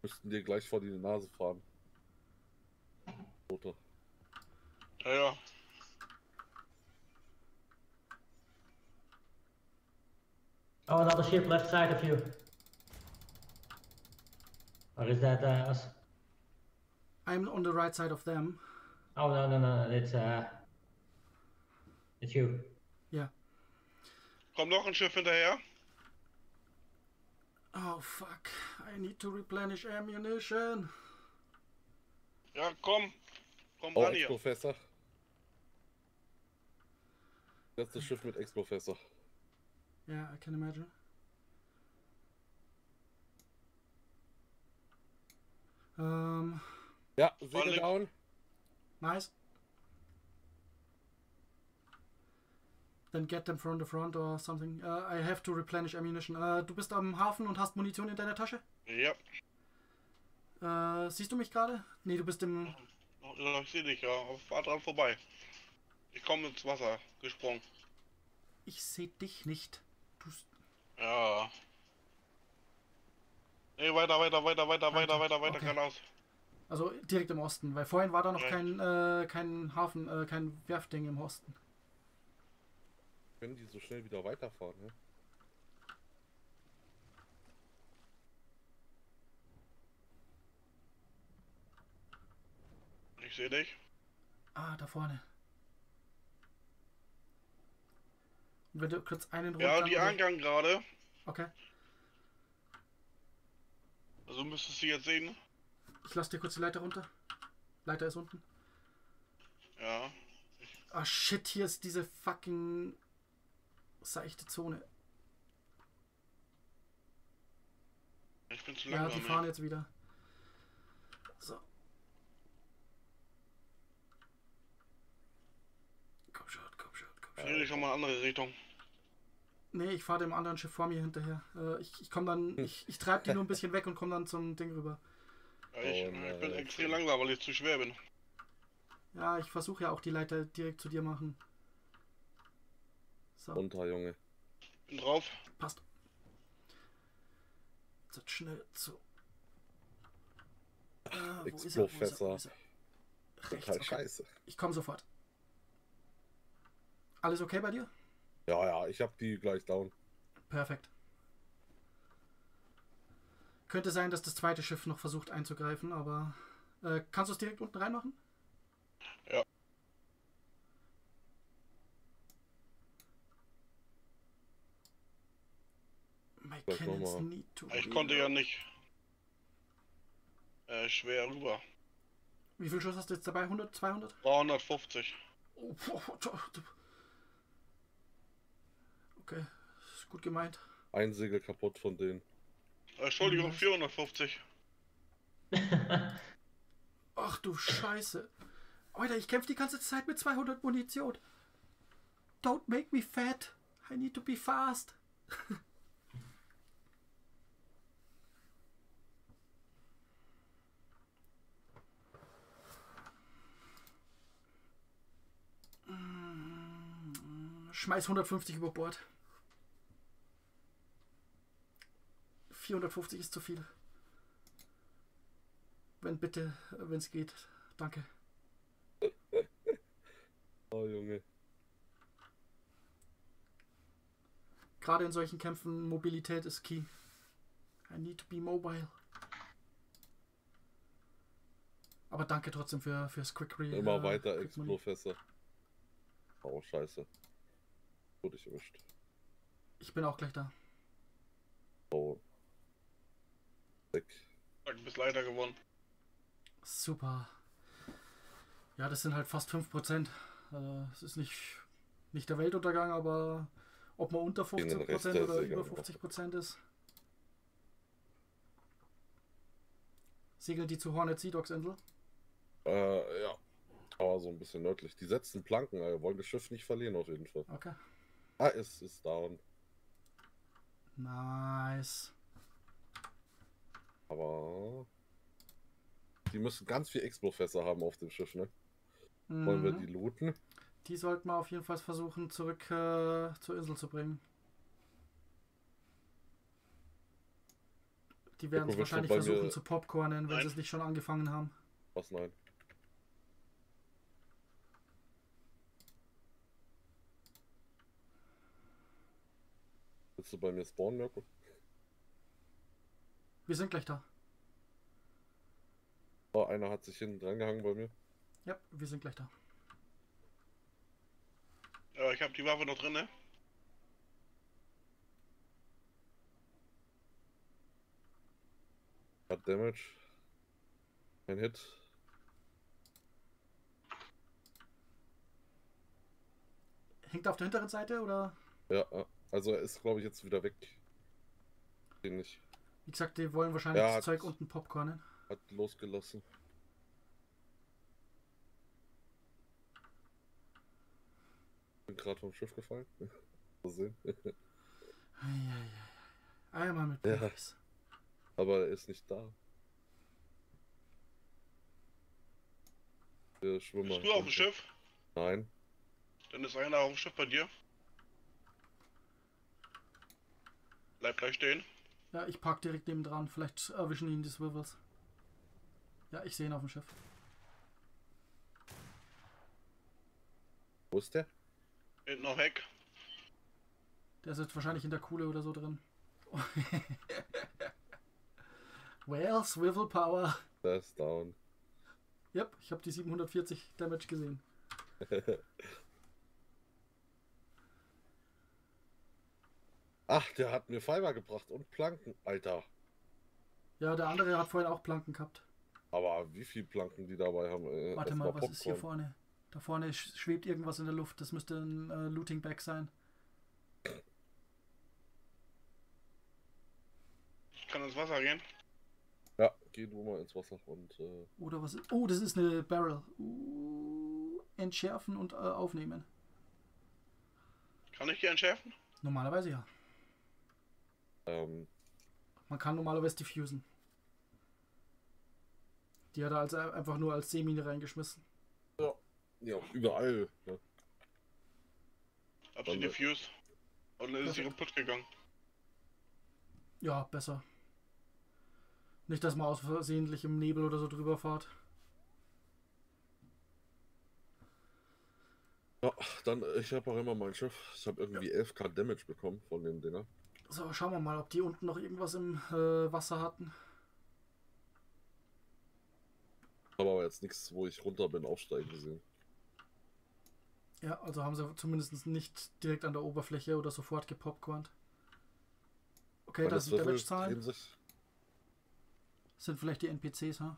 Müssten dir gleich vor die Nase fahren. Toter. ja, ja. Oh, another ship left side of you. Or is that uh, us? I'm on the right side of them. Oh no no no, it's uh, it's you. Kommt noch ein Schiff hinterher. Oh fuck! I need to replenish ammunition. Ja, komm. Komm Oh, ran hier. Explofässer. Letztes Schiff mit Explofässer. Yeah, I can imagine. Um, Ja, Voll Segel down. nice. Then get them from the front or something. Uh, I have to replenish ammunition. Uh, du bist am Hafen und hast Munition in deiner Tasche? Ja. Äh, siehst du mich gerade? Nee, du bist im. Ja, Ich sehe dich, ja. Fahr dran vorbei. Ich komme ins Wasser gesprungen. Ich sehe dich nicht. Du. s- Ja. Nee, weiter, weiter, weiter, weiter, weiter, weiter, weiter, Okay. geradeaus. Also direkt im Osten, weil vorhin war da noch Ja. kein, äh, kein Hafen, äh, kein Werftding im Osten. Können die so schnell wieder weiterfahren, ne? Ich sehe dich. Ah, da vorne. Du kurz einen Ja, Rundgang die Angang gerade. Okay. Also müsstest du jetzt sehen. Ich lasse dir kurz die Leiter runter. Leiter ist unten. Ja. Ah shit, hier ist diese fucking seichte Zone. Ich bin zu Ja, langsam. die ey. fahren jetzt wieder. So. Komm schon, komm schon, komm Ich schon. rede schon mal in eine andere Richtung. Nee, ich fahre dem anderen Schiff vor mir hinterher. Äh, ich ich komme dann, ich, ich treibe die nur ein bisschen weg und komme dann zum Ding rüber. Ja, ich, Oh, ich bin extrem langsam, weil ich zu schwer bin. Ja, ich versuche ja auch die Leiter direkt zu dir machen. So, Runter, Junge. Bin drauf. passt. Jetzt schnell zu. Äh, wo ist er? Wo ist er? Wo ist er? Rechts, Total okay. scheiße. Ich komme sofort. Alles okay bei dir? Ja, ja, ich hab die gleich down. Perfekt. Könnte sein, dass das zweite Schiff noch versucht einzugreifen, aber äh, kannst du es direkt unten reinmachen? Ja. My Gleich cannons nochmal. need to Ich konnte ja nicht äh, schwer rüber. Wie viel Schuss hast du jetzt dabei? 100, 200? 350. Oh, boah, boah, boah. Okay, ist gut gemeint. Ein Segel kaputt von denen. Entschuldigung, Mhm. 450. Ach du Scheiße. Alter, ich kämpfe die ganze Zeit mit 200 Munition. Don't make me fat. I need to be fast. Schmeiß 150 über Bord. 450 ist zu viel. Wenn bitte, wenn es geht. Danke. Oh, Junge. Gerade in solchen Kämpfen Mobilität ist key. I need to be mobile. Aber danke trotzdem für fürs Quick Re. Immer äh, weiter. Explofässer. Oh, scheiße. Wurde ich erwischt. Ich bin auch gleich da. Oh. Weg. Du bist leider gewonnen. Super. Ja, das sind halt fast 5%. Äh, Es ist nicht, nicht der Weltuntergang, aber ob man unter Gegen den Rest 50% der oder über noch. 50% ist. Segeln die zu Hornet Sea Dogs Insel? Äh, ja. Aber so ein bisschen nördlich. Die setzen Planken, äh, wollen das Schiff nicht verlieren auf jeden Fall. Okay. Ah, es ist down. Nice. Aber. Die müssen ganz viel Explofässer haben auf dem Schiff, ne? Wollen wir Mhm. die looten? Die sollten wir auf jeden Fall versuchen, zurück äh, zur Insel zu bringen. Die werden es wahrscheinlich bei mir- versuchen zu popcornen, wenn Nein. sie es nicht schon angefangen haben. Was nein? Willst du bei mir spawnen, Mirko? Wir sind gleich da. Oh, einer hat sich hinten dran gehangen bei mir. Ja, wir sind gleich da. Äh, ich habe die Waffe noch drin, ne? Hat Damage. Ein Hit. Hängt er auf der hinteren Seite oder? Ja, ja. also er ist, glaube ich, jetzt wieder weg. Den nicht. Wie gesagt, die wollen wahrscheinlich Ja, das Zeug unten popcornen. Hat losgelassen. Bin gerade vom Schiff gefallen. Mal sehen. Eieiei. Einmal mit Ja. Profis. Aber er ist nicht da. Der Schwimmer. Bist du auf dem Schiff? Nein. Dann ist einer auf dem Schiff bei dir. Bleib gleich stehen. Ja, ich park direkt neben dran. Vielleicht erwischen ihn die Swivels. Ja, ich sehe ihn auf dem Schiff. Wo ist der? Hinten noch Heck. Der ist jetzt wahrscheinlich in der Kuhle oder so drin. well, Swivel Power. Der ist down. Yep, ich habe die 740 Damage gesehen. Ach, der hat mir Fiber gebracht und Planken, Alter. Ja, der andere hat vorhin auch Planken gehabt. Aber wie viel Planken die dabei haben? Äh, Warte mal, war was ist hier vorne? Da vorne sch- schwebt irgendwas in der Luft. Das müsste ein äh, Looting Bag sein. Ich kann ins Wasser gehen. Ja, geh du mal ins Wasser und äh, Oder was ist. Oh, das ist eine Barrel. Uh, entschärfen und äh, aufnehmen. Kann ich die entschärfen? Normalerweise ja. Ähm, Man kann normalerweise diffusen. Die hat er also einfach nur als Seemine reingeschmissen. ja, überall. Ne? Hab sie diffused. Und dann ist sie kaputt gegangen. Ja, besser. Nicht, dass man aus versehentlich im Nebel oder so drüber fahrt. Ja, dann, ich habe auch immer mein Schiff. Ich habe irgendwie 11k Damage bekommen von den Dinger. So, schauen wir mal, ob die unten noch irgendwas im äh, Wasser hatten. Habe aber jetzt nichts, wo ich runter bin, aufsteigen gesehen. Ja, also haben sie zumindest nicht direkt an der Oberfläche oder sofort gepopcornt. Okay, Meine das sind Damage-Zahlen. Sind vielleicht die NPCs, ha?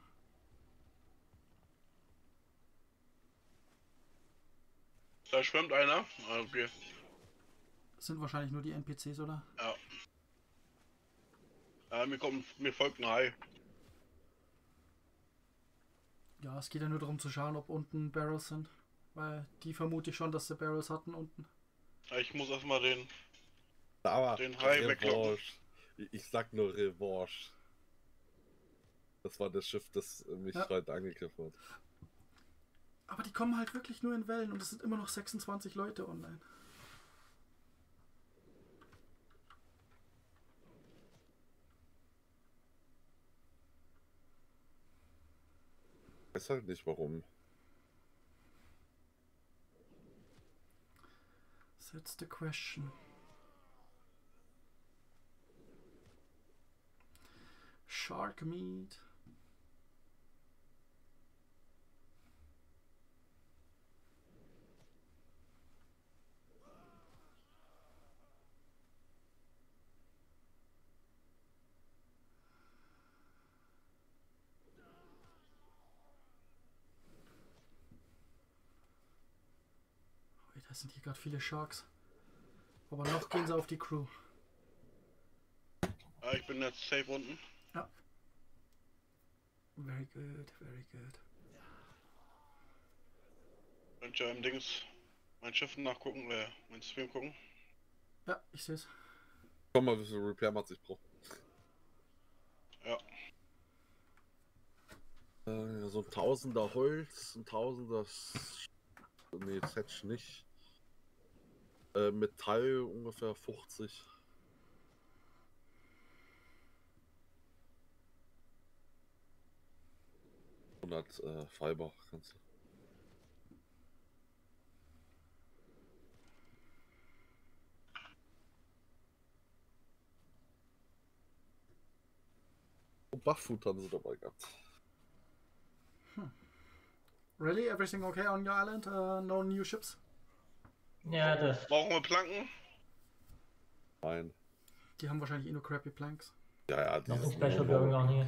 Da schwimmt einer. Ah, Okay. Sind wahrscheinlich nur die NPCs, oder? Ja. Ja, mir kommt, mir folgt ein Hai. Ja, es geht ja nur darum zu schauen, ob unten Barrels sind. Weil die vermute ich schon, dass sie Barrels hatten unten. Ich muss erstmal den. Aber Den Hai weglocken. Revanche. Ich, sag nur Revanche. Das war das Schiff, das äh, mich Ja. heute angegriffen hat. Aber die kommen halt wirklich nur in Wellen und es sind immer noch 26 Leute online. Weiß halt nicht warum. That's the question. Shark meat. Sind hier gerade viele Sharks. Aber noch gehen sie auf die Crew. Ja, ich bin jetzt safe unten. Very good, very good. Könnt ihr im Dings mein Schiff nachgucken, äh, mein Stream gucken? Ja, ich sehe es. Komm mal, wie viel Repair-Mats ich brauche. Ja. Äh, so ein Tausender Holz, ein Tausender. Nee, Setch nicht. Äh, Metall ungefähr 50. Hundert äh, Fiber kannst du. Und Bufffood haben sie dabei gehabt. Really? Everything okay on your island? Uh, no new ships? Ja, das. Brauchen wir Planken? Nein. Die haben wahrscheinlich eh nur crappy planks. Ja, ja, die Nothing special nur- going on here.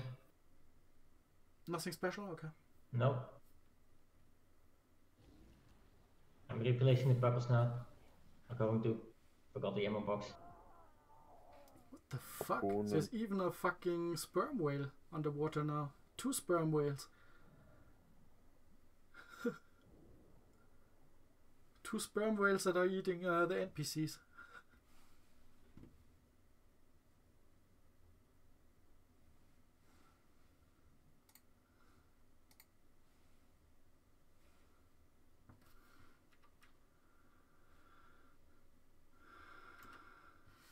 Nothing special? Okay. No. I'm replacing the buckles now. I'm going to forgot the ammo box. What the fuck? There's even a fucking sperm whale underwater now. Two sperm whales. Two sperm whales that are eating uh, the NPCs.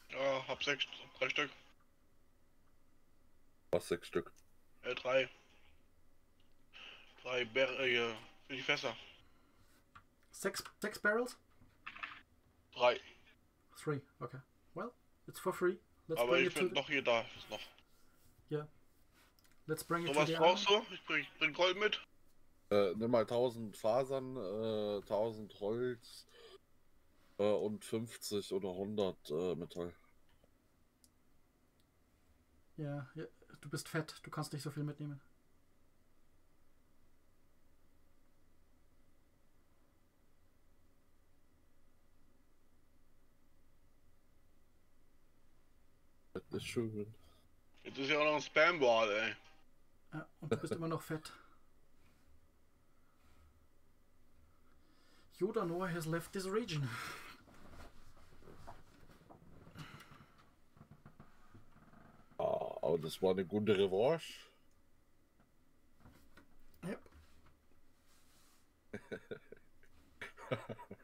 Ja, hab sechs, drei Stück. Was, sechs Stück. Äh, drei. Drei Ber äh, für die Fässer. Six, six barrels? Drei. Three. Okay. Well, it's for free. Let's Aber bring ich it to bin noch hier da. Ist noch. let's bring it So to was the brauchst island. du? Ich bring, bring Gold mit. Äh, nimm mal 1000 Fasern, äh, 1000 Holz äh, und 50 oder 100 äh, Metall. Ja, ja, du bist fett. Du kannst nicht so viel mitnehmen. Ist schön. Jetzt ist ja auch noch ein Spamball, ey. Ja, und du bist immer noch fett. Yoda Noah has left this region. Ah, aber das war eine gute Revanche. Yep.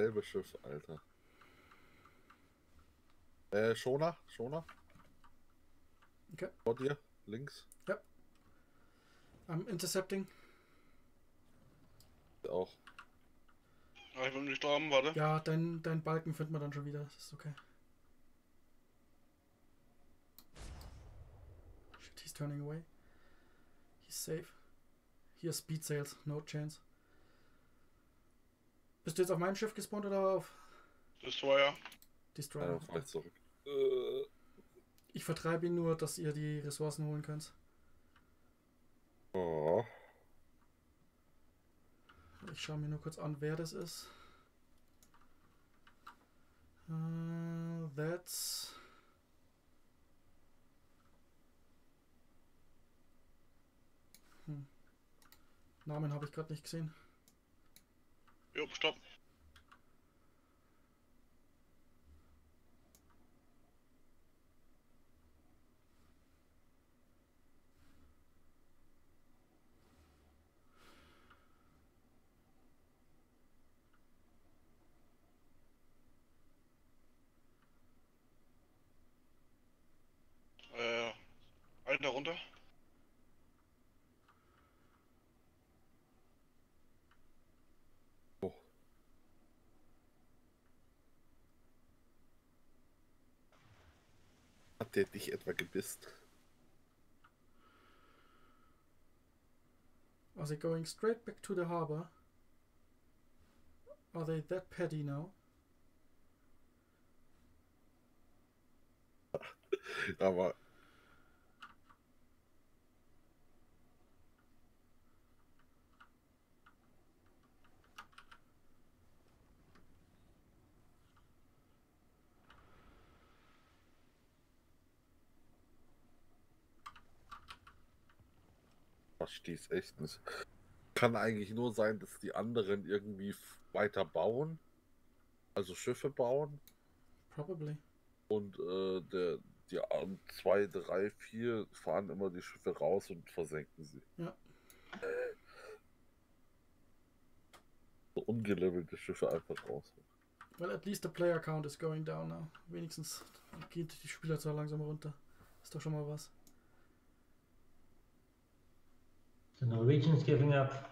Selbe Schiff, Alter. Äh, Schona, Schona. Okay. Vor dir, links. I'm intercepting. Auch. Ah, ich bin gestorben, warte. Ja, dein, dein Balken finden wir dann schon wieder. Das ist okay. Shit, he's turning away. He's safe. Hier Speed Sales, no chance. Bist du jetzt auf meinem Schiff gespawnt oder auf Destroyer. Destroyer? Ja, fahr ich zurück. Äh, Ich vertreibe ihn nur, dass ihr die Ressourcen holen könnt. oh. Ich schaue mir nur kurz an, wer das ist. Uh, that's. Hm. Namen habe ich gerade nicht gesehen. Jo, stop. Hat der dich etwa gebissen? Are they going straight back to the harbor? Are they that petty now? Aber verstehe es echt nicht. Kann eigentlich nur sein, dass die anderen irgendwie weiter bauen. Also Schiffe bauen. Probably. Und äh, der, die an- zwei, drei, vier fahren immer die Schiffe raus und versenken sie. Ja. So ungelevelte Schiffe einfach raus. Well, at least the player count is going down now. Wenigstens geht die Spielerzahl langsam runter. Ist doch schon mal was. The Norwegians giving up.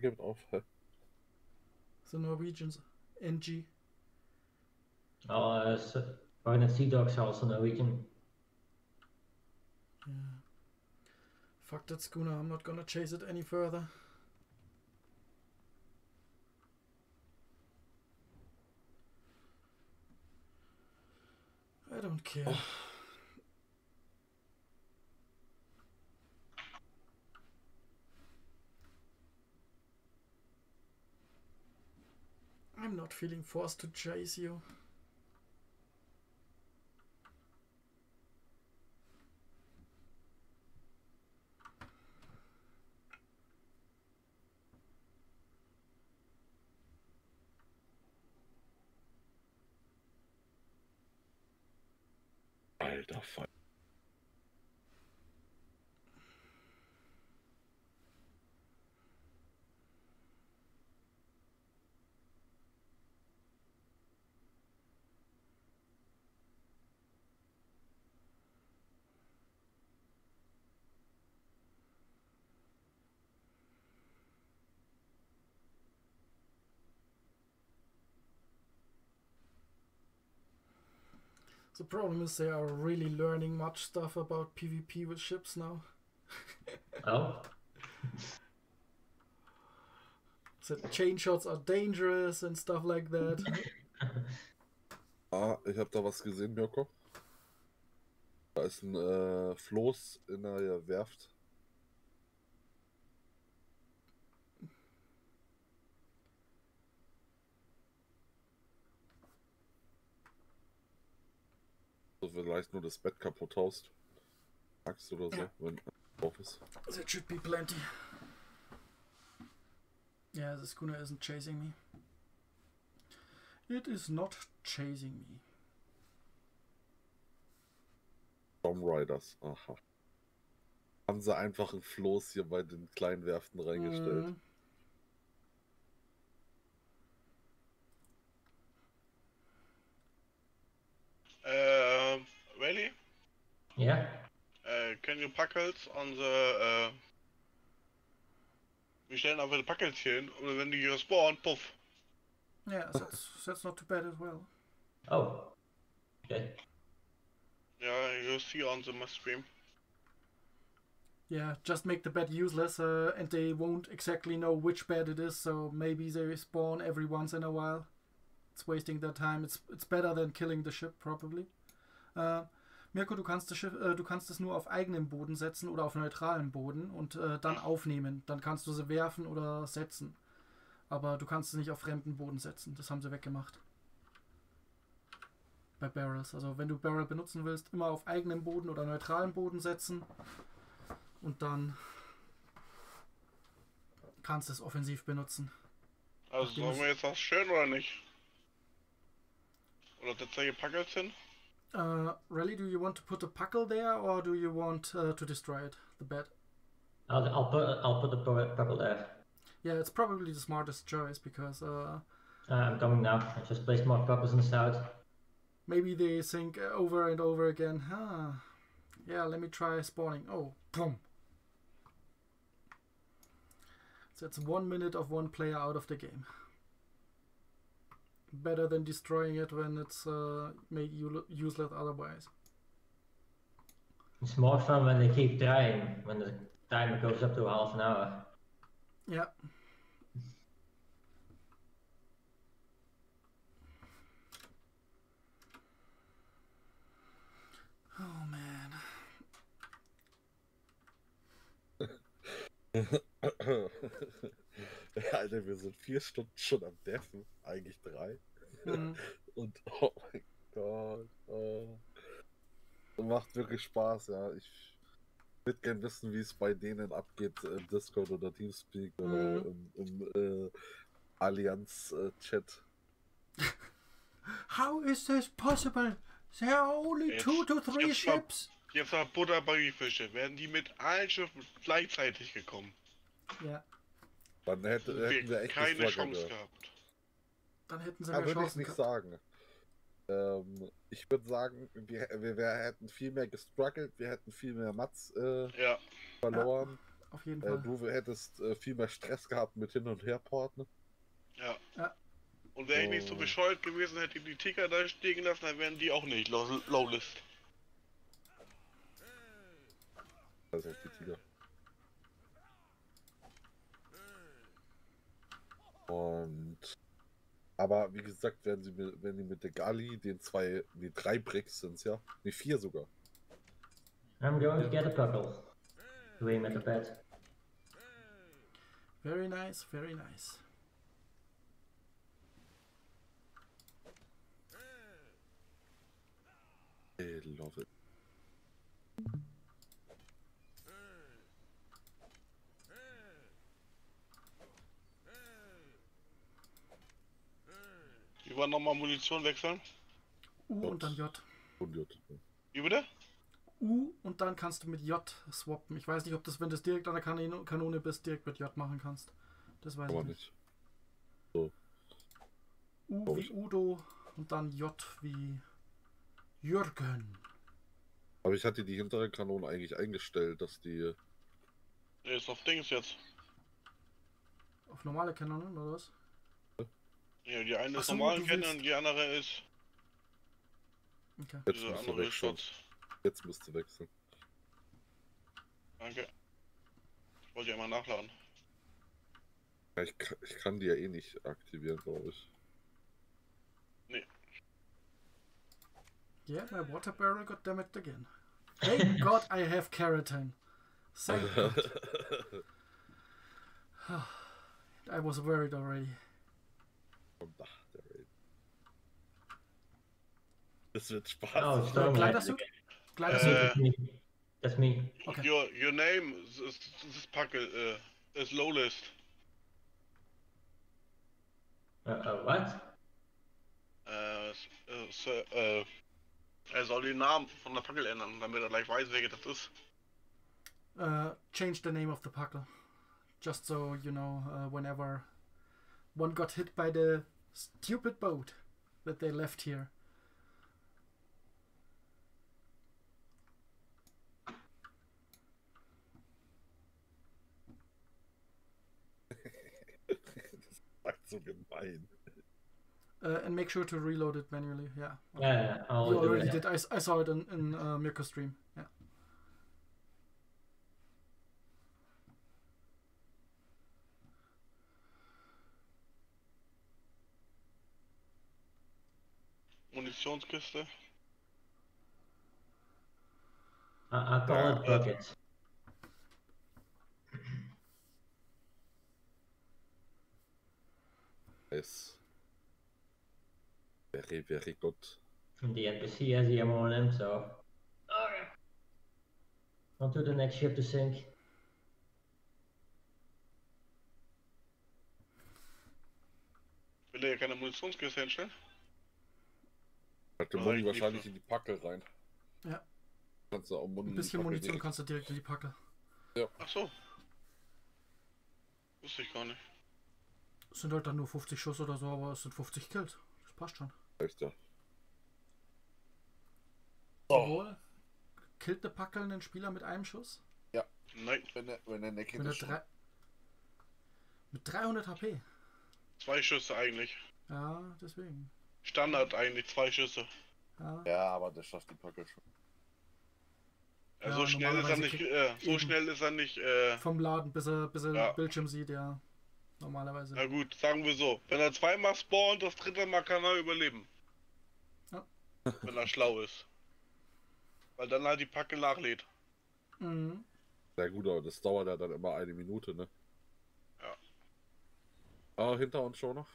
Gibt auf. Hä? The Norwegians. NG. Oh, uh, so, Barnet Sea Dogs are also Norwegian. Yeah. Fuck that schooner. I'm not gonna chase it any further. Don't care. Oh. I'm not feeling forced to chase you. fuck. The problem is they are really learning much stuff about PvP with ships now. Oh, That chain shots are dangerous and stuff like that. Ah, ich habe da was gesehen, Mirko. Da ist ein äh, Floß in der Werft. Vielleicht nur das Bett kaputt haust. Magst oder so, Ja. wenn drauf ist. There should be plenty. Yeah, the schooner isn't chasing me. It is not chasing me. Storm Riders. Aha. Haben sie einfach ein Floß hier bei den kleinen Werften reingestellt. Mm. Uh, Rally, yeah. uh, can you Packels on the. Uh... Wir stellen einfach die Packels hier hin und wenn die hier spawnen, puff. Yeah, that's that's not too bad as well. Oh. Okay. Yeah, you'll see on the my stream. Yeah, just make the bed useless, uh, and they won't exactly know which bed it is. So maybe they spawn every once in a while. It's wasting their time. It's it's better than killing the ship probably. Äh, Mirko, du kannst das Schiff, äh, du kannst es nur auf eigenem Boden setzen oder auf neutralem Boden und äh, dann aufnehmen. Dann kannst du sie werfen oder setzen. Aber du kannst sie nicht auf fremden Boden setzen. Das haben sie weggemacht. Bei Barrels. Also wenn du Barrel benutzen willst, immer auf eigenem Boden oder neutralem Boden setzen. Und dann kannst du es offensiv benutzen. Also es- wir jetzt das schön oder nicht? Oder tatsächlich Packels hin? Uh, Rally, do you want to put a puckle there or do you want uh, to destroy it, the bed? I'll, I'll put I'll put the pu- purple there. Yeah, it's probably the smartest choice because uh, Uh, I'm coming now. I just placed more purples in the south. maybe they think uh, over and over again, huh? Yeah, let me try spawning. Oh, boom. So that's one minute of one player out of the game. Better than destroying it when it's uh, made you useless otherwise. It's more fun when they keep trying, when the timer goes up to half an hour. Yeah. Oh man. Alter, wir sind vier Stunden schon am Deffen. Eigentlich drei. Mhm. Und oh mein Gott. Oh. macht wirklich Spaß, ja. Ich würde gern wissen, wie es bei denen abgeht im Discord oder Teamspeak oder Mhm. im, im äh, Allianz-Chat. How is this possible? There are only Jetzt- two to three jetzt mal- ships. Jetzt mal Butter bei die Fische. Wären die mit allen Schiffen gleichzeitig gekommen, Ja, Dann hätte, hätten wir echt keine Chance ja. gehabt. dann hätten sie Da mehr würde ich nicht gehabt. sagen. Ähm, ich würde sagen, wir, wir, wir hätten viel mehr gestruggelt, wir hätten viel mehr Mats äh, Ja, verloren. Auf jeden Äh, Fall. du hättest äh, viel mehr Stress gehabt mit Hin- und Herporten. ja. Ja. Und wäre ich nicht so Oh. bescheuert gewesen, hätte ich die Ticker da stehen lassen, dann wären die auch nicht low, Lowlist. Das ist die Tiger. Und aber wie gesagt, wenn sie mit, wenn die mit der Gali den zwei, die drei Bricks sind ja, ne vier sogar. I'm going to get a. To aim at the pet. Very nice, very nice. I love it. Wie war nochmal Munition wechseln? U und dann J. Und J. Wie bitte? U und dann kannst du mit J swappen. Ich weiß nicht, ob das, wenn du es direkt an der Kanone, Kanone bist, direkt mit J machen kannst. Das weiß Aber ich nicht. nicht. U glaub wie ich. Udo und dann J wie Jürgen. Aber ich hatte die hintere Kanone eigentlich eingestellt, dass die. Der ist auf Dings jetzt. Auf normale Kanonen oder was? Ja, die eine ist so, normal du kennen und die andere ist Okay. Jetzt diese müsste andere wechseln. Schutz. Jetzt müsste wechseln. Danke. Ich wollte ja mal nachladen. Ja, Ich, kann- ich kann die ja eh nicht aktivieren, glaube ich. Yeah, my water barrel got damaged again. Thank God I have keratin. Thank God. I was worried already. Das wird Spaß. Oh, Storm. Kleidersuit? Kleidersuit? That's me. That's me. Okay. Your, your name is, is, this Packel uh, is low list. Uh, uh, what? Äh, äh, so, äh, er soll den Namen von der Packel ändern, damit er gleich weiß, wer das ist. Uh, change the name of the puckle. Just so you know, uh, whenever one got hit by the stupid boat that they left here. das so gemein. Uh, and make sure to reload it manually. Yeah. Yeah, yeah, I'll you do already it. did. I, s- I saw it in, in uh, Mirko stream. Yeah. Munitionskiste. I, I call it buckets. Nice. Very, very good. And the NPC has the ammo on him, so. Okay. On to the next ship to sink. Will er keine Munitionskiste hinstellen? Hat der Ah, Muni ich wahrscheinlich in die Packel rein. Ja. Kannst du auch Muni Ein bisschen Munition kannst du direkt in die Packe. Ach so. Wusste ich gar nicht. Es sind halt dann nur 50 Schuss oder so, aber es sind 50 Kills. Das passt schon. Echt, ja. Obwohl, killt der Packel einen Spieler mit einem Schuss? Nein, Wenn er, wenn er eine Wenn er drei, mit 300 HP. zwei Schüsse eigentlich. Ja, deswegen. Standard eigentlich, zwei Schüsse. Ja. Ja, aber der schafft die Packel schon. Ja, so schnell ist er normalerweise nicht, äh, so schnell ist er nicht, äh, Vom Laden, bis er, bis er Ja. den Bildschirm sieht, ja. Normalerweise. na gut, sagen wir so. Wenn er zweimal spawnt, das dritte Mal kann er überleben. Ja. Wenn er schlau ist. Weil dann halt die Packe nachlädt. Mhm. Sehr gut, aber das dauert ja dann immer eine Minute, ne? Ja. Ah, hinter uns schon noch.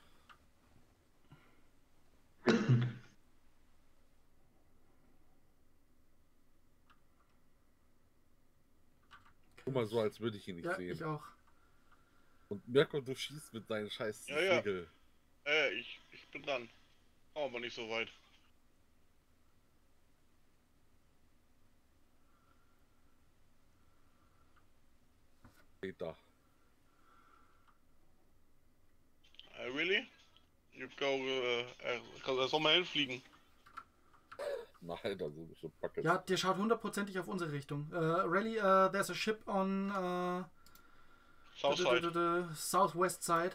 Guck mal so, als würde ich ihn nicht Ja, sehen. ich auch. Und Mirko, du schießt mit deinen scheiß Ja, ja. Segel. Äh, ich, ich bin dran. Oh, aber nicht so weit. Da. Uh, really? You go, äh, er, er soll mal hinfliegen. Nein, also so Buckets. Ja, der schaut hundertprozentig auf unsere Richtung. Äh, Rally, uh, there's a ship on uh, the, the, Southside. the, the southwest side.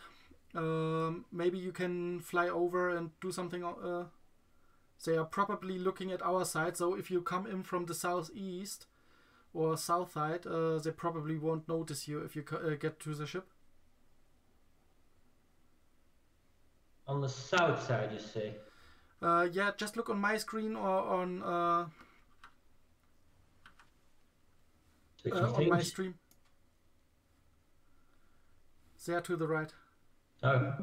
Um, maybe you can fly over and do something. Uh, they are probably looking at our side, so if you come in from the southeast or south side, uh, they probably won't notice you if you uh, get to the ship. On the south side, you say? Uh, yeah, just look on my screen or on uh, uh, on my stream. There to the right. Oh,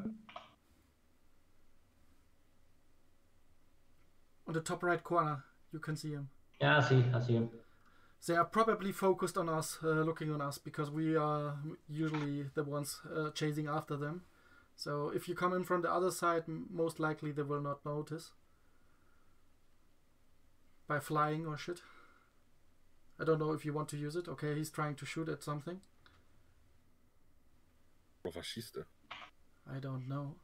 On the top right corner, you can see him. yeah, I see, I see him. They are probably focused on us, uh, looking on us, because we are usually the ones uh, chasing after them. So if you come in from the other side, most likely they will not notice. By flying or shit. I don't know if you want to use it. Okay, he's trying to shoot at something. Auf was schießt? I don't know.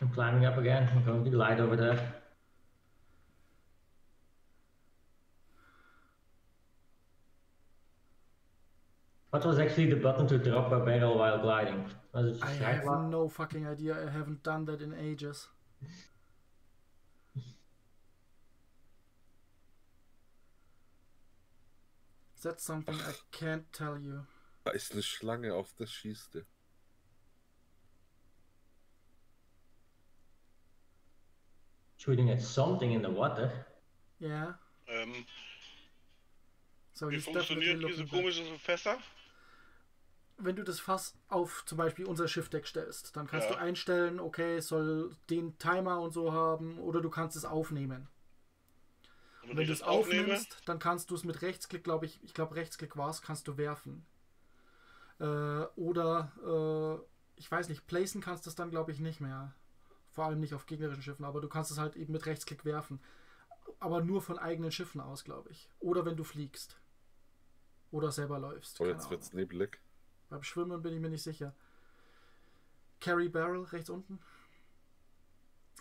I'm climbing up again. I'm going to the light over there. What was actually the button to drop a barrel while gliding? Was it I just have one? no fucking idea. I haven't done that in ages. That's something I can't tell you. Da ist eine Schlange, auf das schießt er. Shooting at something in the water. Yeah. Ähm, So wie he's definitely funktioniert diese looking back. komischen Fässer? Wenn du das Fass auf zum Beispiel unser Schiffdeck stellst, dann kannst Ja. du einstellen, okay, es soll den Timer und so haben, oder du kannst es aufnehmen. Und Und wenn du es aufnimmst, dann kannst du es mit Rechtsklick, glaube ich, ich glaube Rechtsklick war es, kannst du werfen. Äh, oder äh, ich weiß nicht, placen kannst du es dann, glaube ich, nicht mehr. Vor allem nicht auf gegnerischen Schiffen, aber du kannst es halt eben mit Rechtsklick werfen. Aber nur von eigenen Schiffen aus, glaube ich. Oder wenn du fliegst. Oder selber läufst. So, keine jetzt Ahnung. wird's neblig. Beim Schwimmen bin ich mir nicht sicher. Carry Barrel rechts unten.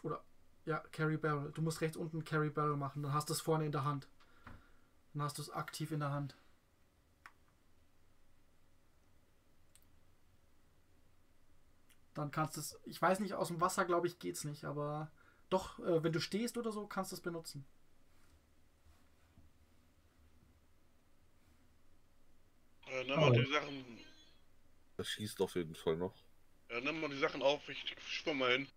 Oder ja, Carry Barrel. Du musst rechts unten Carry Barrel machen. Dann hast du es vorne in der Hand. Dann hast du es aktiv in der Hand. Dann kannst du es. Ich weiß nicht, aus dem Wasser, glaube ich, geht's nicht, aber doch, äh, wenn du stehst oder so, kannst du es benutzen. äh, mal Oh. die Sachen, Das schießt auf jeden Fall noch. ja, nimm mal die Sachen auf, ich schwimme mal hin.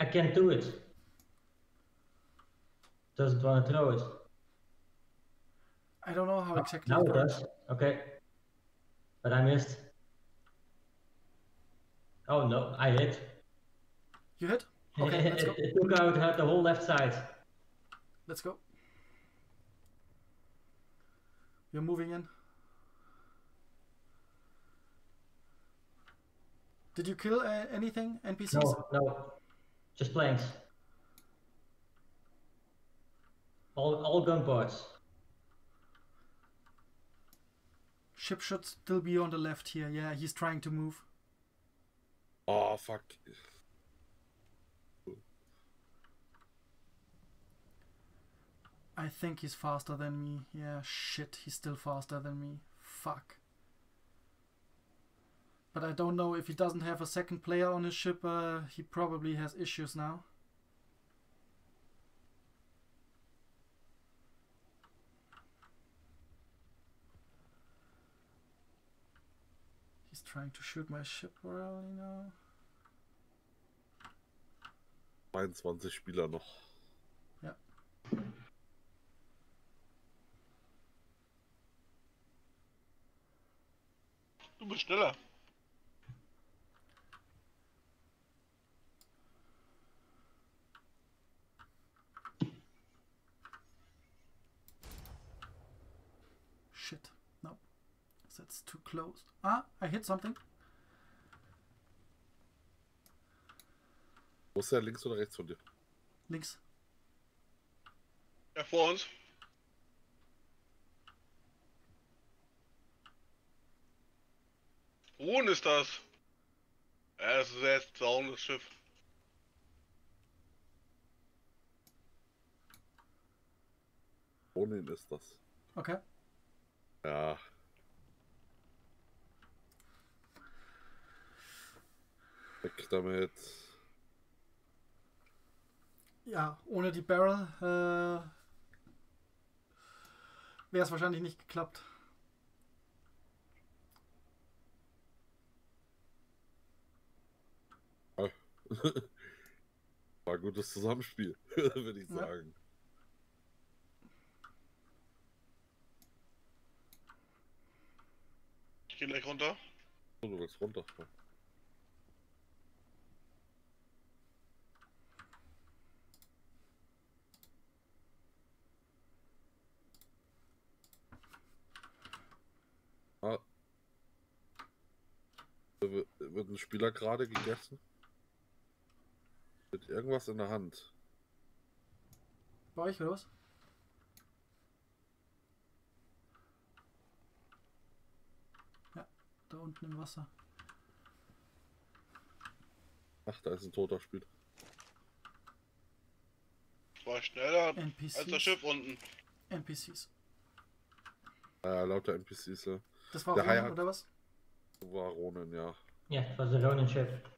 I can't do it. Doesn't want to throw it. I don't know how exactly. Now it does. Okay. But I missed. Oh no, I hit. You hit? Okay, let's go. it, took out the whole left side. Let's go. We're moving in. Did you kill uh, anything? NPCs? No, no. Just planes. All, all gun parts. Ship should still be on the left here. Yeah, he's trying to move. Oh, fuck. I think he's faster than me. Yeah, shit, he's still faster than me. Fuck. But I don't know if he doesn't have a second player on his ship, uh, he probably has issues now. He's trying to shoot my ship really now. 22 Spieler noch. Du bist schneller. That's too close. Ah, I hit something. Wo ist der links oder rechts von dir? Links. Ja, vor uns. Ruhen ist das. Ja, das ist jetzt sauendes Schiff. Ronin ist das. Okay. Ja. Weg damit. Ja, ohne die Barrel äh, wäre es wahrscheinlich nicht geklappt. War ein gutes Zusammenspiel, würde ich Ja. sagen. Ich gehe gleich runter. So, du willst runter. Wird ein Spieler gerade gegessen? Mit irgendwas in der Hand. Bei euch oder was? Ja, da unten im Wasser. Ach, da ist ein toter Spieler. Das war schneller als das NPCs. Schiff unten. NPCs. Äh, lauter NPCs, ja. Das war Der Hai hat- oder was? War Ronin, ja. Ja, het was de Ronin ship.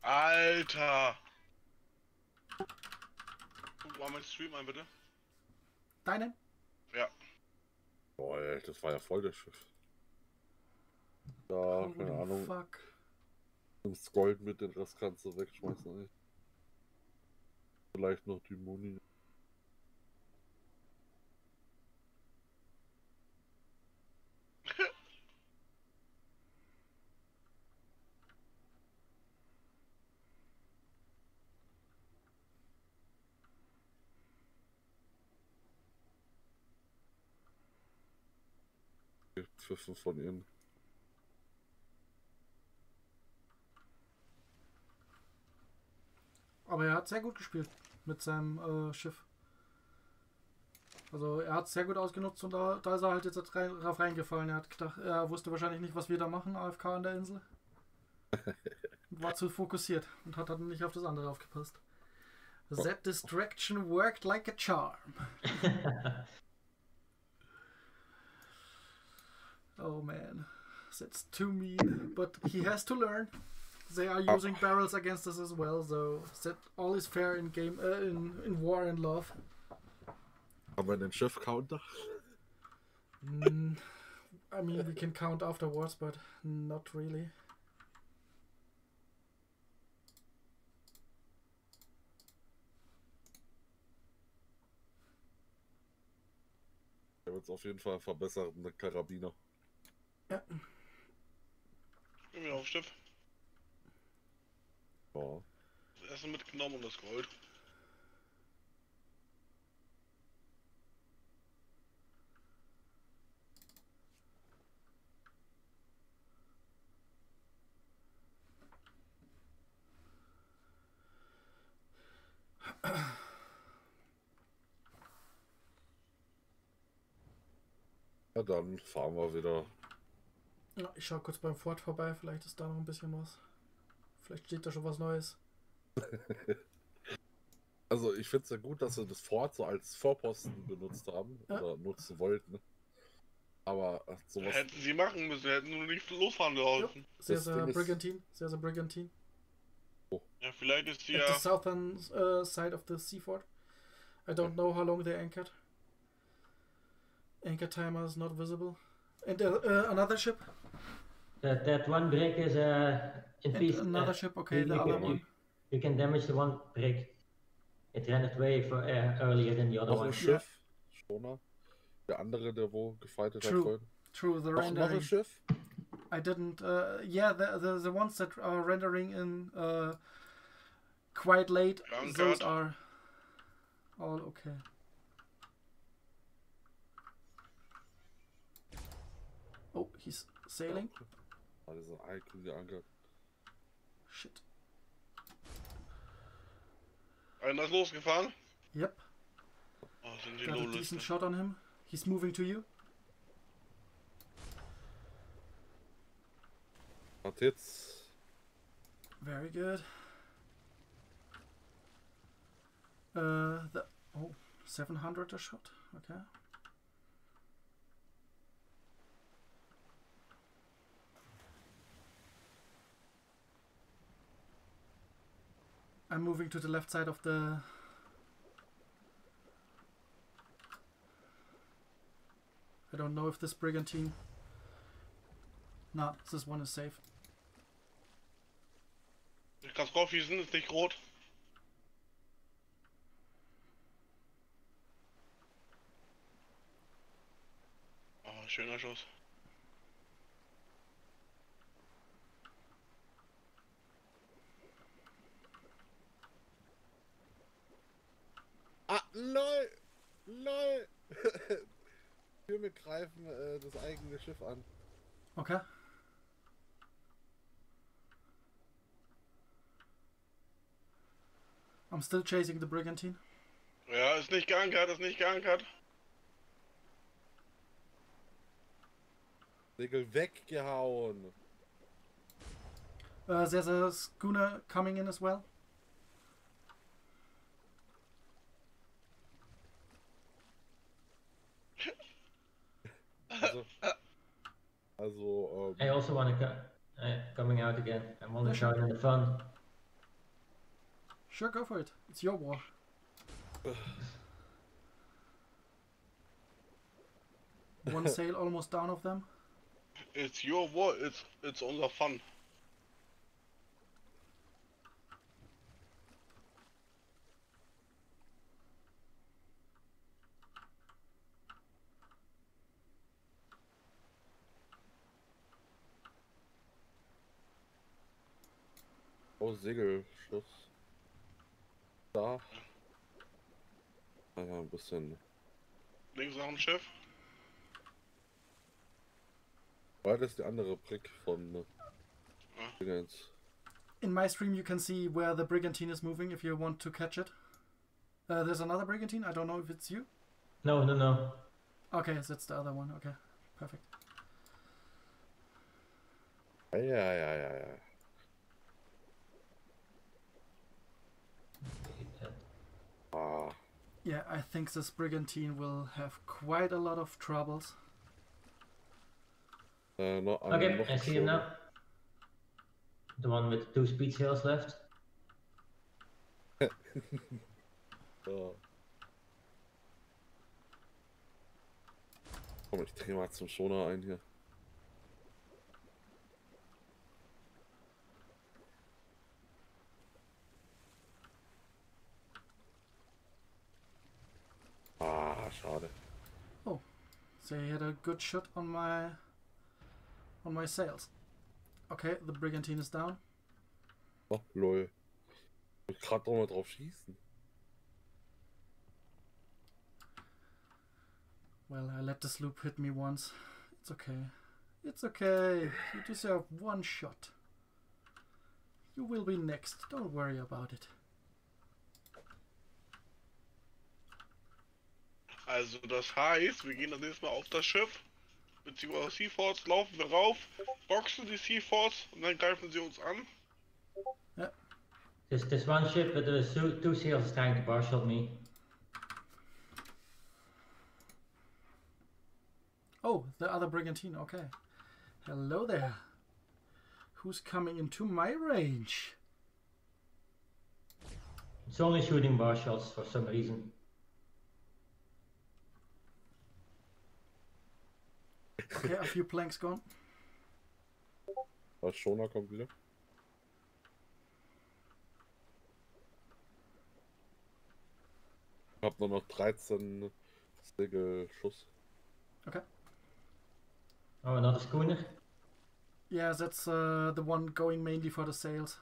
Alter! Guck mal meinen Stream ein, bitte. Deinen? Ja. Boah, ey, das war ja voll das Schiff. Ja, keine Holy Ahnung. Fuck. Nimmst Gold mit, den Rest kannst du wegschmeißen. Ey. Vielleicht noch die Muni. Pfiffen von ihnen. Aber er hat sehr gut gespielt mit seinem äh, Schiff. Also er hat es sehr gut ausgenutzt und da, da ist er halt jetzt rein, drauf reingefallen. Er hat gedacht, er wusste wahrscheinlich nicht, was wir da machen, AFK an der Insel. Und war zu fokussiert und hat dann nicht auf das andere aufgepasst. That distraction worked like a charm. oh man, that's too mean. But he has to learn. They are using barrels against us as well, so that all is fair in game, uh, in in war and love. Haben wir den Schiff-Counter? Mm, I mean, we can count afterwards, but not really. Der wird auf jeden Fall verbessern, eine Karabiner. Ja, Bin wieder auf Schiff. Ja. Das Essen mitgenommen und das Gold. ja, dann fahren wir wieder. Ja, ich schau kurz beim Fort vorbei, vielleicht ist da noch ein bisschen was. Vielleicht steht da schon was Neues. Also ich finde es ja gut, dass sie das Fort so als Vorposten benutzt haben Ja. oder nutzen wollten. Aber ach, sowas. Hätten sie machen müssen, hätten nur nicht losfahren Ja, dürfen. sehr, sehr Brigantine, sehr, sehr Brigantine. Ja, vielleicht ist die At ja. the southern uh, side of the sea fort. I don't know how long they anchored. Anchor timer is not visible. And uh, uh, another ship? That, that one brick is uh, in And pieces. another uh, ship, okay, you, the you other can, one. You, you can damage the one brick. It ran away for, uh, earlier than the other Noch one. ein Schiff. Schoner. Der andere, der wo gefightet hat True. vorhin. True, the Noch, noch ein. Schiff? I didn't. Uh, yeah, the, the the ones that are rendering in uh, quite late. Drunkard. Those are All okay. Oh, he's sailing. Also Eikugel Anker. Shit. Einer ist losgefahren. Yep. Oh, sind die Got a Low-Liste. decent shot on him. He's moving to you. Hat jetzt. Very good. Uh, the oh, 700 a shot. Okay. I'm moving to the left side of the. I don't know if this brigantine. No, this one is safe. Ich kann drauf schießen, ist nicht rot. Oh, schöner Schuss. Ah, lol! Lol! Stürme greifen äh, das eigene Schiff an. Okay. I'm still chasing the brigantine. Ja, ist nicht geankert, ist nicht geankert. Segel weggehauen. Uh, there's a schooner coming in as well. Also, also I ähm, also want to co- uh, coming out again. I'm only Yeah, sure. joining the fun. Sure, go for it. It's your war. One sail almost down of them. It's your war, it's, it's unser Fun. Oh, Segelschuss. Da. Naja, ein bisschen. Links nach dem Schiff. Weil das ist die andere Brick von äh, Ah. In my stream, you can see where the brigantine is moving if you want to catch it. Uh, there's another brigantine. I don't know if it's you. No, no, no. Okay, that's the other one. Okay, perfect. Ja, ja, ja, ja, ja. Ah, Yeah, I think this brigantine will have quite a lot of troubles. Uh, noch, äh, Okay, noch I see him now. The one with two speed sails left. Oh. Ja. Komm, ich drehe mal zum Schoner ein hier. Ah, schade. So he had a good shot on my on my sails. Okay, the brigantine is down. Oh, lol. Ich gerade noch mal drauf schießen. Well, I let the sloop hit me once. It's okay. It's okay. You deserve one shot. You will be next. Don't worry about it. Also das heißt, wir gehen das nächste Mal auf das Schiff, beziehungsweise Seaforts, laufen wir rauf, boxen die Seaforts und dann greifen sie uns an. There's, there's one ship with the two, two sails trying to bar shot me. Oh, the other brigantine. Okay. Hello there. Who's coming into my range? It's only shooting bar shots for some reason. Okay, a few planks gone. Was Schoner kommt wieder. Ich hab nur noch 13 Segelschuss. Oh, another schooner. Yeah, that's uh, the one going mainly for the sails.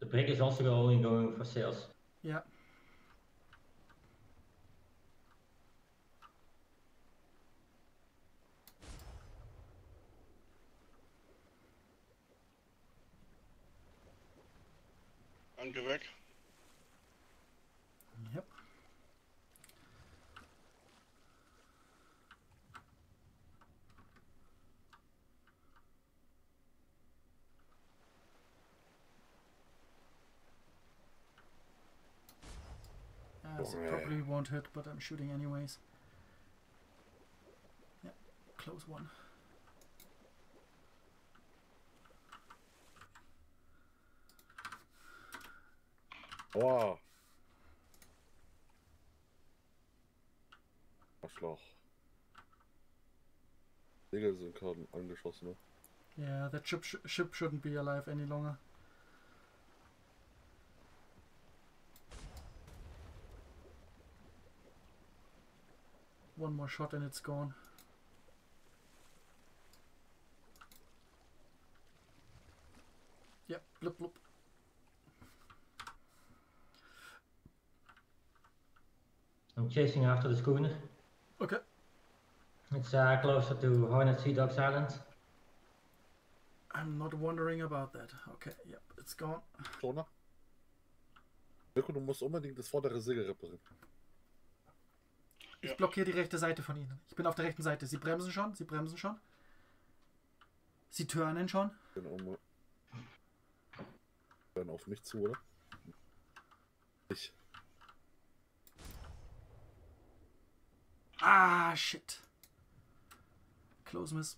The brig is also only going for sails. Yeah. Anke weg. Yep. Uh, oh, As it probably won't hit, but I'm shooting anyways. Yeah, close one. Aua. Arschloch. Segel sind gerade angeschossen, ne? Yeah, that ship sh- ship shouldn't be alive any longer. One more shot and it's gone. Yep, blip blip. I'm chasing after the schooner. Okay. It's uh, closer to Hornet Sea Dogs Island. I'm not wondering about that. Okay, yep, it's gone. Schoner? Mirko, du musst unbedingt das vordere Segel reparieren. Ich Ja. blockiere die rechte Seite von ihnen. Ich bin auf der rechten Seite. Sie bremsen schon, sie bremsen schon. Sie turnen schon. Mal. Dann auf mich zu, oder? Ich. Ah, shit. Close miss.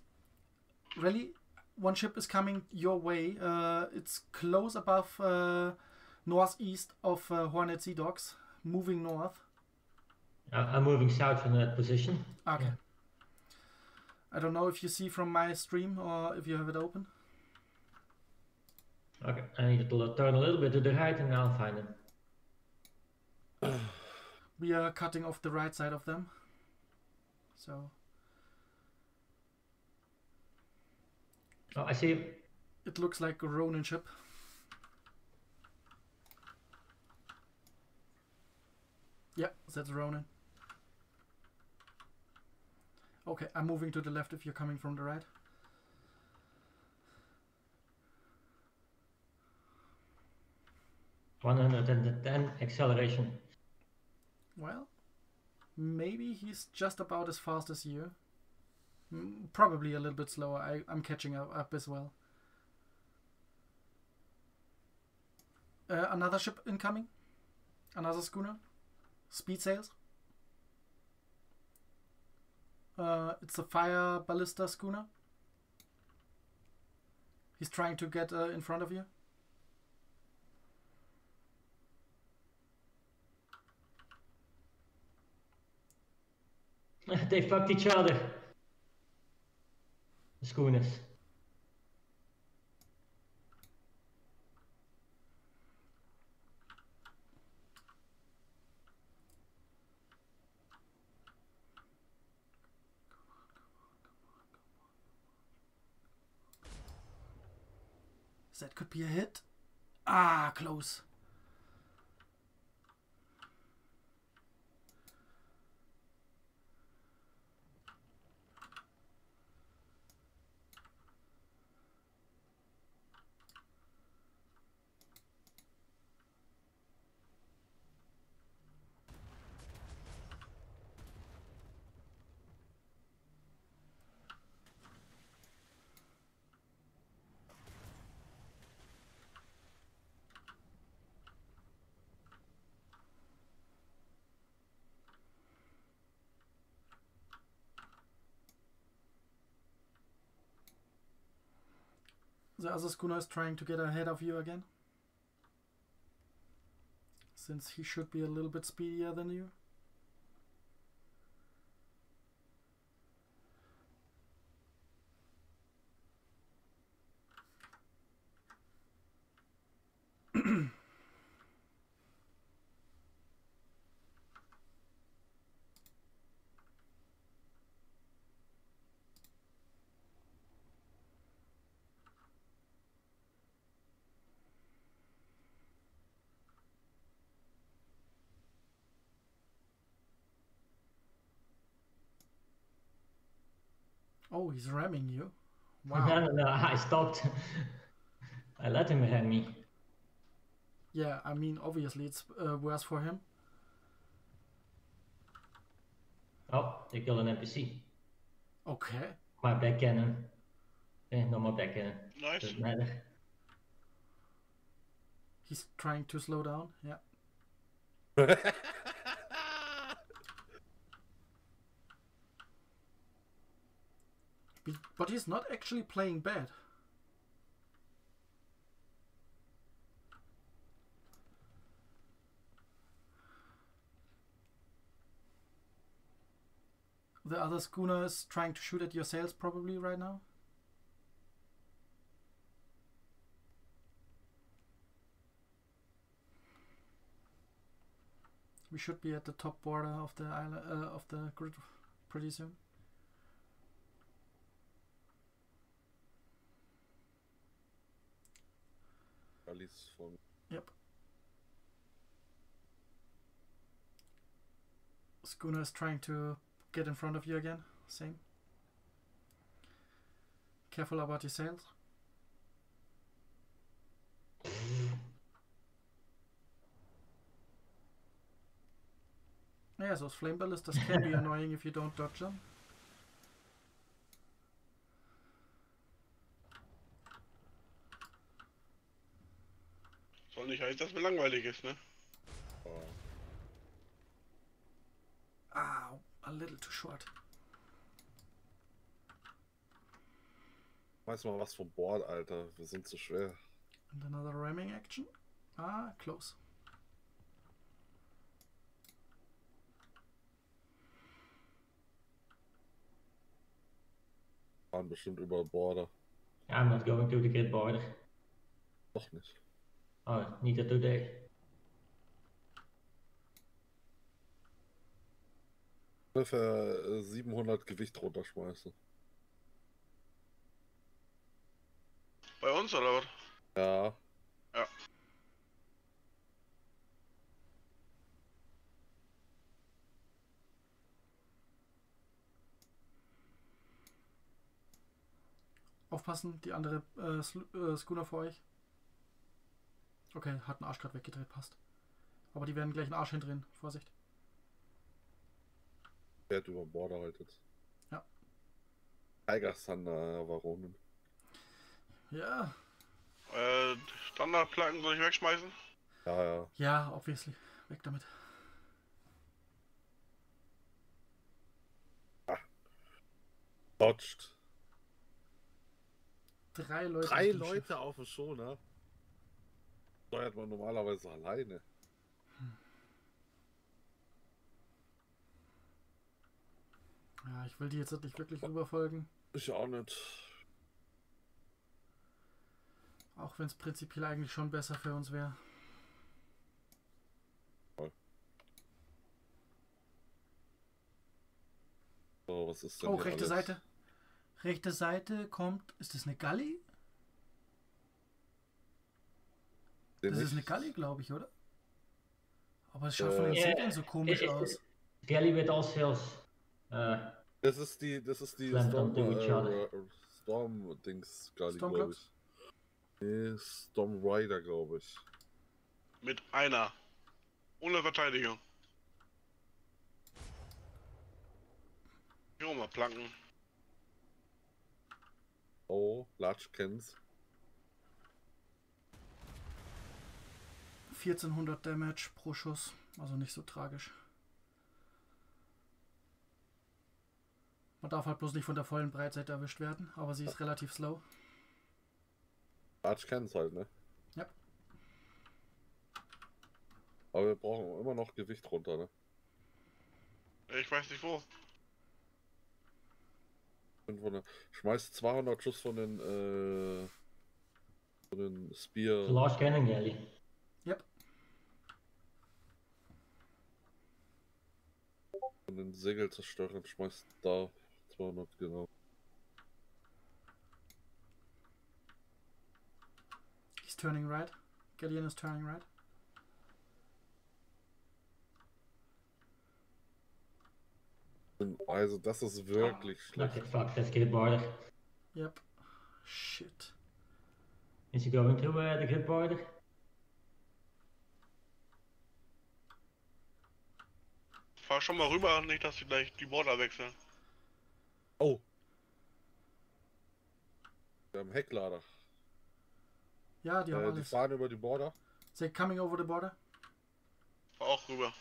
Rally, one ship is coming your way. Uh, it's close above uh, northeast of uh, Hornet Sea Docks, moving north. Uh, I'm moving south from that position. Okay. Yeah. I don't know if you see from my stream or if you have it open. Okay, I need to turn a little bit to the right and I'll find them. We are cutting off the right side of them. So Oh, I see it looks like a Ronin ship. Yeah, that's Ronin. Okay, I'm moving to the left if you're coming from the right. One hundred and ten acceleration. Well, maybe he's just about as fast as you. Mm, Probably a little bit slower. I, I'm catching up, up as well. Uh, another ship incoming. Another schooner. Speed sails. Uh, it's a fire ballista schooner. He's trying to get uh, in front of you. they fucked each other. The schooners. That could be a hit. Ah, close. The other schooner is trying to get ahead of you again. Since he should be a little bit speedier than you. Oh, he's ramming you. Wow. no, no, I stopped. I let him ram me. Yeah, I mean, obviously it's uh, worse for him. Oh, they killed an NPC. Okay. My back cannon. Eh, no more back cannon. Nice. Doesn't matter. He's trying to slow down. Yeah. But he's not actually playing bad. The other schooner is trying to shoot at your sails probably right now. We should be at the top border of the island uh, of the grid pretty soon. Alice von Yep. Schooner is trying to get in front of you again. Same. Careful about your sails. Yeah, those flame ballistas can be annoying if you don't dodge them. Soll nicht heißen, dass mir langweilig ist, ne? äh, Ow, a little too short. Weiß mal was vom Bord, Alter. Wir sind zu schwer. And another ramming action. Ah, close. Fahren bestimmt über Border. I'm not going to the grid border. Doch nicht. Oh, neither today. Ungefähr äh, 700 Gewicht runterschmeißen. Bei uns oder was? Ja. Ja. Aufpassen, die andere äh, äh, Schooner vor euch. Okay, hat einen Arsch gerade weggedreht, passt. Aber die werden gleich einen Arsch hindrehen. Vorsicht. Fährt über Border halt jetzt. Ja. Tiger Thunder Varonen. Ja, Äh, Standardplatten soll ich wegschmeißen? Ja, ja. ja, obviously. Weg damit. Dodged. Drei Leute. Drei auf dem Leute auf dem Schoner. Steuert man normalerweise alleine. Ja, ich will die jetzt nicht wirklich rüberfolgen. Ich auch nicht. Auch wenn es prinzipiell eigentlich schon besser für uns wäre. So, was ist denn Oh, rechte alles? Seite. Rechte Seite kommt. Ist das eine Galli? Das ist eine nicht. Galli, glaube ich, oder? Aber es schaut von den Äh, Segeln so komisch it- it- aus. Galley with all sails. Uh, Das ist die, das ist die Storm, äh, äh, Storm Dings, Gali, glaube ich. Nee, Storm Rider, glaube ich. Mit einer. Ohne Verteidigung. Hier mal Planken. Oh, Large Cans. 1400 Damage pro Schuss. Also nicht so tragisch. Man darf halt bloß nicht von der vollen Breitseite erwischt werden, aber sie ist relativ slow. Large Cans halt, ne? Ja. Aber wir brauchen immer noch Gewicht runter, ne? Ich weiß nicht wo. 500. Schmeiß 200 Schuss von den, äh, von den Spear. large cannon galley. Yep. Von den Segelzerstörern. Schmeiß da 200, genau. He's turning right. Galleon is turning right. Also, das ist wirklich schlecht. Okay, fuck, let's grid border. Yep. Shit. Is he going to uh, the grid border? Fahr schon mal rüber, nicht, dass sie gleich die Border wechseln. Oh. Wir haben Hecklader. Ja, die haben Äh, die alles. fahren über die Border. They coming over the border? Fahr auch rüber.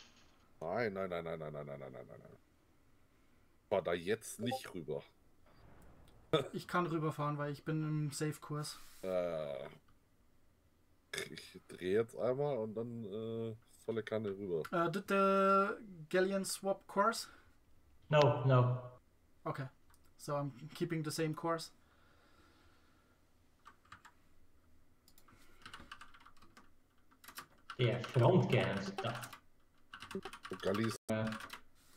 Nein, nein, nein, nein, nein, nein, nein, nein, nein, nein. Fahr da jetzt nicht rüber. Ich kann rüberfahren, weil ich bin im Safe-Kurs. Äh, ich drehe jetzt einmal und dann äh, volle Kanne rüber. Uh, did the Galleon swap course? No, no. Okay. So I'm keeping the same course. Yeah, front cannon stuff. Galli ist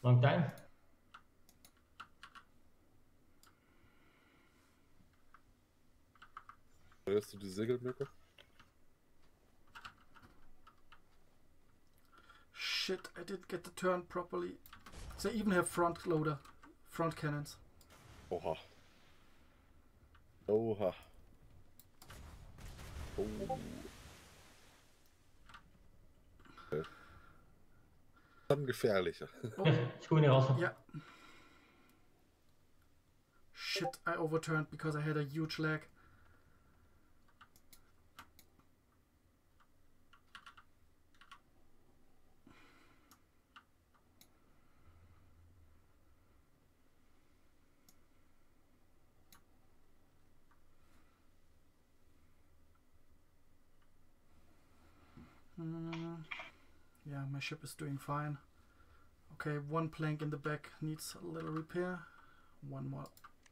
Long time? Hörst du die Segel, Shit, I didn't get the turn properly. They even have front loader, front cannons. Oha. Oha. Oh. Okay. Dann gefährlicher. Oh, Schoenen wassen. yeah. Shit, I overturned because I had a huge lag. My ship is doing fine. Okay, one plank in the back needs a little repair. One more,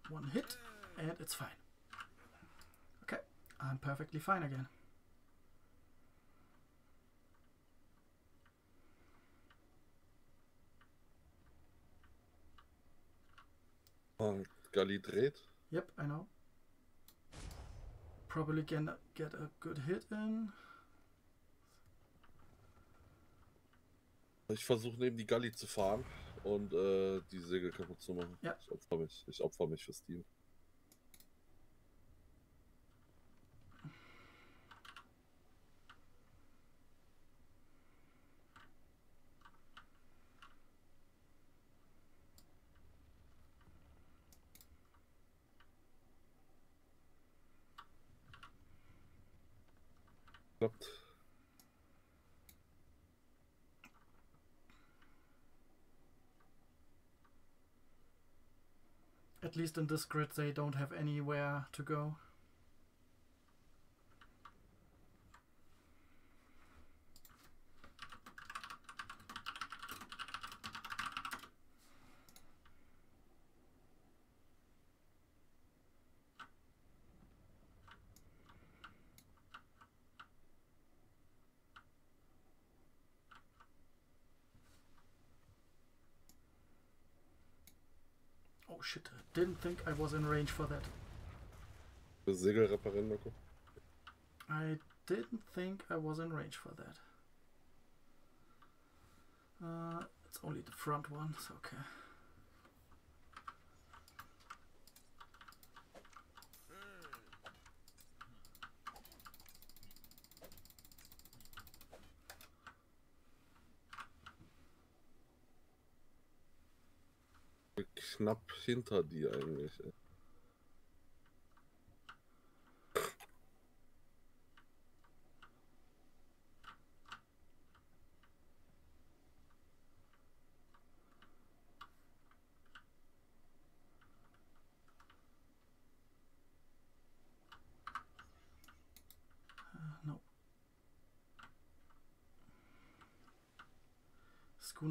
one hit, and it's fine. Okay, I'm perfectly fine again. Und Galli dreht. Yep, I know. Probably can get a good hit in. Ich versuche neben die Galli zu fahren und äh, die Segel kaputt zu machen. Ja. Ich opfer mich. Ich opfer mich fürs Team. At least in this grid, they don't have anywhere to go. Oh shit, didn't think I was in range for that. Das Segel reparieren. I didn't think I was in range for that. Uh, it's only the front one, so okay. Knapp hinter dir eigentlich.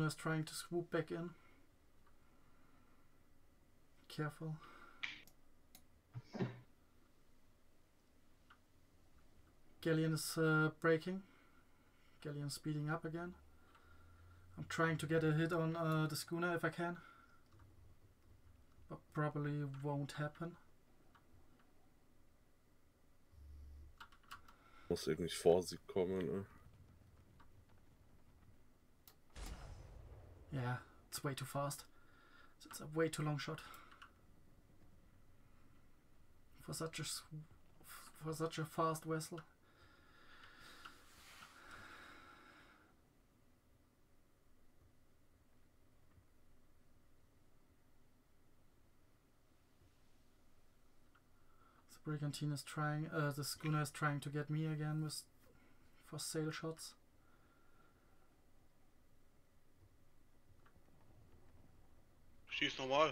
is ah, trying to swoop back in. Careful. Galleon is uh, braking. Galleon speeding up again. I'm trying to get a hit on uh, the schooner if I can. But probably won't happen. Muss irgendwie vor sie kommen. Ne? Yeah, it's way too fast. It's a way too long shot for such a for such a fast vessel. The brigantine is trying. Uh, the schooner is trying to get me again with for sail shots. She's normal.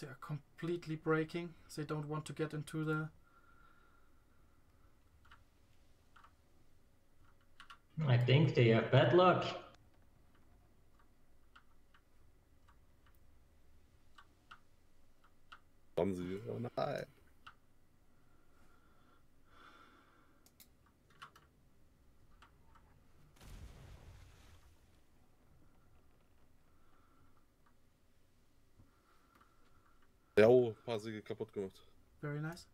They are completely breaking. They don't want to get into the. I think they have bad luck. Haben sie. Oh nein. Ja, oh, ein paar Segel kaputt gemacht. Very nice.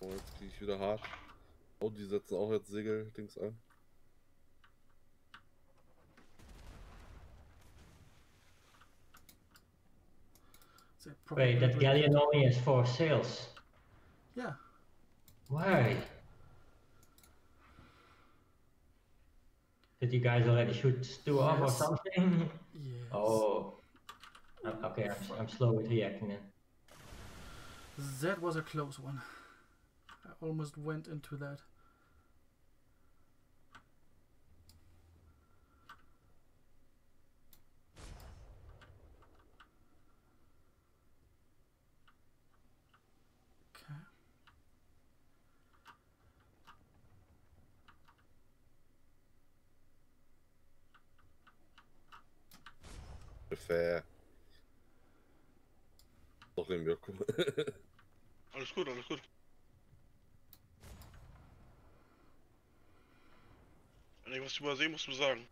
Oh, jetzt kriege ich wieder hart. Oh, die setzen auch jetzt Segel-Dings ein. Wait, that probably- galleon only has four sails. Yeah. Why? Did you guys already shoot two off or something? Yes. Oh. oh. Okay, I'm, I'm slow with reacting then. That was a close one. I almost went into that. Fair. Doch den Mirko. Alles gut, alles gut. Wenn ich was übersehe, musst du sagen.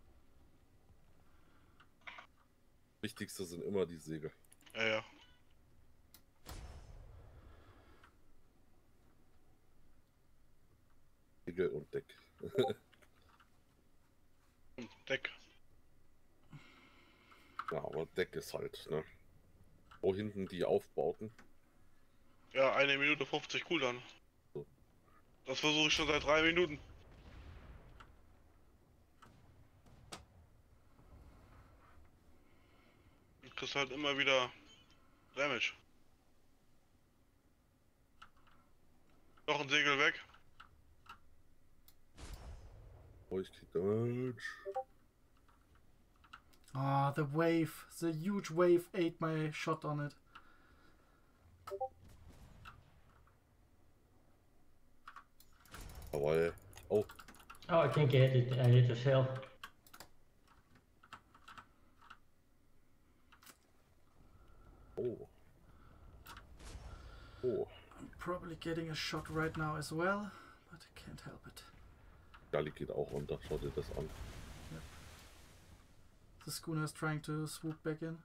Wichtigste sind immer die Segel. Ja, ja. Segel und Deck. Deck. Ja, aber Deck ist halt, ne? Wo hinten die Aufbauten. Ja, eine Minute 50 Cooldown. So. Das versuche ich schon seit drei Minuten. Du kriegst halt immer wieder Damage. Noch ein Segel weg. Oh, ich krieg Damage. Ah, the wave. The huge wave ate my shot on it. Aber ey. Oh, Oh, I think I hit it. I hit the sail. oh. Oh. I'm probably getting a shot right now as well, but I can't help it. Galli geht auch runter. Schau dir das an. The schooner is trying to swoop back in.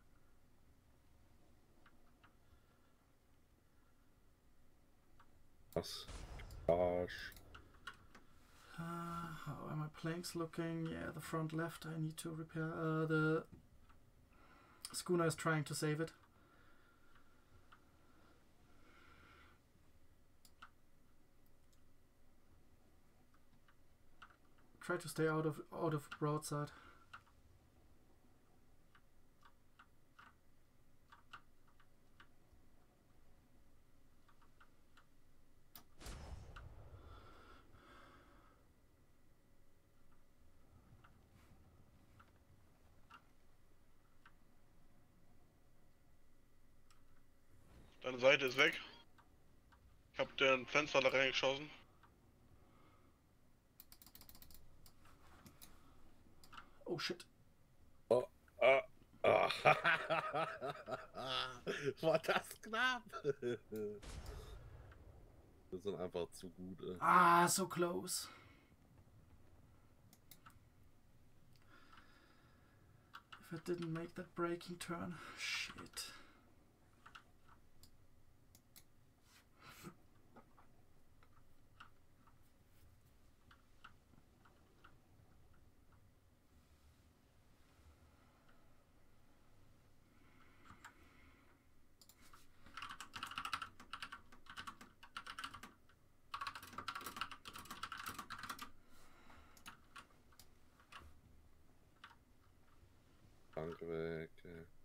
Arsch. Uh, how are my planks looking? Yeah, the front left. I need to repair. Uh, the schooner is trying to save it. Try to stay out of out of broadside. Deine Seite ist weg. Ich hab dir ein Fenster da reingeschossen. Oh shit! Ah. Ah. War das knapp? Wir sind einfach zu gut. Ey. Ah, so close. If I didn't make that braking turn, shit. Tank weg. äh.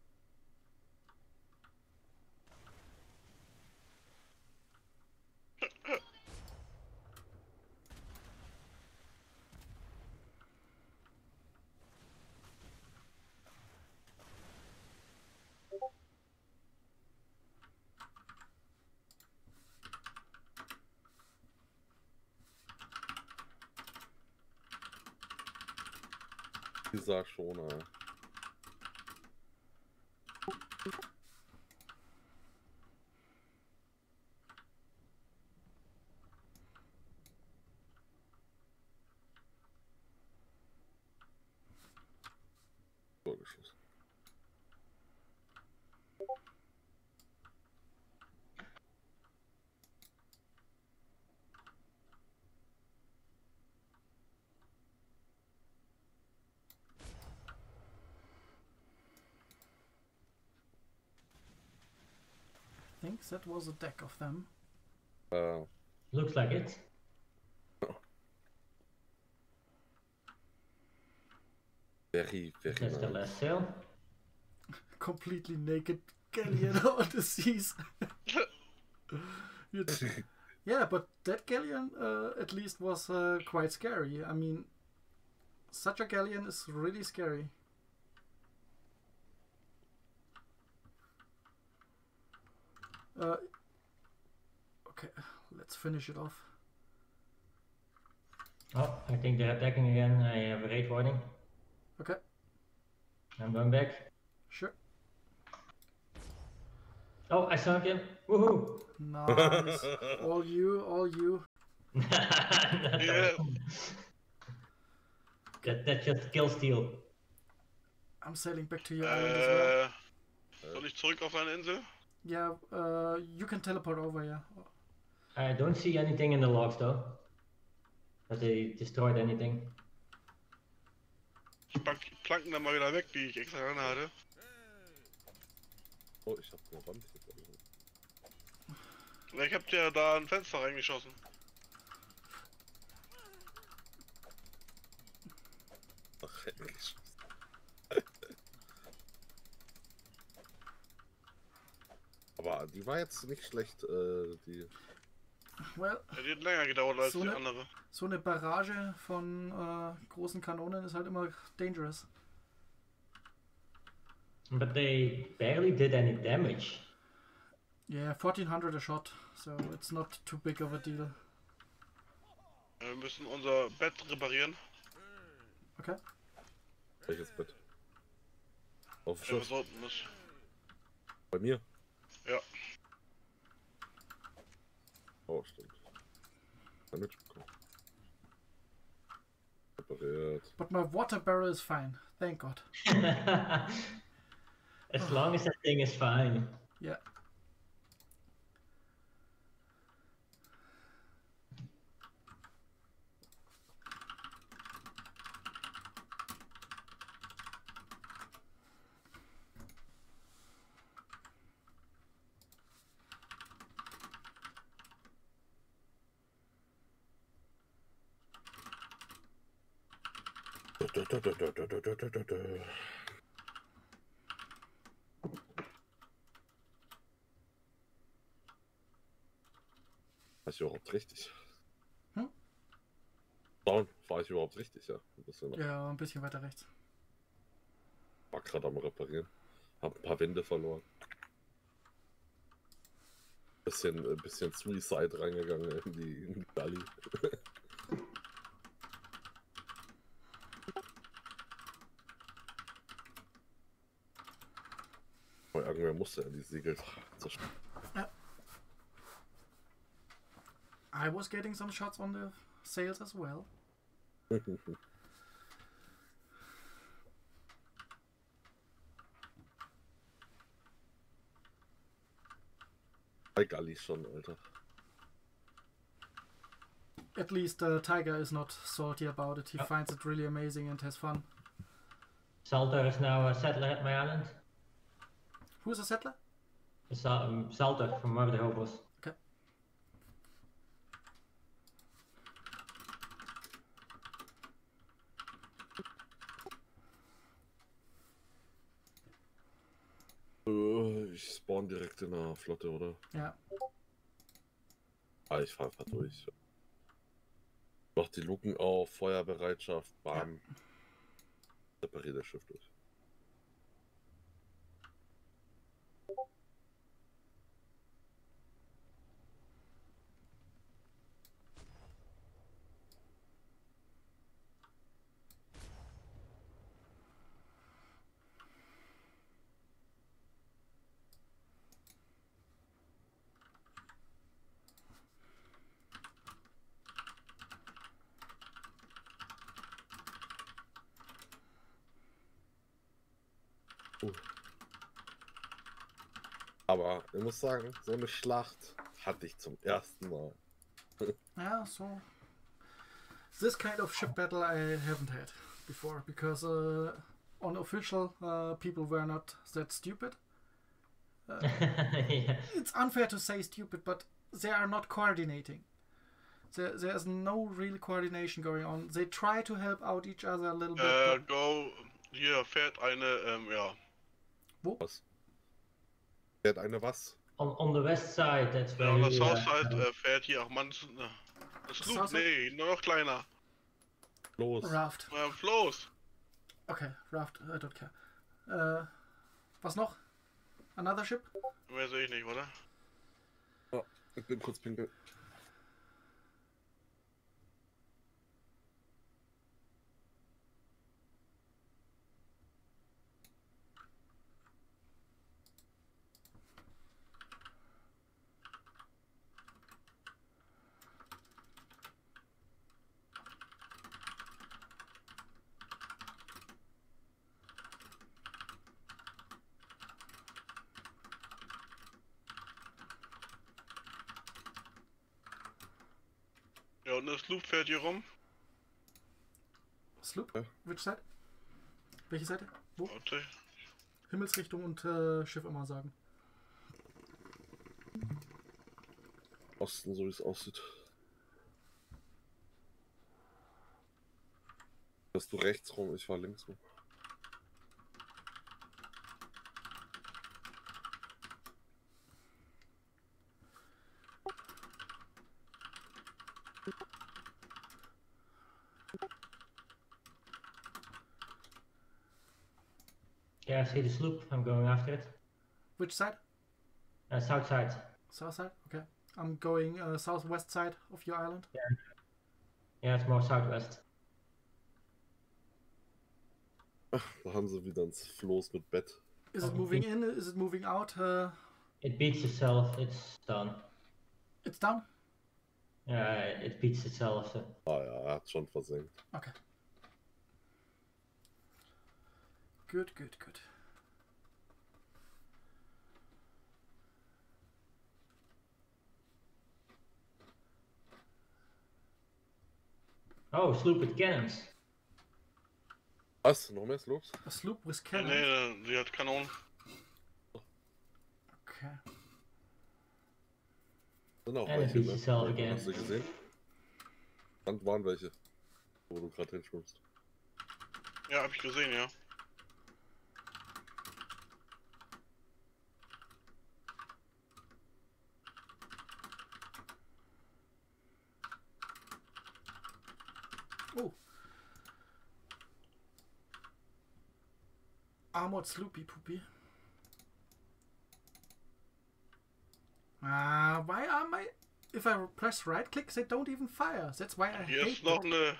Dieser Schoner. Think that was a deck of them. Äh, Looks like it. very, very That's the nice. last sale. Completely naked galleon on the seas. Yeah, but that galleon uh, at least was uh, quite scary. I mean, such a galleon is really scary. Uh, okay, let's finish it off. Oh, I think they're attacking again. I have a raid warning. Okay, I'm going back. sure. Oh, I sunk him. Woohoo! Nice. all you, all you. Yeah. That, that's just kill steal. I'm sailing back to your island as well. Äh, soll ich zurück auf eine Insel? Yeah, uh, you can teleport over, yeah. I don't see anything in the logs though. That they destroyed anything. Ich pack die Planken dann mal wieder weg, die ich extra dran hatte. Oh, ich hab eine Wand hier. Vielleicht habt ihr da ein Fenster reingeschossen. Ach, reingeschossen. Aber die war jetzt nicht schlecht, äh, die. Well, Ja, die hat länger gedauert als So die ne- andere. so eine Barrage von äh, großen Kanonen ist halt immer dangerous. But they barely did any damage. Yeah, 1400 a shot, so it's not too big of a deal. Wir müssen unser Bett reparieren. Okay. Welches Bett? Auf dem Schiff. Bei mir? Ja. Oh, stimmt. Damage bekommen. Repariert. But my water barrel is fine, thank God. as long as that thing is fine. Yeah. War ich überhaupt richtig? Hm? Down, war ich überhaupt richtig, ja. Ein noch. Ja, ein bisschen weiter rechts. War gerade am Reparieren. Hab ein paar Wände verloren. Bisschen, ein bisschen Suicide reingegangen in die, in die Gully. irgendwer musste ja die Segel zerstören. I was getting some shots on the sails as well. Bei Gully schon, Alter. At least uh, Tiger is not salty about it. He Yeah. finds it really amazing and has fun. Salter is now a settler at my island. Who is a settler? It's um, Zelda from wherever the Hobos. Okay. Ich spawn direkt in eh, der Flotte, oder? Ja. Ah, ich fahre einfach durch. Mach die Luken auf, Feuerbereitschaft, bam. Ja. Reparier das Schiff durch. Aber ich muss sagen, so eine Schlacht hatte ich zum ersten Mal. Yeah, so this kind of ship battle I haven't had before because uh, on official uh, people were not that stupid. Uh, yeah. it's unfair to say stupid, but they are not coordinating. There, there's no real coordination going on. They try to help out each other a little bit. Äh, but- go. Hier fährt eine, ähm, ja. Was? Fährt eine was? On, on the west side, that's Ja, where on der you, uh, Southside äh, fährt hier auch manch. Ne, das Sloop, Southside? nee, nur noch kleiner. Los. Raft. Äh, Floß. Okay, Raft, I don't care. Äh, was noch? Another ship? Mehr sehe ich nicht, oder? Ich bin kurz pinkel. Sloop fährt hier rum. Sloop? Ja. Which side? Welche Seite? Wo? Warte. Himmelsrichtung und äh, Schiff immer sagen. Osten, so wie es aussieht. Dass du rechts rum, ich war links rum. I see the sloop. I'm going after it. Which side? Uh, south side. South side? Okay. I'm going uh, southwest side of your island. Yeah, Yeah, it's more southwest. Da haben sie wieder ins Floß mit Bett. Is it Okay. moving in? Is it moving out? Uh, It beats itself. It's done. it's down? Yeah, it beats itself. So. Ah ja, er hat schon versenkt. Okay. Good, good, good. Oh, sloop with cannons. Was? Noch mehr Slopes? A sloop with cannons. nee, sie hat Kanonen. Okay. Sind auch welche, ne? Hast du gesehen? Sand waren welche. Wo du gerade hinschwimmst. Ja, hab ich gesehen, ja. Armored sloopy poopy. Ah, why are my... If I press right click, they don't even fire. That's why I Hier hate ist noch it. eine.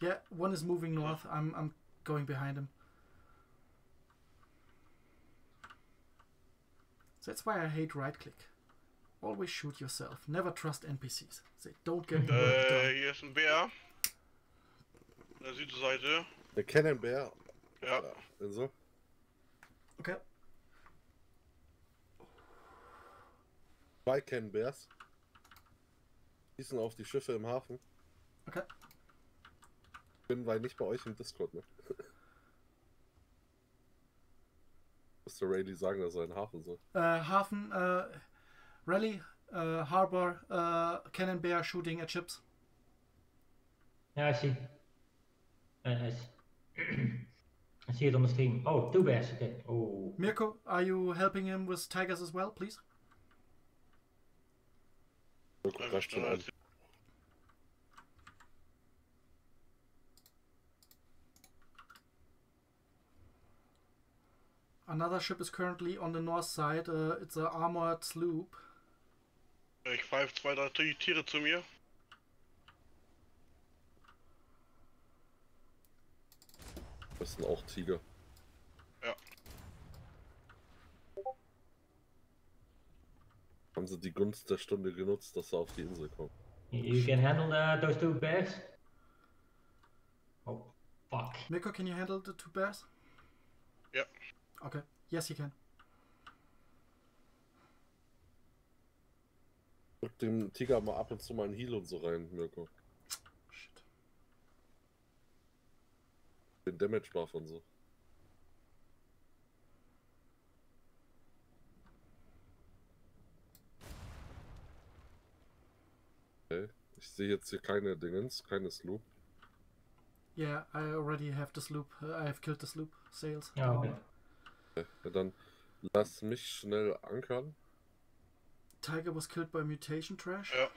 Yeah, one is moving north. I'm I'm going behind him. That's why I hate right click. Always shoot yourself. Never trust NPCs. They don't get the work Äh, done. hier ist ein Bär. An der Südseite. Der Cannonbear. Ja. Ja, Insel. Okay. Zwei Cannonbears. Schießen auf die Schiffe im Hafen. Okay. Bin weil nicht bei euch im Discord, ne? Musste Rayleigh sagen, dass er in den Hafen soll. Uh, Hafen, uh, Rally, uh, Harbor, uh, Cannon Bear shooting at ships. Yeah, I see. Uh, nice. I see it on the stream. Oh, two bears. Okay. Oh. Mirko, are you helping him with tigers as well, please? Mirko Einfach greift schon schneller an. als Another ship is currently on the north side. Uh, it's a armored sloop. Ich pfeife zwei, drei Tiere zu mir. Das sind auch Tiger. Ja. Haben sie die Gunst der Stunde genutzt, dass sie auf die Insel kommen. You, can handle uh, those two bears? Oh, fuck. Mirko, can you handle the two bears? Ja. Okay. Yes, you can. Drück dem Tiger mal ab und zu mal ein Heal und so rein, Mirko. Den Damage Buff und so. Okay. Ich sehe jetzt hier keine Dingens, keine Sloop. Yeah, I already have the sloop. Uh, I have killed the sloop. Sails. Ja, okay. Okay. Ja, dann lass mich schnell ankern. Tiger was killed by mutation trash. Ja.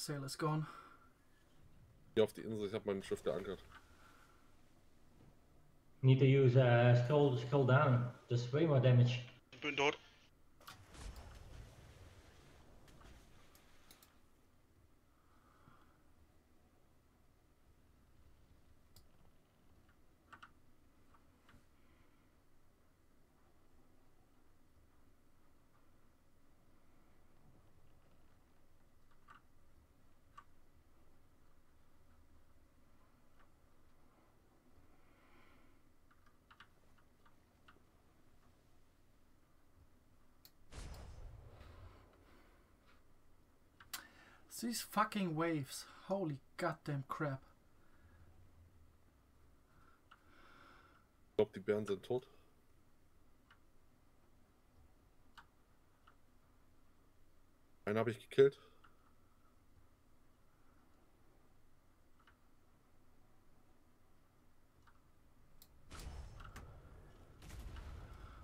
Sail is gone. Hier auf die Insel, ich habe mein Schiff geankert. Need to use uh, scroll scroll down. Does way more damage. Ich bin tot. These fucking waves. Holy goddamn crap. Ich glaube, die Bären sind tot. Einen habe ich gekillt.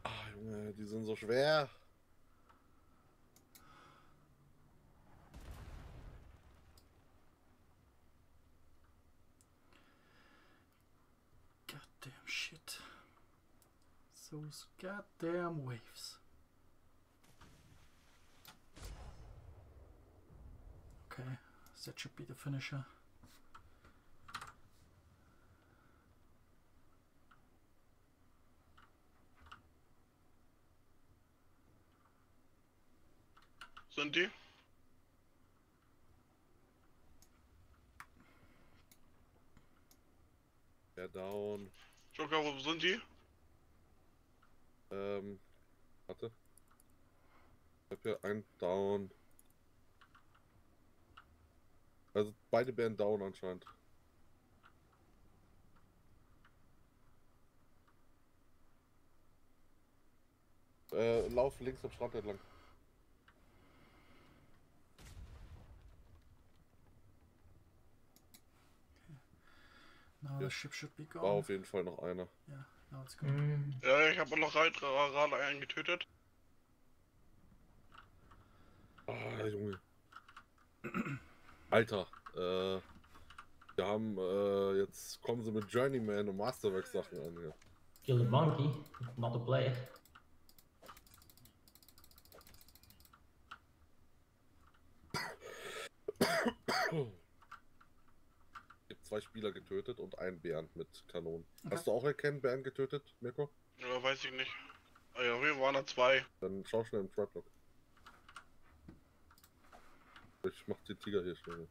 Ah, Junge, die sind so schwer. Shit. Those goddamn waves. Okay, that should be the finisher. Sind die? Der down. Joker, wo sind die? Ähm, warte. Ich habe hier einen down. Also beide Bären down anscheinend. Äh, lauf links am Strand entlang. Now the ship should be War gone. auf jeden Fall noch einer. Yeah, now it's gone. Mm, Ja, ich habe noch gerade einen getötet. Ah, Junge. Alter, äh, wir haben, äh, jetzt kommen sie mit Journeyman und Masterwork Sachen an hier. kill the monkey, not the player. Zwei Spieler getötet und einen Bären mit Kanonen. Okay. Hast du auch erkennen Bären getötet, Mirko? Ja, weiß ich nicht. Ah ja, wir waren da zwei. Dann schau schnell im Traplock. Ich mach den Tiger hier schnell.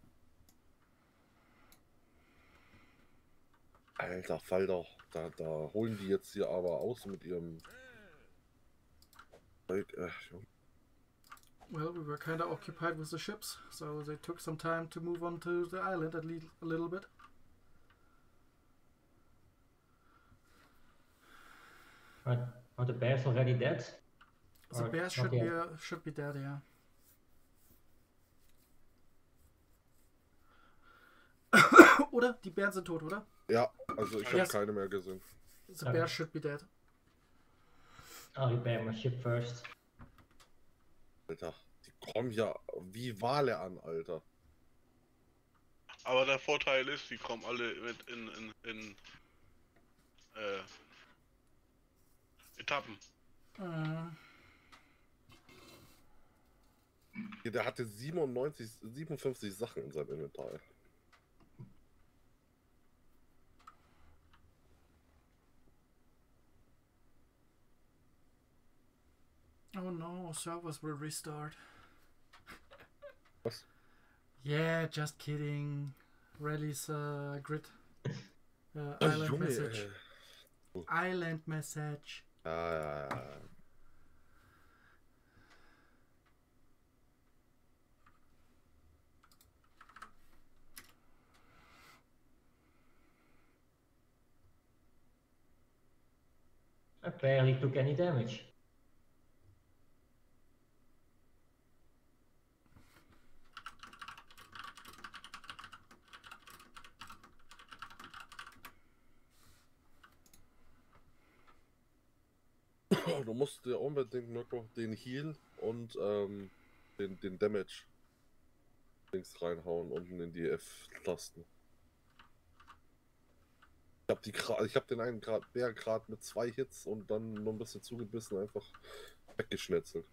Alter, fall doch. Da, da holen die jetzt hier aber aus mit ihrem. Äh. Well, we were kind of occupied with the ships, so they took some time to move on to the island at least a little bit. Are, are the bears already dead? The Alright, bears should okay. be uh, should be dead, yeah. oder? Die Bären sind tot, oder? Ja, also ich habe Yes. keine mehr gesehen. The Okay. bears should be dead. I'll repair my ship first. Alter, die kommen ja wie Wale an, Alter. Aber der Vorteil ist, die kommen alle mit in, in, in äh, Etappen. Äh, Der hatte 97, 57 Sachen in seinem Inventar. oh no, servers will restart. Was? Yeah, just kidding. Rally's uh, grid. Uh, island Junge, message. ey. Island message. Ja. I barely took any damage. Du musst dir unbedingt Mirko den Heal und ähm, den, den Damage links reinhauen, unten in die F-Tasten. Ich hab, die ich hab den einen Grad, Bär gerade mit zwei Hits und dann nur ein bisschen zugebissen, einfach weggeschnetzelt.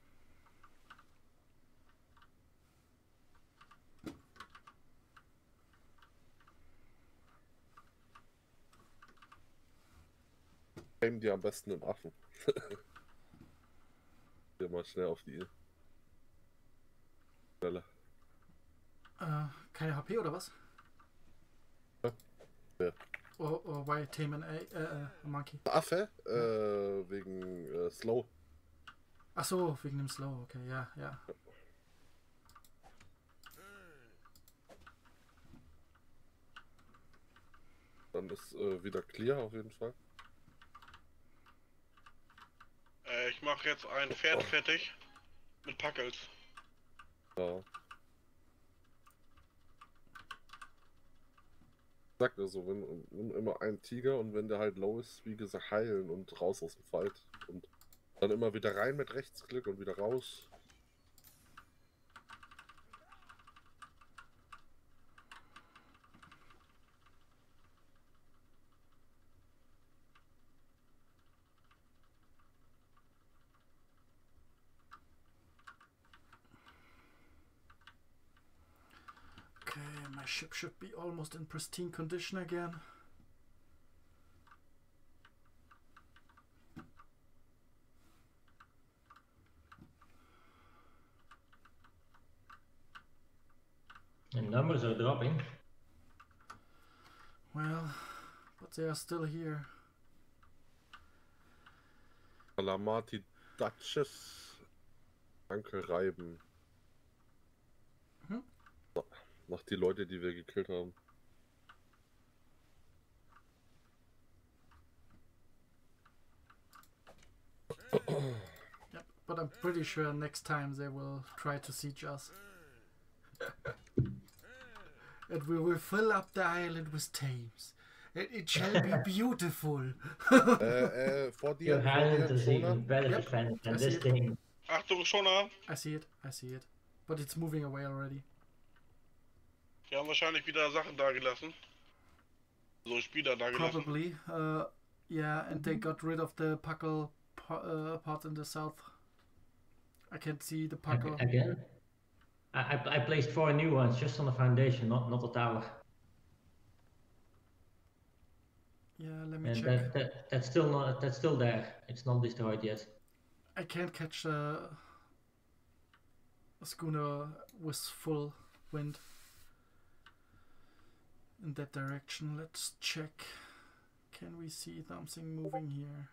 Aim dir am besten den Affen. Geh mal schnell auf die Stelle. Äh, keine HP oder was? Ja. Ja. Or, or why tame an a, äh, äh, monkey? Affe? Äh, wegen äh, Slow. Ach so, wegen dem Slow, okay, ja, ja. Dann ist äh, wieder clear auf jeden Fall. Äh, ich mache jetzt ein Pferd fertig mit Packels. Ja. Sagt also, wenn, wenn immer ein Tiger und wenn der halt low ist, wie gesagt, heilen und raus aus dem Fight. Und dann immer wieder rein mit Rechtsklick und wieder raus. Ship should be almost in pristine condition again. The numbers are dropping. Well, but they are still here. Kalamati Duchess. Danke, Reiben. Hm? So, Noch die Leute, die wir gekillt haben. Yep, but I'm pretty sure next time they will try to siege us. and we will fill up the island with tames. And it shall be beautiful. äh, äh, vor dir, Your vor hand dir, is even better Yep, defended I than see this thing. Achtung, Schoner! I see it, I see it. But it's moving away already. Die haben wahrscheinlich wieder Sachen da gelassen. So Spieler da gelassen. Probably. Uh, yeah, and they got rid of the puckle uh, part in the south. I can't see the Ag- puckle. Again? I, I, I placed four new ones just on the foundation, not not the tower. Yeah, let me And check. that, that that's still not that's still there. It's not destroyed yet. I can't catch uh, a schooner with full wind in that direction. Let's check. Can we see something moving here?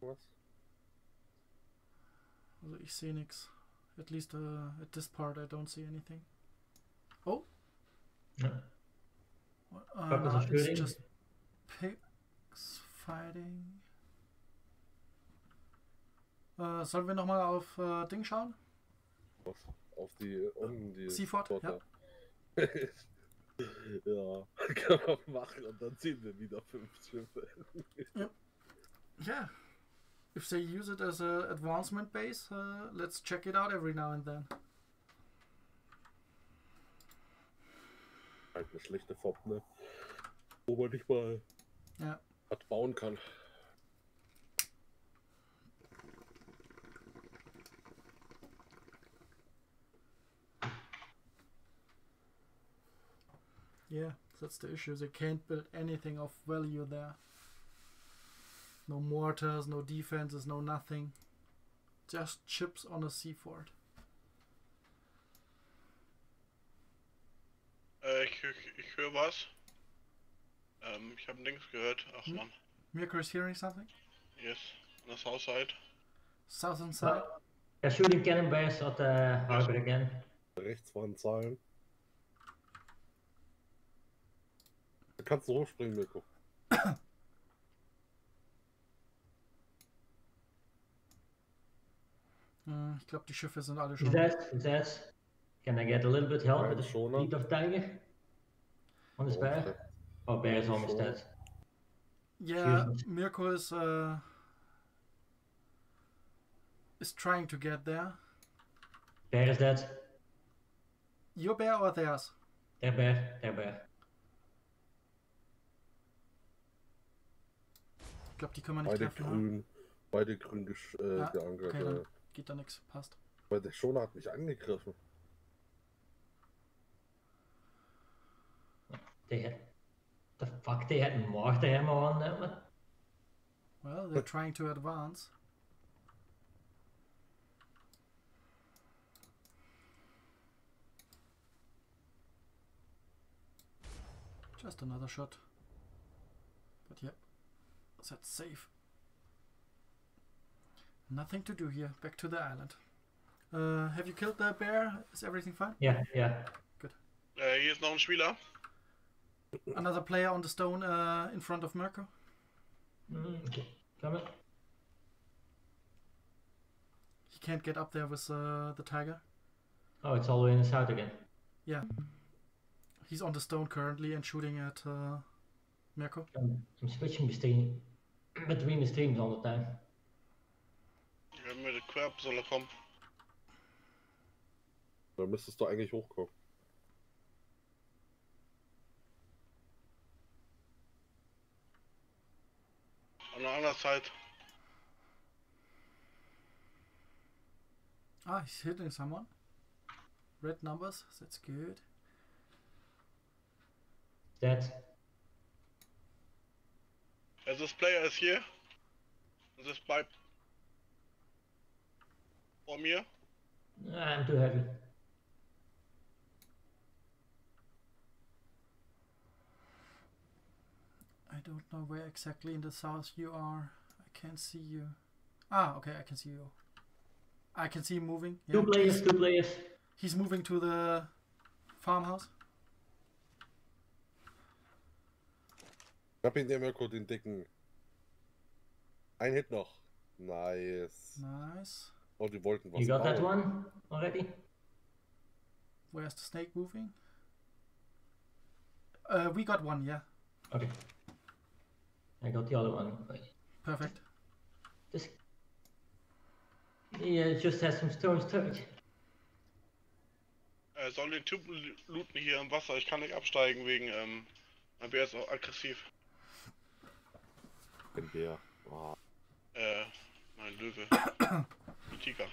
Was? Also ich sehe nichts. At least uh, at this part, I don't see anything. Oh, Ja. uh, Purpose no, of it's just pigs fighting. Äh, sollen wir nochmal auf äh, Ding schauen? Was? Auf die unten die. Seaford, da. ja, kann man machen und dann ziehen wir wieder fünf Schiffe. Yeah. If they use it as a advancement base, uh, let's check it out every now and then. Halt eine schlechte Fob, ne? Wo man nicht mal Ja. was bauen kann. Yeah, that's the issue. They can't build anything of value there. No mortars, no defenses, no nothing. Just chips on a sea fort. Äh, ich, ich, ich höre was. Ähm, ich habe Dings gehört. Ach Hm? man. Mirko is hearing something? Yes. On the south side. Southern side? They're shooting cannon bears at the harbor again. Rechts waren Zahlen. Da kannst du hochspringen, Mirko. Hm, ich glaube, die Schiffe sind alle schon. he's dead. Can I get a little bit help with the Shona. fleet of tiger? On his bear? Oh, bear is almost dead. Yeah. Mirko is uh, is trying to get there. Bear is dead. Your bear or theirs? Their bear, their bear. Ich glaube, die können wir nicht Beide treffen. ne? grün. Beide grün äh, Ja, geankert. okay, dann geht da nichts. Passt. Weil der Schoner hat mich angegriffen. Had. The fuck, they had mortar ammo on that one? Well, they're trying to advance. Just another shot. But yep, that's safe. Nothing to do here. Back to the island. Uh, have you killed the bear? Is everything fine? Yeah, yeah. Äh, hier ist noch ein Spieler. Another player on the stone uh, in front of Mirko. Mm, okay. Coming. He can't get up there with uh, the tiger. Oh, it's all the way in the south again. Yeah. He's on the stone currently and shooting at uh, Mirko. I'm, I'm switching between between the streams all the time. Ja, mit der Querb soll er kommen. Da müsstest du eigentlich hochkommen. The other side. Ah, he's hitting someone. Red numbers, that's good. Dead. As this player is here. This pipe. For me. Ah, I'm too heavy. Don't know where exactly in the south you are. I can't see you. Ah, okay, I can see you. I can see him moving. Yeah. Two players, two players. He's moving to the farmhouse. Ich hab ihn dir, Mirko, den dicken. Ein Hit noch. Nice. Nice. Oh, die wollten was You got that one already? Where's the snake moving? Uh, we got one, yeah. Okay. I got the other one. Perfect. Just yeah, it just has some stones to it. Er soll den Typ looten hier im Wasser. Ich kann nicht absteigen wegen, ähm, mein Bär ist auch aggressiv. Ein Bär. Ah, Äh, mein Löwe. Ein Tiger.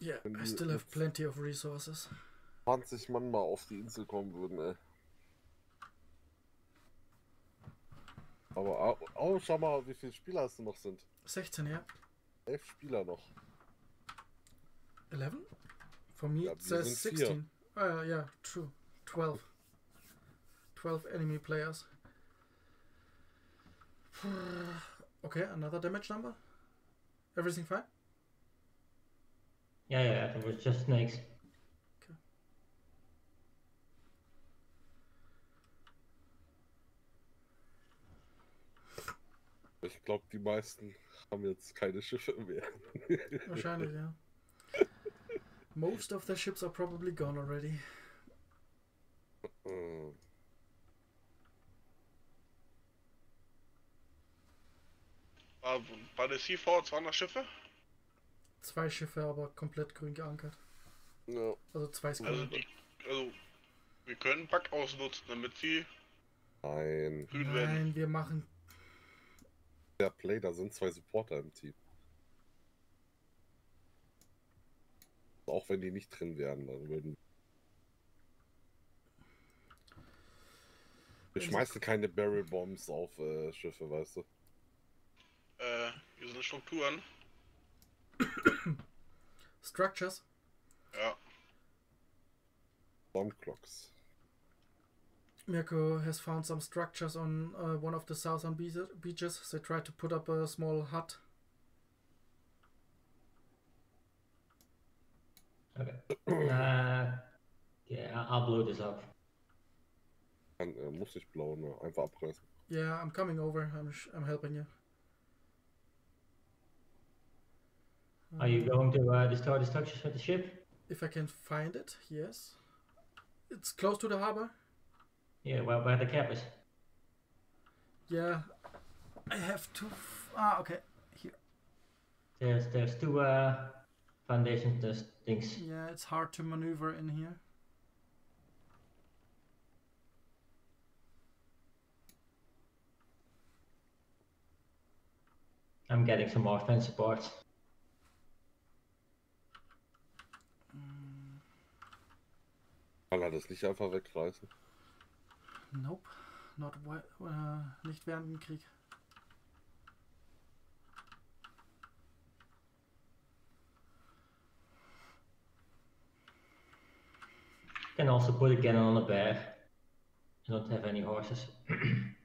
Yeah, I still have plenty of resources. 20 Mann mal auf die Insel kommen würden, ey. Aber, oh, schau mal, wie viele Spieler es noch sind. 16, yeah. Elf Spieler noch. 11? For me, Ja, it says sind vier. 16. Oh, yeah, true. 12. 12 enemy players. Okay, another damage number. Everything fine? Yeah, yeah, it was just snakes. Ich glaube, die meisten haben jetzt keine Schiffe mehr. Wahrscheinlich, ja. Most of the ships are probably gone already. Äh, War, bei der CV 200 Schiffe? Zwei Schiffe, aber komplett grün geankert. ja. Also zwei Also, Squadron. die, also wir können Bug ausnutzen, damit sie Nein. grün werden. Nein, wir machen. Der Play, da sind zwei Supporter im Team. Auch wenn die nicht drin wären, dann würden. Wir schmeißen keine Barrel Bombs auf äh, Schiffe, weißt du? Äh, hier sind Strukturen. Structures. Ja. Bomb Clocks. Mirko has found some structures on uh, one of the southern beaches- beaches. They tried to put up a small hut. Okay. Uh, yeah, I'll blow this up. Kann, äh, muss nicht blauen, ne? einfach abreißen. Yeah, I'm coming over. I'm, sh- I'm helping you. Are you Uh, going to uh, destroy the structures with the ship? If I can find it, yes. It's close to the harbor. Yeah, where, where the cap is. Yeah, I have to. F- ah, okay. Here. There's there's two uh, foundation test things. Yeah, it's hard to maneuver in here. I'm getting some more fence supports. Kann er das nicht einfach wegreißen? Nope, not äh, nicht während dem Krieg. Can also put a cannon on a bear. I don't have any horses.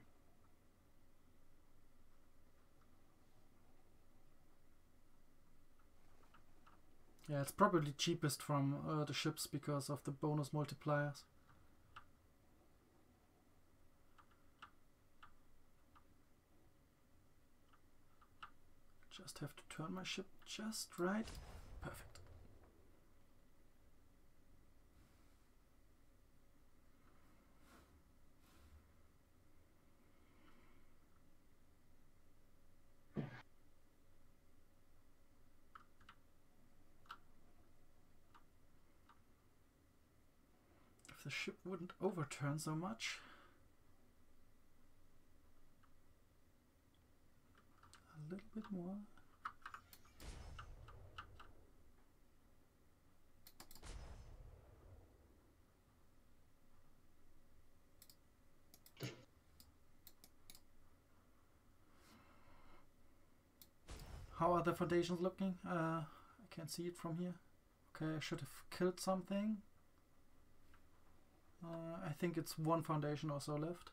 Yeah, it's probably cheapest from uh, the ships because of the bonus multipliers. Just have to turn my ship just right. Perfect. If the ship wouldn't overturn so much. A little bit more. How are the foundations looking? Uh, I can't see it from here. Okay, I should have killed something. Uh, I think it's one foundation or so left.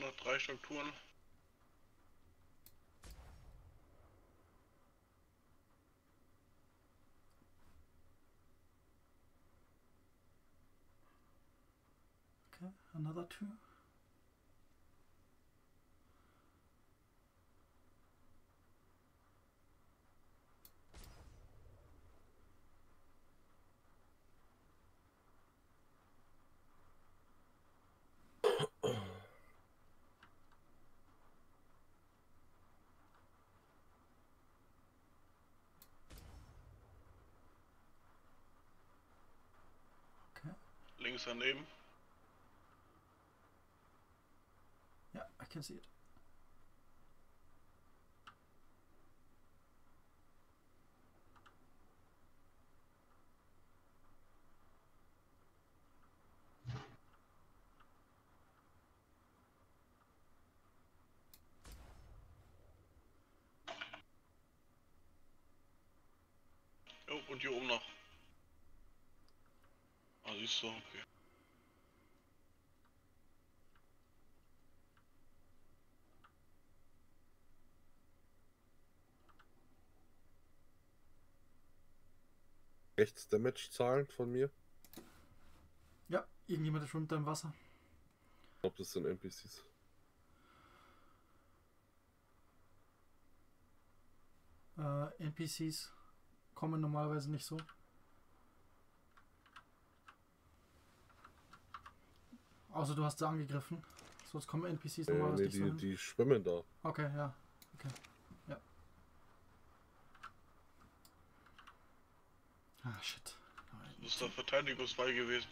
Noch drei Strukturen. Okay, another two. Links daneben. Yeah, I can see it. Jo, und hier oben noch. Siehst du, okay. Rechts Damage-Zahlen von mir. Ja, irgendjemand schwimmt da im Wasser. Ich glaube, das sind NPCs. Äh, NPCs kommen normalerweise nicht so. Außer du hast sie angegriffen. Sonst kommen NPCs Äh, normalerweise nee, so die, die schwimmen da. Okay, ja. Okay. Ja. Ah, shit. Das ist doch verteidigungsfrei gewesen.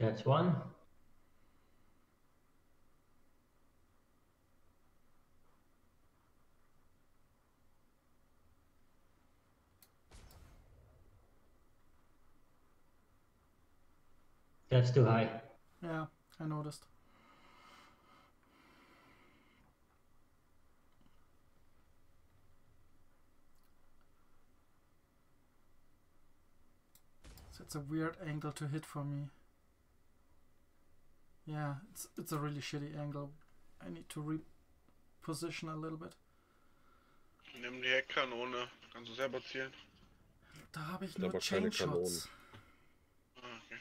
That's one. That's too high. Yeah, I noticed. So it's a weird angle to hit for me. Yeah, it's it's a really shitty angle. I need to reposition a little bit. Nimm die Heckkanone. Kannst du selber zielen? Da habe ich nur Chain Shots. Ah, okay.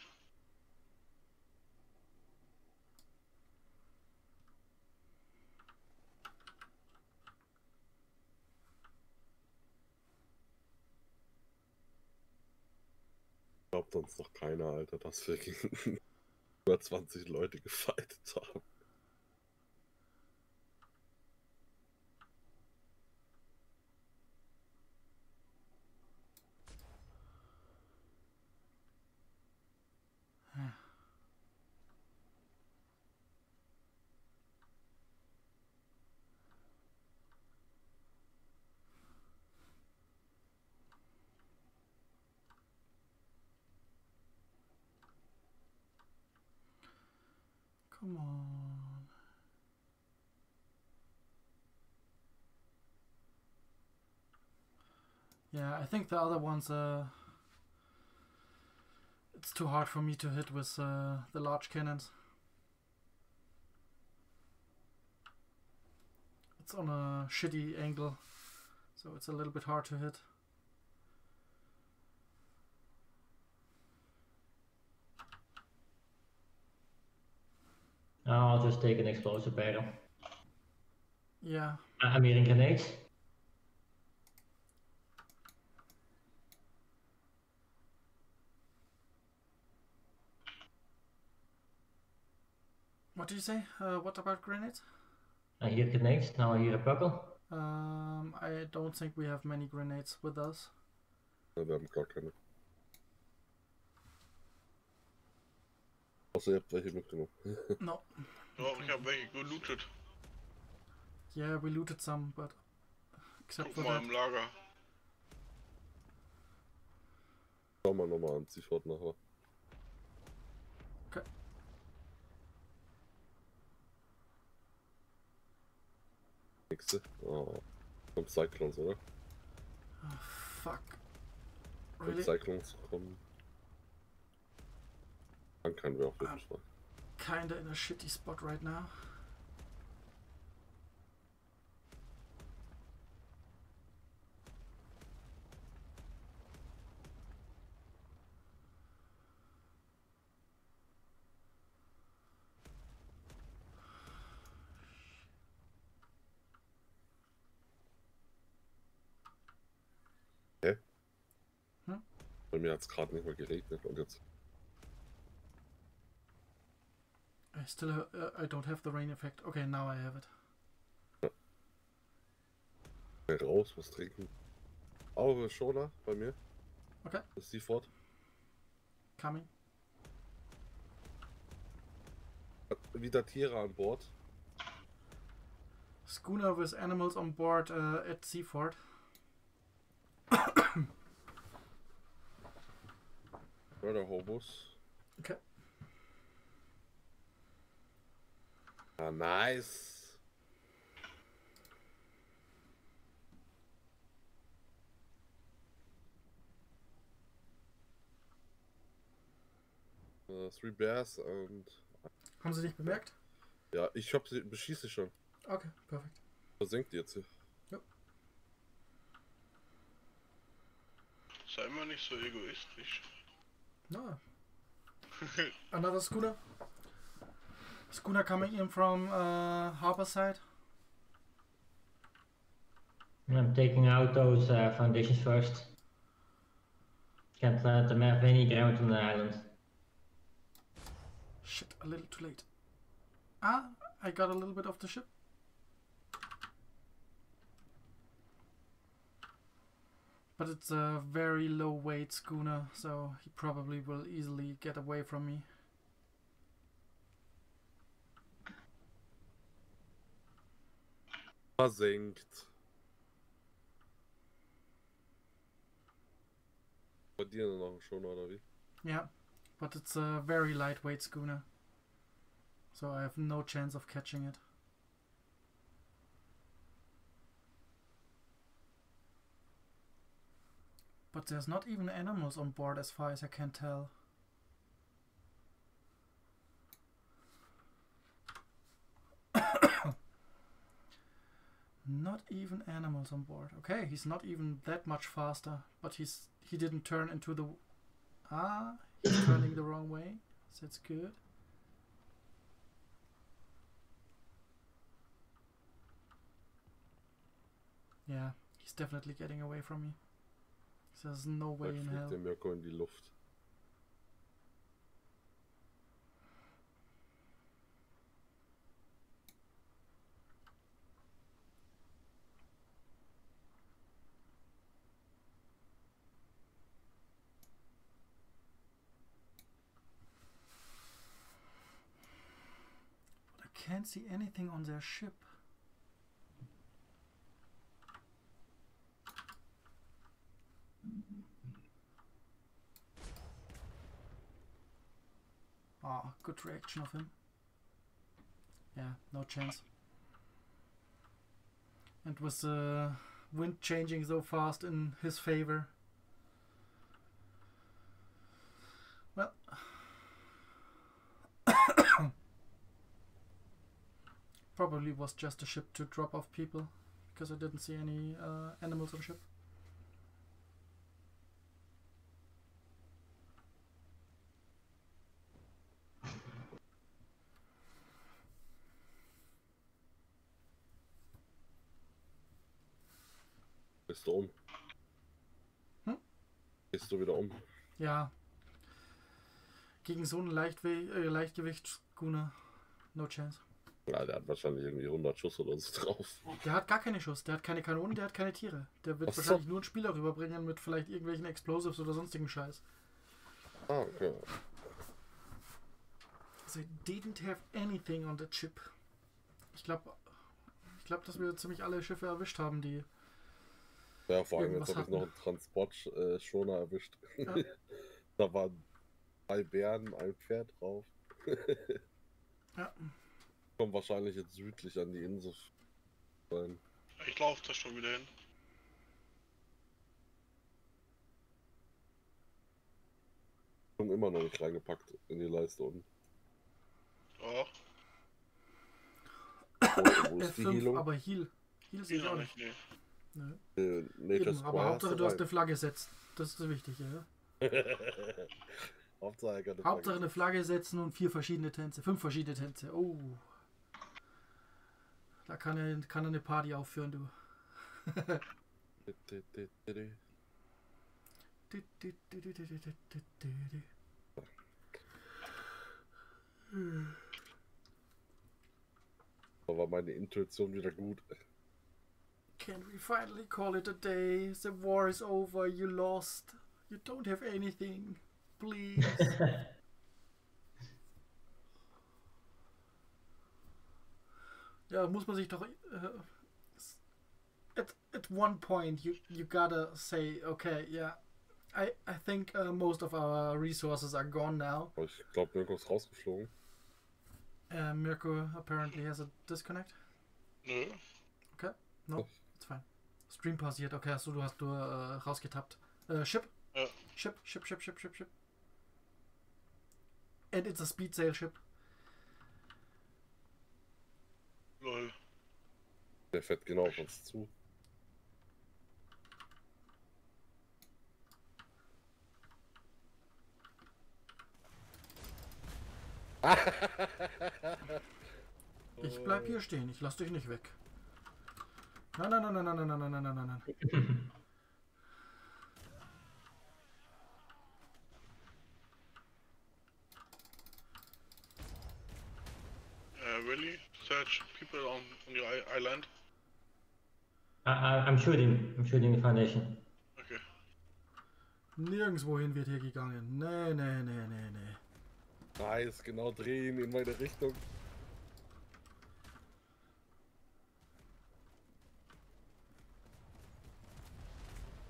Glaubt uns noch keiner, Alter, dass wir gegen über 20 Leute gefightet haben. Come on. Yeah, I think the other ones, uh, it's too hard for me to hit with uh, the large cannons. It's on a shitty angle, so it's a little bit hard to hit. I'll just take an explosive barrel. Yeah, I- I'm hearing grenades. what did you say? Uh, what about grenades? I hear grenades. Now I hear a buckle. Um, I don't think we have many grenades with us. Ja, wir haben gar keine. Außer ihr habt welche mitgenommen. No. Doch, ich habe welche gelootet. Yeah, we looted some, but except Guck for mal that. im Lager. Schau mal nochmal an, sofort nachher. Okay. Nächste. Oh. Kommt Cyclones, oder? Oh, fuck. Really? Cyclones kommen. Kann kein Werwolf um, sein. Kinda in a shitty spot right now. Hm? Bei mir hat es gerade nicht mal geregnet und jetzt I still uh, I don't have the rain effect. Okay, now I have it. raus, was trinken. Aure Schoner bei mir. Okay. Ist die fort. Coming. Wieder Tiere an Bord. Schooner with animals on board uh, at Seaford. Murder Hobos. Okay. Ah, nice. Äh, Three Bears und Haben sie dich bemerkt? ja, ich hab sie beschieße schon. Okay, perfekt. Versenkt jetzt hier. Sei mal nicht so egoistisch. No. Another schooner. Schooner coming in from uh, harbor side. I'm taking out those uh, foundations first. Can't let them have any ground on the island. Shit, a little too late. Ah, I got a little bit of the ship. But it's a very low weight schooner, so he probably will easily get away from me. Versenkt. Bei dir noch oder wie? Yeah, but it's a very lightweight schooner. So I have no chance of catching it. But there's not even animals on board as far as I can tell. Not even animals on board. Okay, he's not even that much faster, but he's he didn't turn into the Ah, he's turning the wrong way. So that's good. Yeah, he's definitely getting away from me. There's no way in hell. der Mirko in die Luft. Can't see anything on their ship. Ah, good reaction of him. Yeah, no chance. And with the wind changing so fast in his favor. Well. Probably was just a ship to drop off people because I didn't see any uh, animals on ship. Bist du um? Hm? Bist du wieder um? Ja. Gegen so einen Leichtwe äh, Leichtgewicht-Schooner. No chance. Ja, der hat wahrscheinlich irgendwie 100 Schuss oder so drauf. Der hat gar keine Schuss, der hat keine Kanonen, der hat keine Tiere. Der wird Ach so. wahrscheinlich nur einen Spieler rüberbringen mit vielleicht irgendwelchen Explosives oder sonstigen Scheiß. Ah, okay. They didn't have anything on the chip. Ich glaube, ich glaube, dass wir ziemlich alle Schiffe erwischt haben, die. Ja, vor allem jetzt habe ich noch einen Transport-Schoner erwischt. Ja. da waren drei Bären, ein Pferd drauf. Ja. Kommen wahrscheinlich jetzt südlich an die Insel sein. Ich laufe da schon wieder hin. Schon immer noch nicht reingepackt in die Leiste unten. Doch, Wo, wo ist die F5, Heilung? aber Heal. Heal ich auch nicht. nicht, nee. Nö. Äh, Nature Eben, aber Hauptsache du hast eine rein. Flagge gesetzt. Das ist das Wichtige, ja? Hauptsache eine Flagge setzen und vier verschiedene Tänze, fünf verschiedene Tänze. Oh. Da kann er, kann er eine Party aufführen, du. Da war meine Intuition wieder gut. Can we finally call it a day? The war is over. You lost. You don't have anything. Please. ja, muss man sich doch. Äh, at, at one point, you, you gotta say, okay, yeah. I, I think uh, most of our resources are gone now. Ich glaube, Mirko ist rausgeflogen. Uh, Mirko apparently has a disconnect. Nö. No, it's fine. Stream pausiert. Okay, achso, du hast nur äh, rausgetappt. Äh, ship. Ja. Ship, ship, ship, ship, ship, ship. And it's a speed sail ship. Lol. Der fährt genau auf uns zu. Ich bleib hier stehen. Ich lass dich nicht weg. Nein, nein, nein, nein, nein, nein, nein, nein, nein, nein, nein. Uh, really? Search people on, on your island? I, I, I'm shooting. I'm shooting the foundation. Okay. Nirgendwohin wird hier gegangen. Nee, nee, nee, nee, nee. Nice, genau drehen in meine Richtung.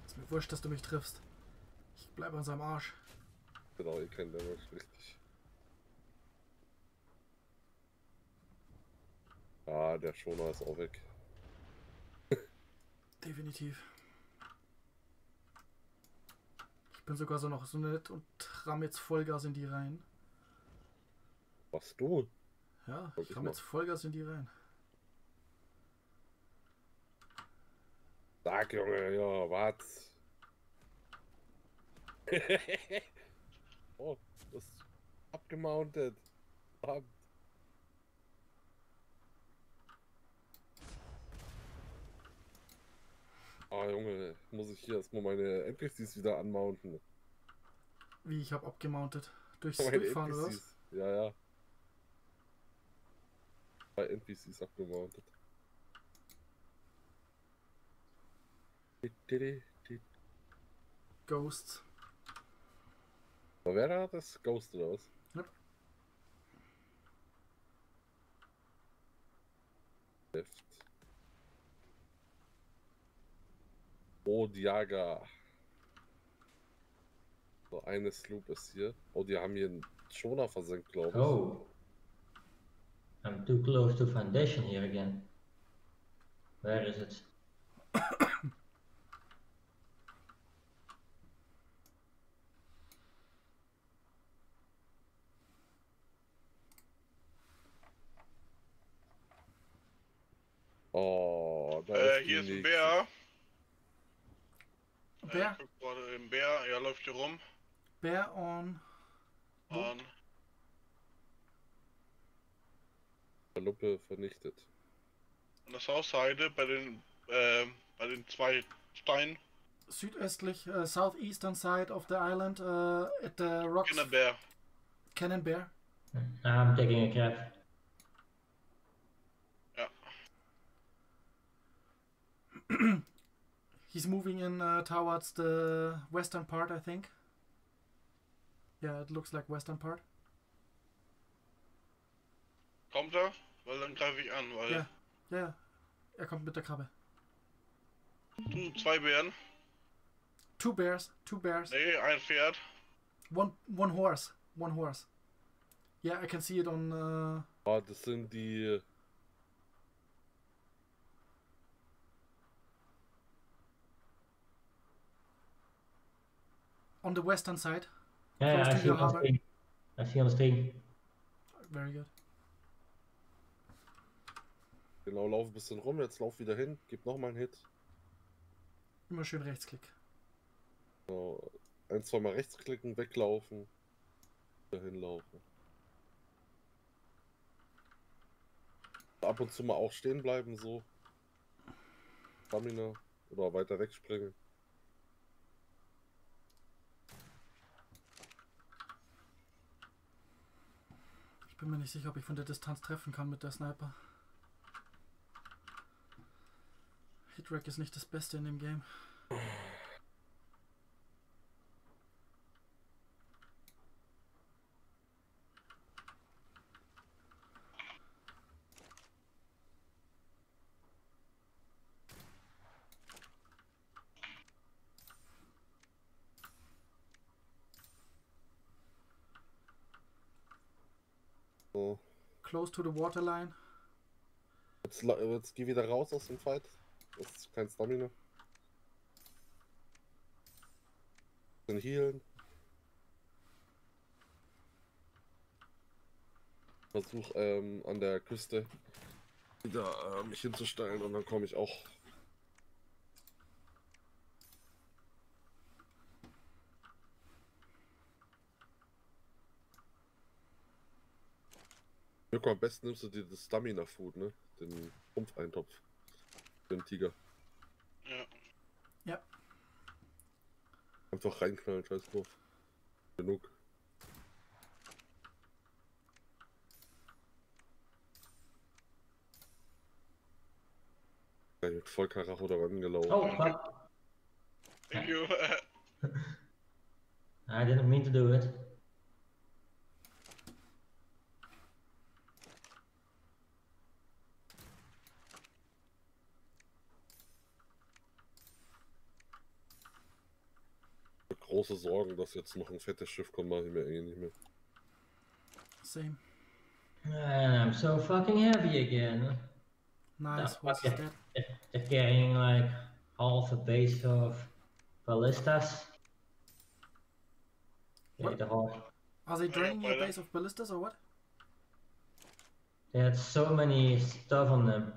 Ist mir wurscht, dass du mich triffst. Ich bleib an seinem Arsch. Genau, ihr kennt Damage richtig. Ah, der Schoner ist auch weg. Definitiv. Ich bin sogar so noch so nett und ramm jetzt Vollgas in die rein. Was du? Ja, ich ich ramm jetzt Vollgas in die rein. Sag, Junge, ja, was? oh, das ist abgemountet. Verdammt. Ah, Junge, muss ich hier erstmal meine NPCs wieder anmounten. Wie, ich hab abgemountet. Durchs Meine Durchfahren oder was? Ja, ja. Bei NPCs abgemountet. Ghosts. Aber wer da das? Ghost oder was? Yep. Heft. Odiaga. So eine Sloop ist hier. Oh, die haben hier einen Schoner versenkt, glaube ich. Oh. I'm too close to foundation here again. Where is it? Oh, da Äh, ist hier ist ein. Bär. Bär? Äh, gerade im Bär, er läuft hier rum. Bear on. Und Luppe vernichtet. an der Southside bei den, äh, bei den zwei Steinen. Südöstlich, uh, southeastern side of the island, uh, at the rocks. Kinder Bär. Cannon Bear. I'm taking a cab. He's moving in uh, towards the western part, I think. Yeah, it looks like western part. Kommt er? Weil dann greife ich an, weil Ja. Ja, er kommt mit der Krabbe. du zwei Bären. Two bears, two bears. Nee, ein Pferd. One, one horse, one horse. Yeah, I can see it on. Uh, Ah, das sind die. On the western side. Yeah, Close I see on the screen. I see on the screen. Very good. Genau, lauf ein bisschen rum, jetzt lauf wieder hin, gib nochmal einen Hit. Immer schön Rechtsklick. So, ein, zwei Mal rechtsklicken, weglaufen, wieder hinlaufen. Ab und zu mal auch stehen bleiben, so. Stamina. Oder weiter wegspringen. Bin mir nicht sicher, ob ich von der Distanz treffen kann mit der Sniper. Hitrack ist nicht das Beste in dem Game. So. Close to the waterline. Jetzt, jetzt geh wieder raus aus dem Fight. Das ist kein Stamina. Dann healen. Versuch ähm, an der Küste wieder äh, mich hinzustellen und dann komme ich auch. Mirko, am besten nimmst du dir das Stamina Food, ne? Den Rumpfeintopf. Den Tiger. Ja. Einfach reinknallen, scheiß drauf. Genug. Ja, mit voll Karacho da rangelaufen. Oh, fuck. Thank you. I didn't mean to do it. Große Sorgen, dass jetzt noch ein fettes Schiff kommt, mache ich mir eh nicht mehr. Same. And I'm so fucking heavy again. Nice. fuck What's that? They're- carrying like half a base of ballistas. What? the horse. Are they draining your base of ballistas or what? They had so many stuff on them.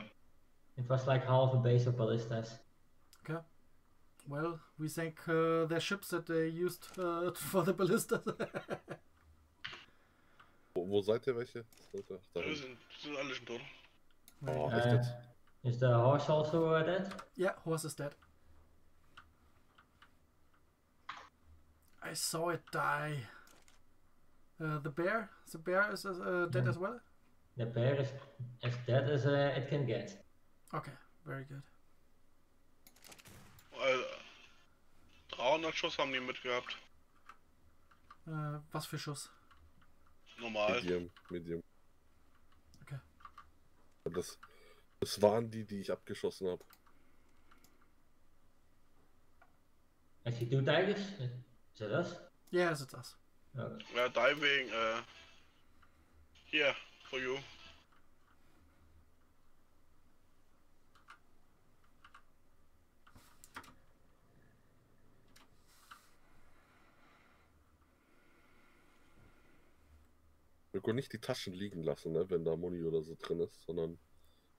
It was like half a base of ballistas. Well, we sank uh, their ships that they used uh, for the ballistas. Wo, wo seid ihr welche? Seid ihr? Da Wir hinten. sind, sind alle schon tot. Oh, Uh, is the horse also uh, dead? Yeah, horse is dead. I saw it die. Uh, the bear, the bear is uh, dead Yeah. as well. The bear is as dead as uh, it can get. Okay, very good. 300 Schuss haben die mitgehabt. Uh, was für Schuss? Normal. Medium, Medium. Okay. Das, das waren die, die ich abgeschossen habe. I see two tigers. Is that us? Yes, it's us. Oh. Ja, diving, äh. Hier, for you. Mirko, nicht die Taschen liegen lassen, ne, wenn da Muni oder so drin ist, sondern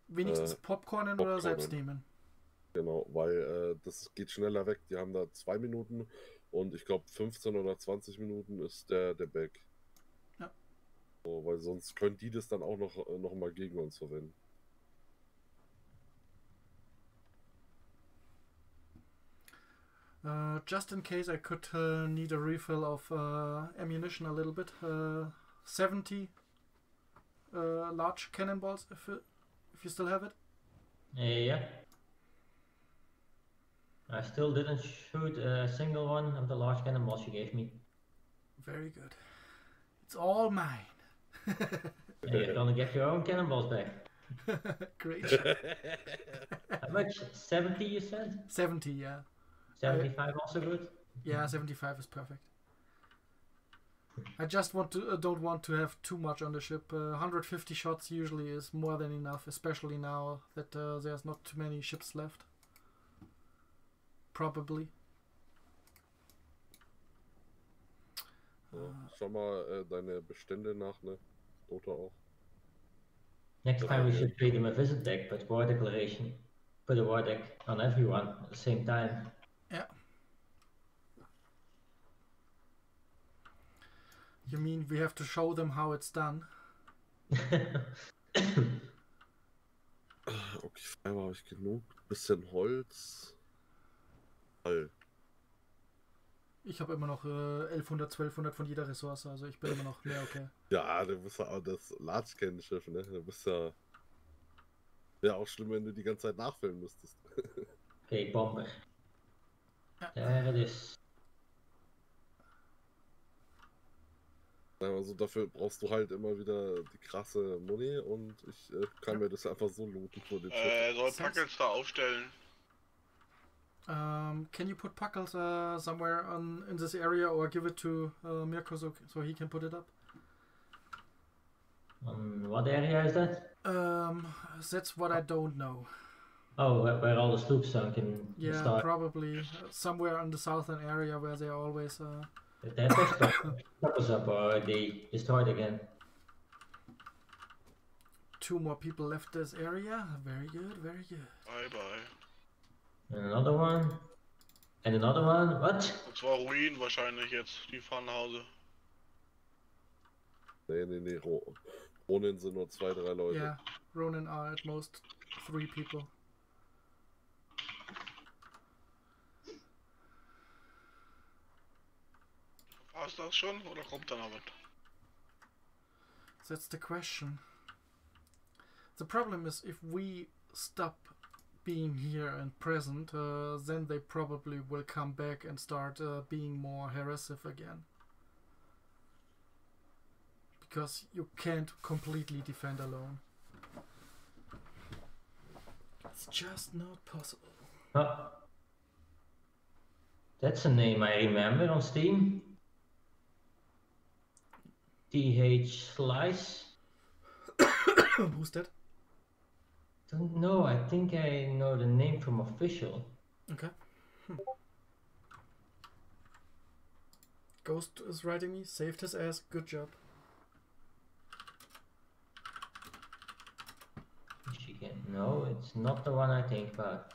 Wenigstens Äh, Popcornen oder Popcornen. selbst nehmen. genau, weil äh, das geht schneller weg. Die haben da zwei Minuten und ich glaube 15 oder 20 Minuten ist der, der Back. Ja. So, weil sonst können die das dann auch noch, äh, noch mal gegen uns verwenden. Uh, just in case I could uh, need a refill of uh, ammunition a little bit. Uh, 70 uh, large cannonballs if, it, if you still have it. Yeah. I still didn't shoot a single one of the large cannonballs you gave me. Very good. It's all mine. You're gonna get your own cannonballs back. Great. How much? 70 you said? 70, yeah. 75 also good? Yeah, 75 is perfect. I just want to uh, don't want to have too much on the ship. Uh, 150 shots usually is more than enough, especially now that uh, there's not too many ships left. Probably. So, schau mal äh, deine Bestände nach, ne? Dota auch. Next time we should pay them a visit deck, but war declaration. Put a war deck on everyone at the same time. You mean we have to show them how it's done? Okay, Fiber habe ich genug. Bisschen Holz. All. Ich habe immer noch äh, 1100, 1200 von jeder Ressource, also ich bin immer noch mehr okay. Ja, du bist ja auch das Large-Can-Schiff, ne? Du bist ja. Wäre auch schlimm, wenn du die ganze Zeit nachfüllen müsstest. Oké, bomber. Ja. Daar het is. Also dafür brauchst du halt immer wieder die krasse Muni und ich äh, kann mir das einfach so looten vor dem Äh, soll Packels da aufstellen. Um, can you put Puckles uh, somewhere on in this area or give it to uh, Mirko so, so he can put it up? On what area is that? Um, that's what I don't know. Oh, where, where all the sloops in the Yeah, start. probably uh, somewhere in the southern area where they are always. Uh, That was was up or they destroyed again. two more people left this area. Very good, very good. Bye bye. And another one. And another one. What? Und zwar Ruin wahrscheinlich jetzt. Die fahren nach Hause. Nee, nee, nee. Ro Ronin sind nur zwei, drei Leute. Yeah, Ronin are at most three people. War's das schon oder kommt da noch was? That's the question. The problem is if we stop being here and present, uh, then they probably will come back and start uh, being more harassive again. Because you can't completely defend alone. It's just not possible. That's a name I remember on Steam. TH Slice. Who's that? Don't know, I think I know the name from official. Okay. Hmm. Ghost is writing me. Saved his ass. Good job. Michigan. No, it's not the one I think about.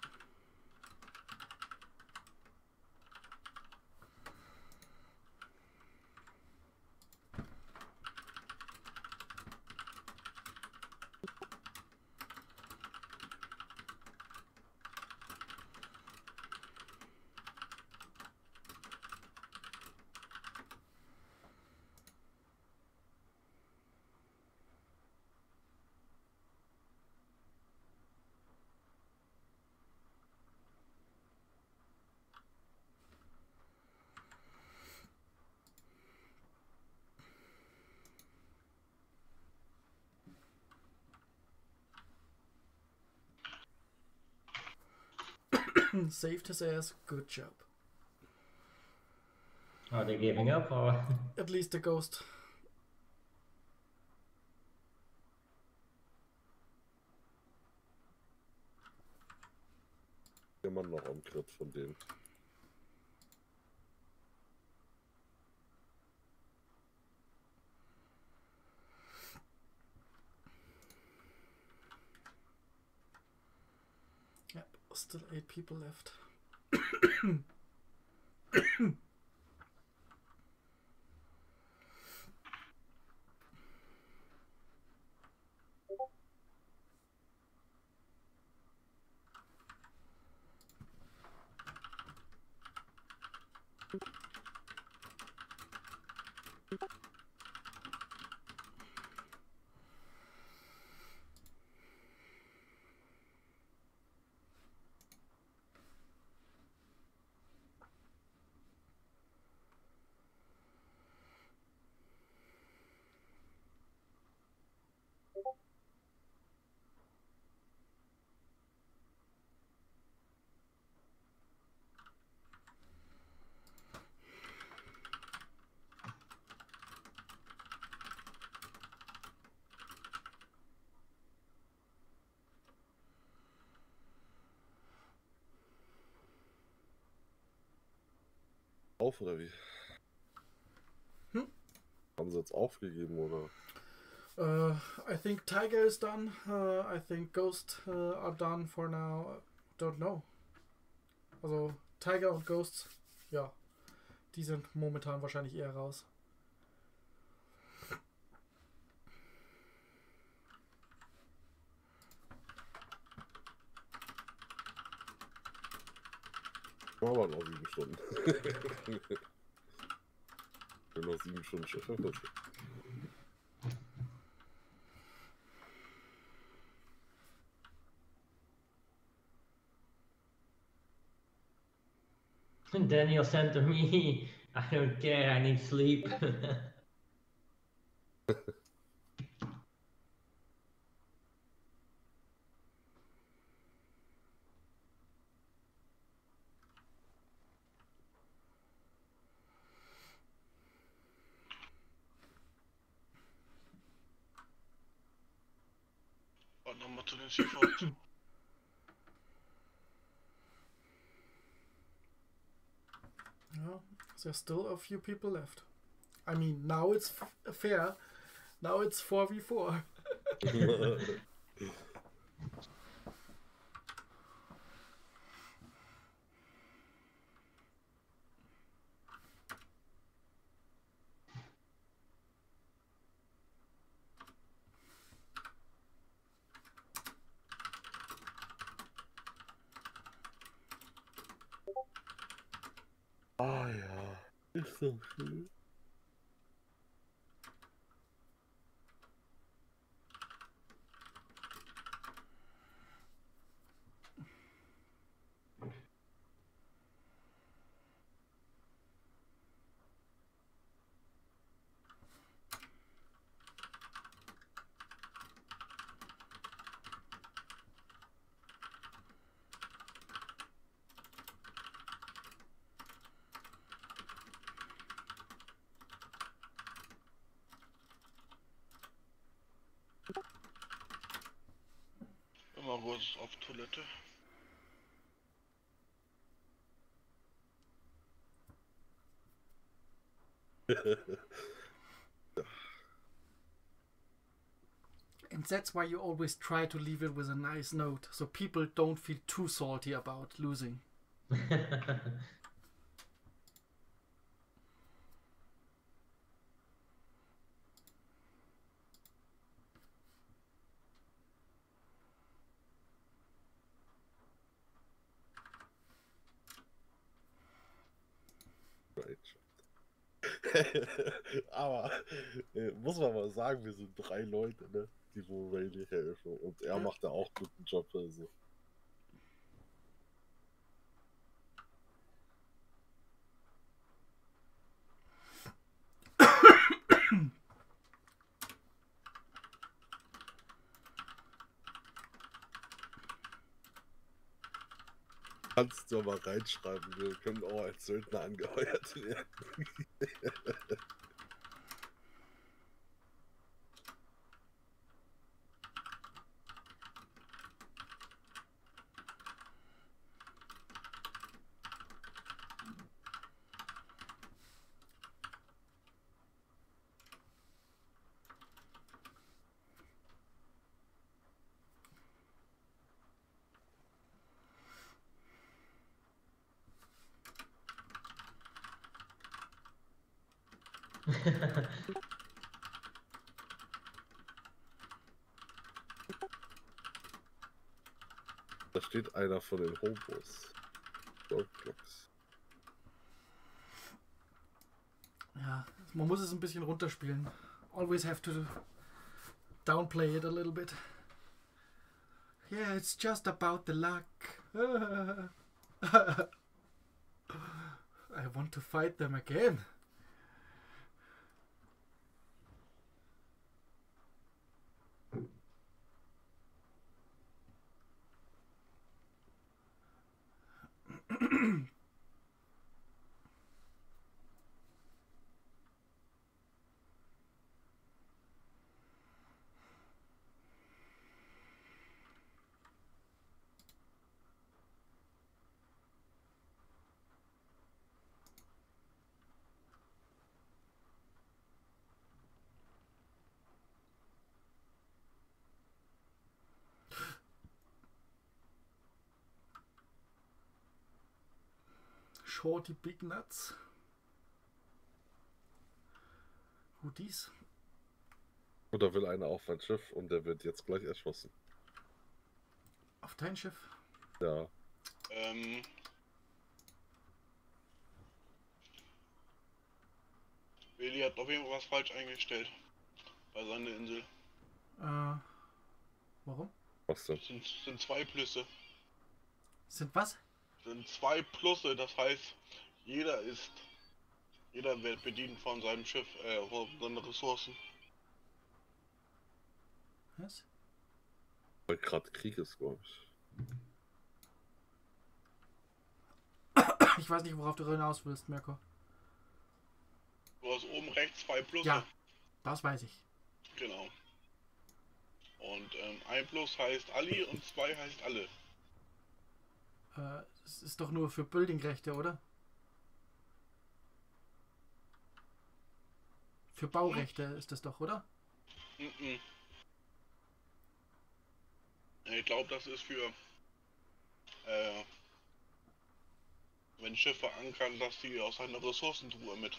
Saved his ass. Good job. Are they giving up or? At least the ghost. Immer noch am Crit von denen. Yep. Still eight people left. Auf oder wie? Hm? Haben sie jetzt aufgegeben oder? Uh, I think Tiger is done. Uh, I think Ghost uh, are done for now. Don't know. Also Tiger und Ghosts, ja, die sind momentan wahrscheinlich eher raus. Machen wir noch sieben Stunden. bin noch sieben Stunden Schiff. Daniel said to me, I don't care, I need sleep. Und nochmal zu den Yeah, there's still a few people left. I mean, now it's f- fair. Now it's 4v4. ah ja, ist so schön. Immer kurz auf Toilette. And that's why you always try to leave it with a nice note, so people don't feel too salty about losing. Aber äh, muss man mal sagen, wir sind drei Leute, ne? Die wo Rayleigh helfen. Und er macht da auch guten Job. Also. Kannst du mal reinschreiben, wir können auch als Söldner angeheuert werden. Da steht einer von den Hobos. Roadblocks. Ja, man muss es ein bisschen runterspielen. Always have to downplay it a little bit. Yeah, it's just about the luck. I want to fight them again. Shorty Big Nuts. Who dies? Und da will einer auf sein Schiff und der wird jetzt gleich erschossen. Auf dein Schiff? Ja. Ähm. Willi, habt auf jeden Fall was falsch eingestellt. Bei seiner Insel. Äh, warum? Was denn? Das sind, sind zwei Plüsse. Sind was? Das sind zwei Plusse, das heißt, jeder ist. Jeder wird bedient von seinem Schiff, äh, von seinen Ressourcen. Was? Weil gerade Krieg ist, glaube ich. Ich weiß nicht, worauf du hinaus willst, Mirko. Du hast oben rechts zwei Plusse. Ja. Das weiß ich. Genau. Und ähm, ein Plus heißt Ali und zwei heißt alle. Äh, es ist doch nur für Building-Rechte, oder? Für Baurechte ist das doch, oder? Ich glaube, das ist für äh, wenn Schiffe ankern, dass die aus einer Ressourcentruhe mit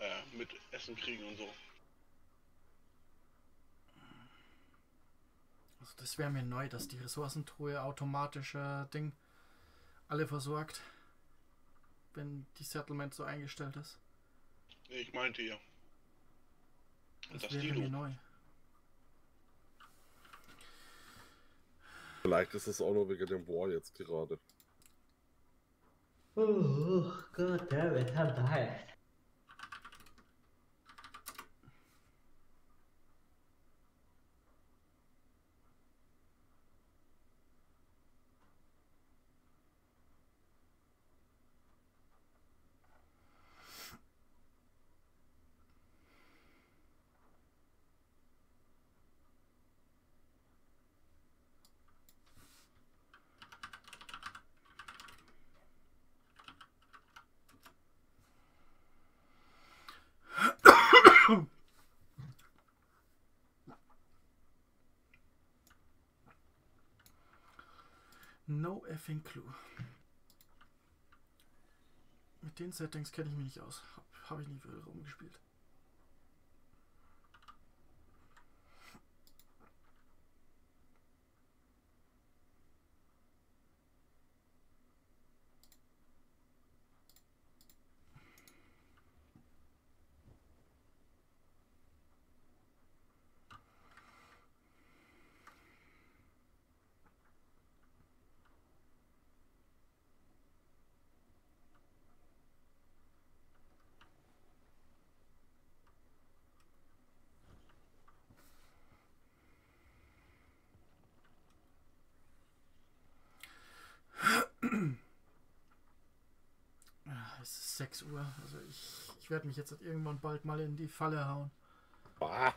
äh, mit Essen kriegen und so. Also das wäre mir neu, dass die Ressourcentruhe automatisch äh, Ding alle versorgt, wenn die Settlement so eingestellt ist. Ich meinte ja. Und Das das wäre mir neu. Vielleicht ist es auch nur wegen dem War jetzt gerade. Oh, god damn it, I'm tired. No effing clue. Mit den Settings kenne ich mich nicht aus. Habe hab ich nie viel rumgespielt. Ah, Es ist 6 Uhr. Also ich, ich werde mich jetzt irgendwann bald mal in die Falle hauen. Ah,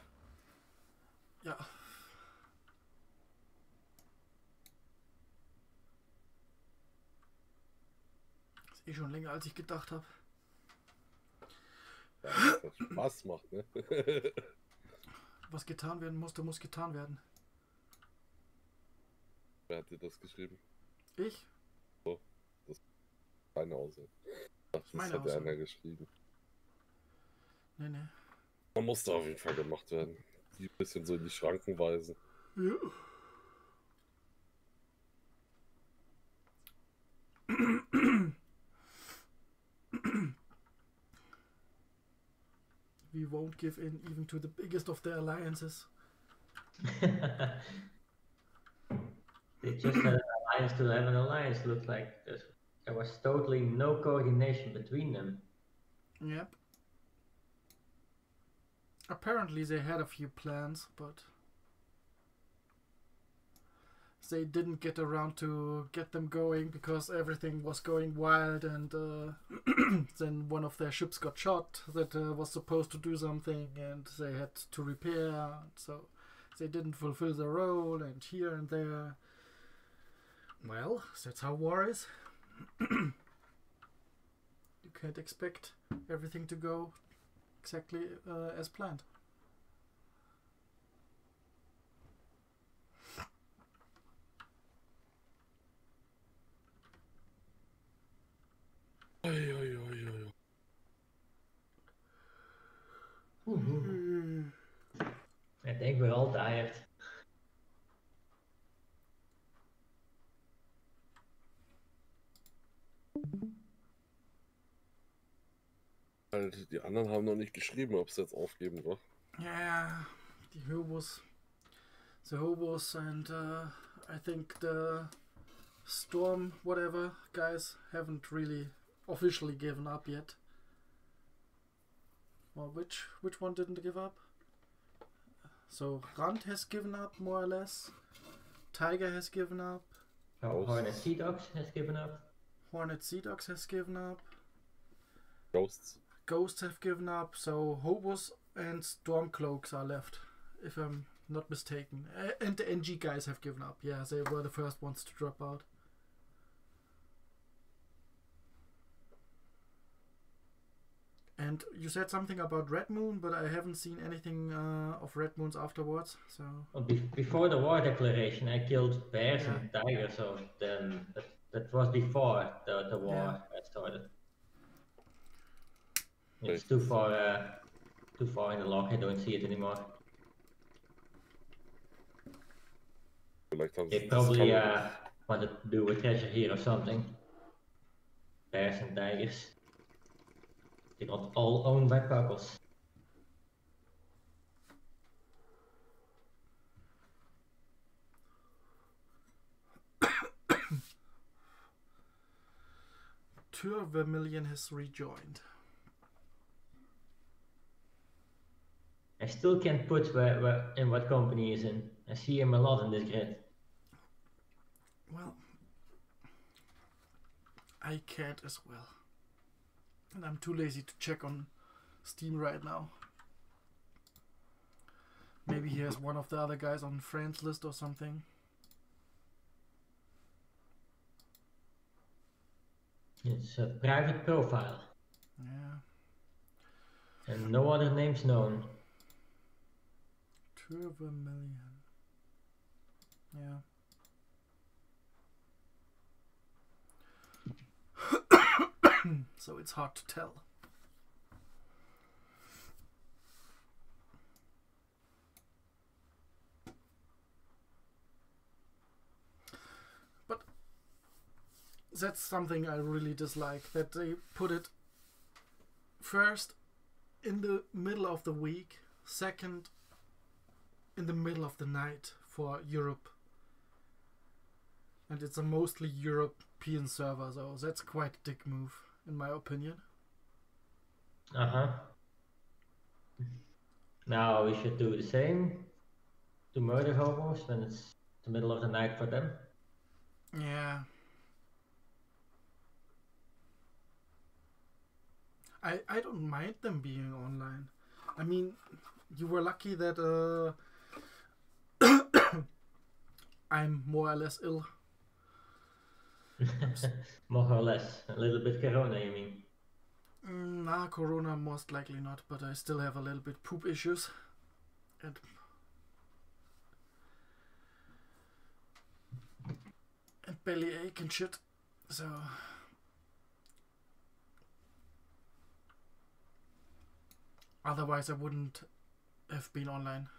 Ja. Ist eh schon länger, als ich gedacht habe. ja, das Spaß macht, ne? Was getan werden musste, muss getan werden. Wer hat dir das geschrieben? Ich? Keine Aussage. Das Meine hat einer geschrieben. Nee, nee. Man musste auf jeden Fall gemacht werden. Die ein bisschen so in die Schranken weisen. Ja. We won't give in even to the biggest of the alliances. They just had an alliance to have an alliance. Looked like there's, there was totally no coordination between them. Yep. Apparently they had a few plans, but they didn't get around to get them going because everything was going wild and uh, then one of their ships got shot that uh, was supposed to do something and they had to repair so they didn't fulfill their role and here and there well that's how war is you can't expect everything to go exactly uh, as planned. I think we're all tired. Halt, die anderen haben noch nicht geschrieben, ob sie jetzt aufgeben, wa? Yeah, the hobos, the hobos, and uh, I think the storm, whatever guys, haven't really officially given up yet. Well, which which one didn't give up? So Rand has given up more or less. Tiger has given up. Oh. Hornet Sea Dogs has given up. Hornet Sea Dogs has given up. Ghosts. Ghosts have given up. So hobos and Stormcloaks are left, if I'm not mistaken. And the NG guys have given up. Yeah, they were the first ones to drop out. And you said something about Red Moon, but I haven't seen anything uh, of Red Moons afterwards. So Well, be- before the war declaration, I killed bears and tigers, so then that, that was before the, the war Yeah. started. It's too far, uh, too far in the log. I don't see it anymore. Vielleicht haben They probably uh, wanted to do a treasure here or something. Bears and tigers. They're not all owned by puggles. Tur Vermilion has rejoined. I still can't put where, where in what company he's in. I see him a lot in this grid. Well, I can't as well. And I'm too lazy to check on Steam right now. Maybe he has one of the other guys on friends list or something. It's a private profile Yeah. and no other names known. Tur million. Yeah. so it's hard to tell. But that's something I really dislike that they put it first in the middle of the week, second in the middle of the night for Europe. And it's a mostly European server, so that's quite a dick move, in my opinion. Uh huh. Now we should do the same to murder hobos when it's the middle of the night for them. Yeah. I I don't mind them being online. I mean, you were lucky that uh I'm more or less ill. More or less. A little bit corona, you mean? Mm, Nah, corona most likely not, but I still have a little bit poop issues. And and belly ache and shit. So otherwise I wouldn't have been online.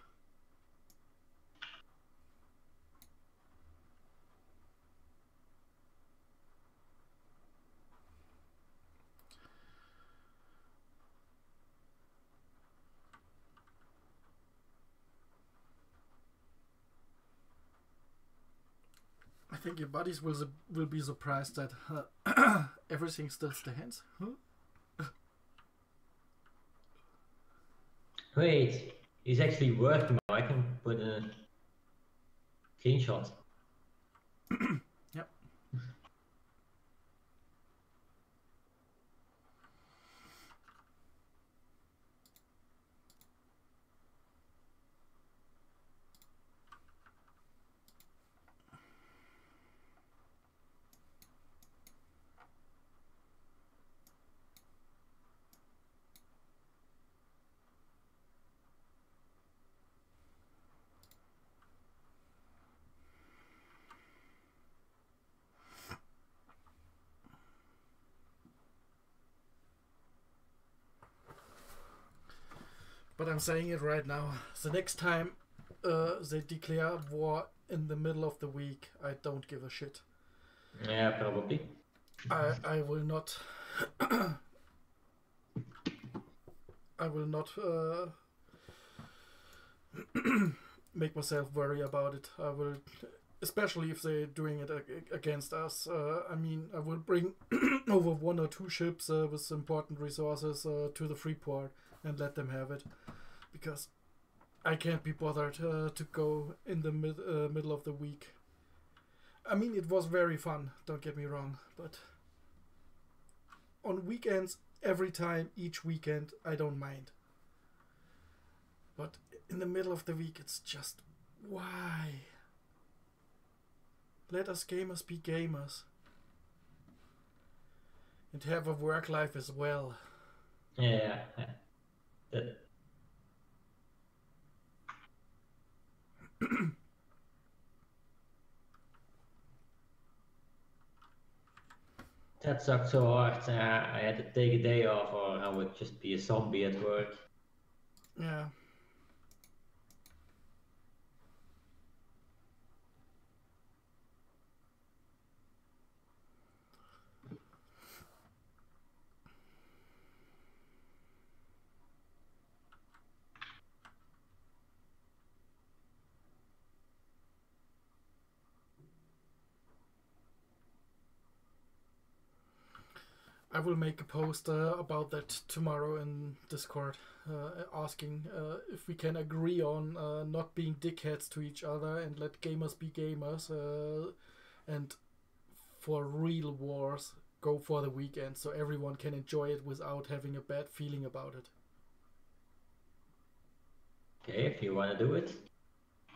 Think your buddies will will be surprised that uh, everything still stands. Huh? Wait, he's actually working. I can put a screenshot. Yep. But I'm saying it right now. The next time uh, they declare war in the middle of the week, I don't give a shit. Yeah, probably. I I will not I will not uh, make myself worry about it. I will, especially if they're doing it against us. Uh, I mean, I will bring over one or two ships uh, with important resources uh, to the free port and let them have it, because I can't be bothered uh, to go in the mid- uh, middle of the week. I mean, it was very fun. Don't get me wrong, but on weekends, every time, each weekend, I don't mind. But in the middle of the week, it's just why? Let us gamers be gamers and have a work life as well. Yeah. That sucked so hard. Uh, I had to take a day off, or I would just be a zombie at work. Yeah. I will make a post uh, about that tomorrow in Discord, uh, asking uh, if we can agree on uh, not being dickheads to each other and let gamers be gamers, uh, and for real wars go for the weekend so everyone can enjoy it without having a bad feeling about it. Okay, if you want to do it.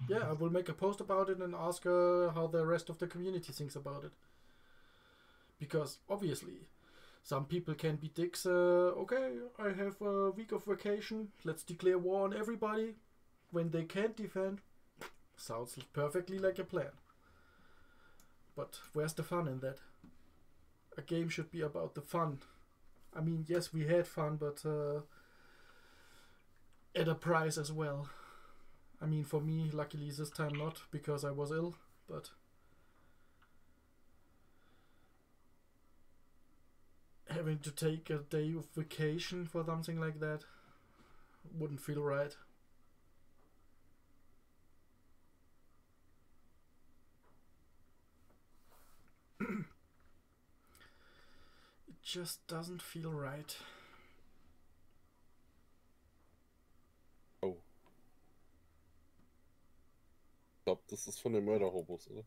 Yeah, I will make a post about it and ask uh, how the rest of the community thinks about it. Because obviously, some people can be dicks. Uh, okay, I have a week of vacation. Let's declare war on everybody when they can't defend. Sounds perfectly like a plan. But where's the fun in that? A game should be about the fun. I mean, yes, we had fun, but uh, at a price as well. I mean, for me, luckily this time not because I was ill, but having to take a day of vacation for something like that wouldn't feel right. it just doesn't feel right. Oh. Ich glaube, das ist von den Mörderhobos, oder?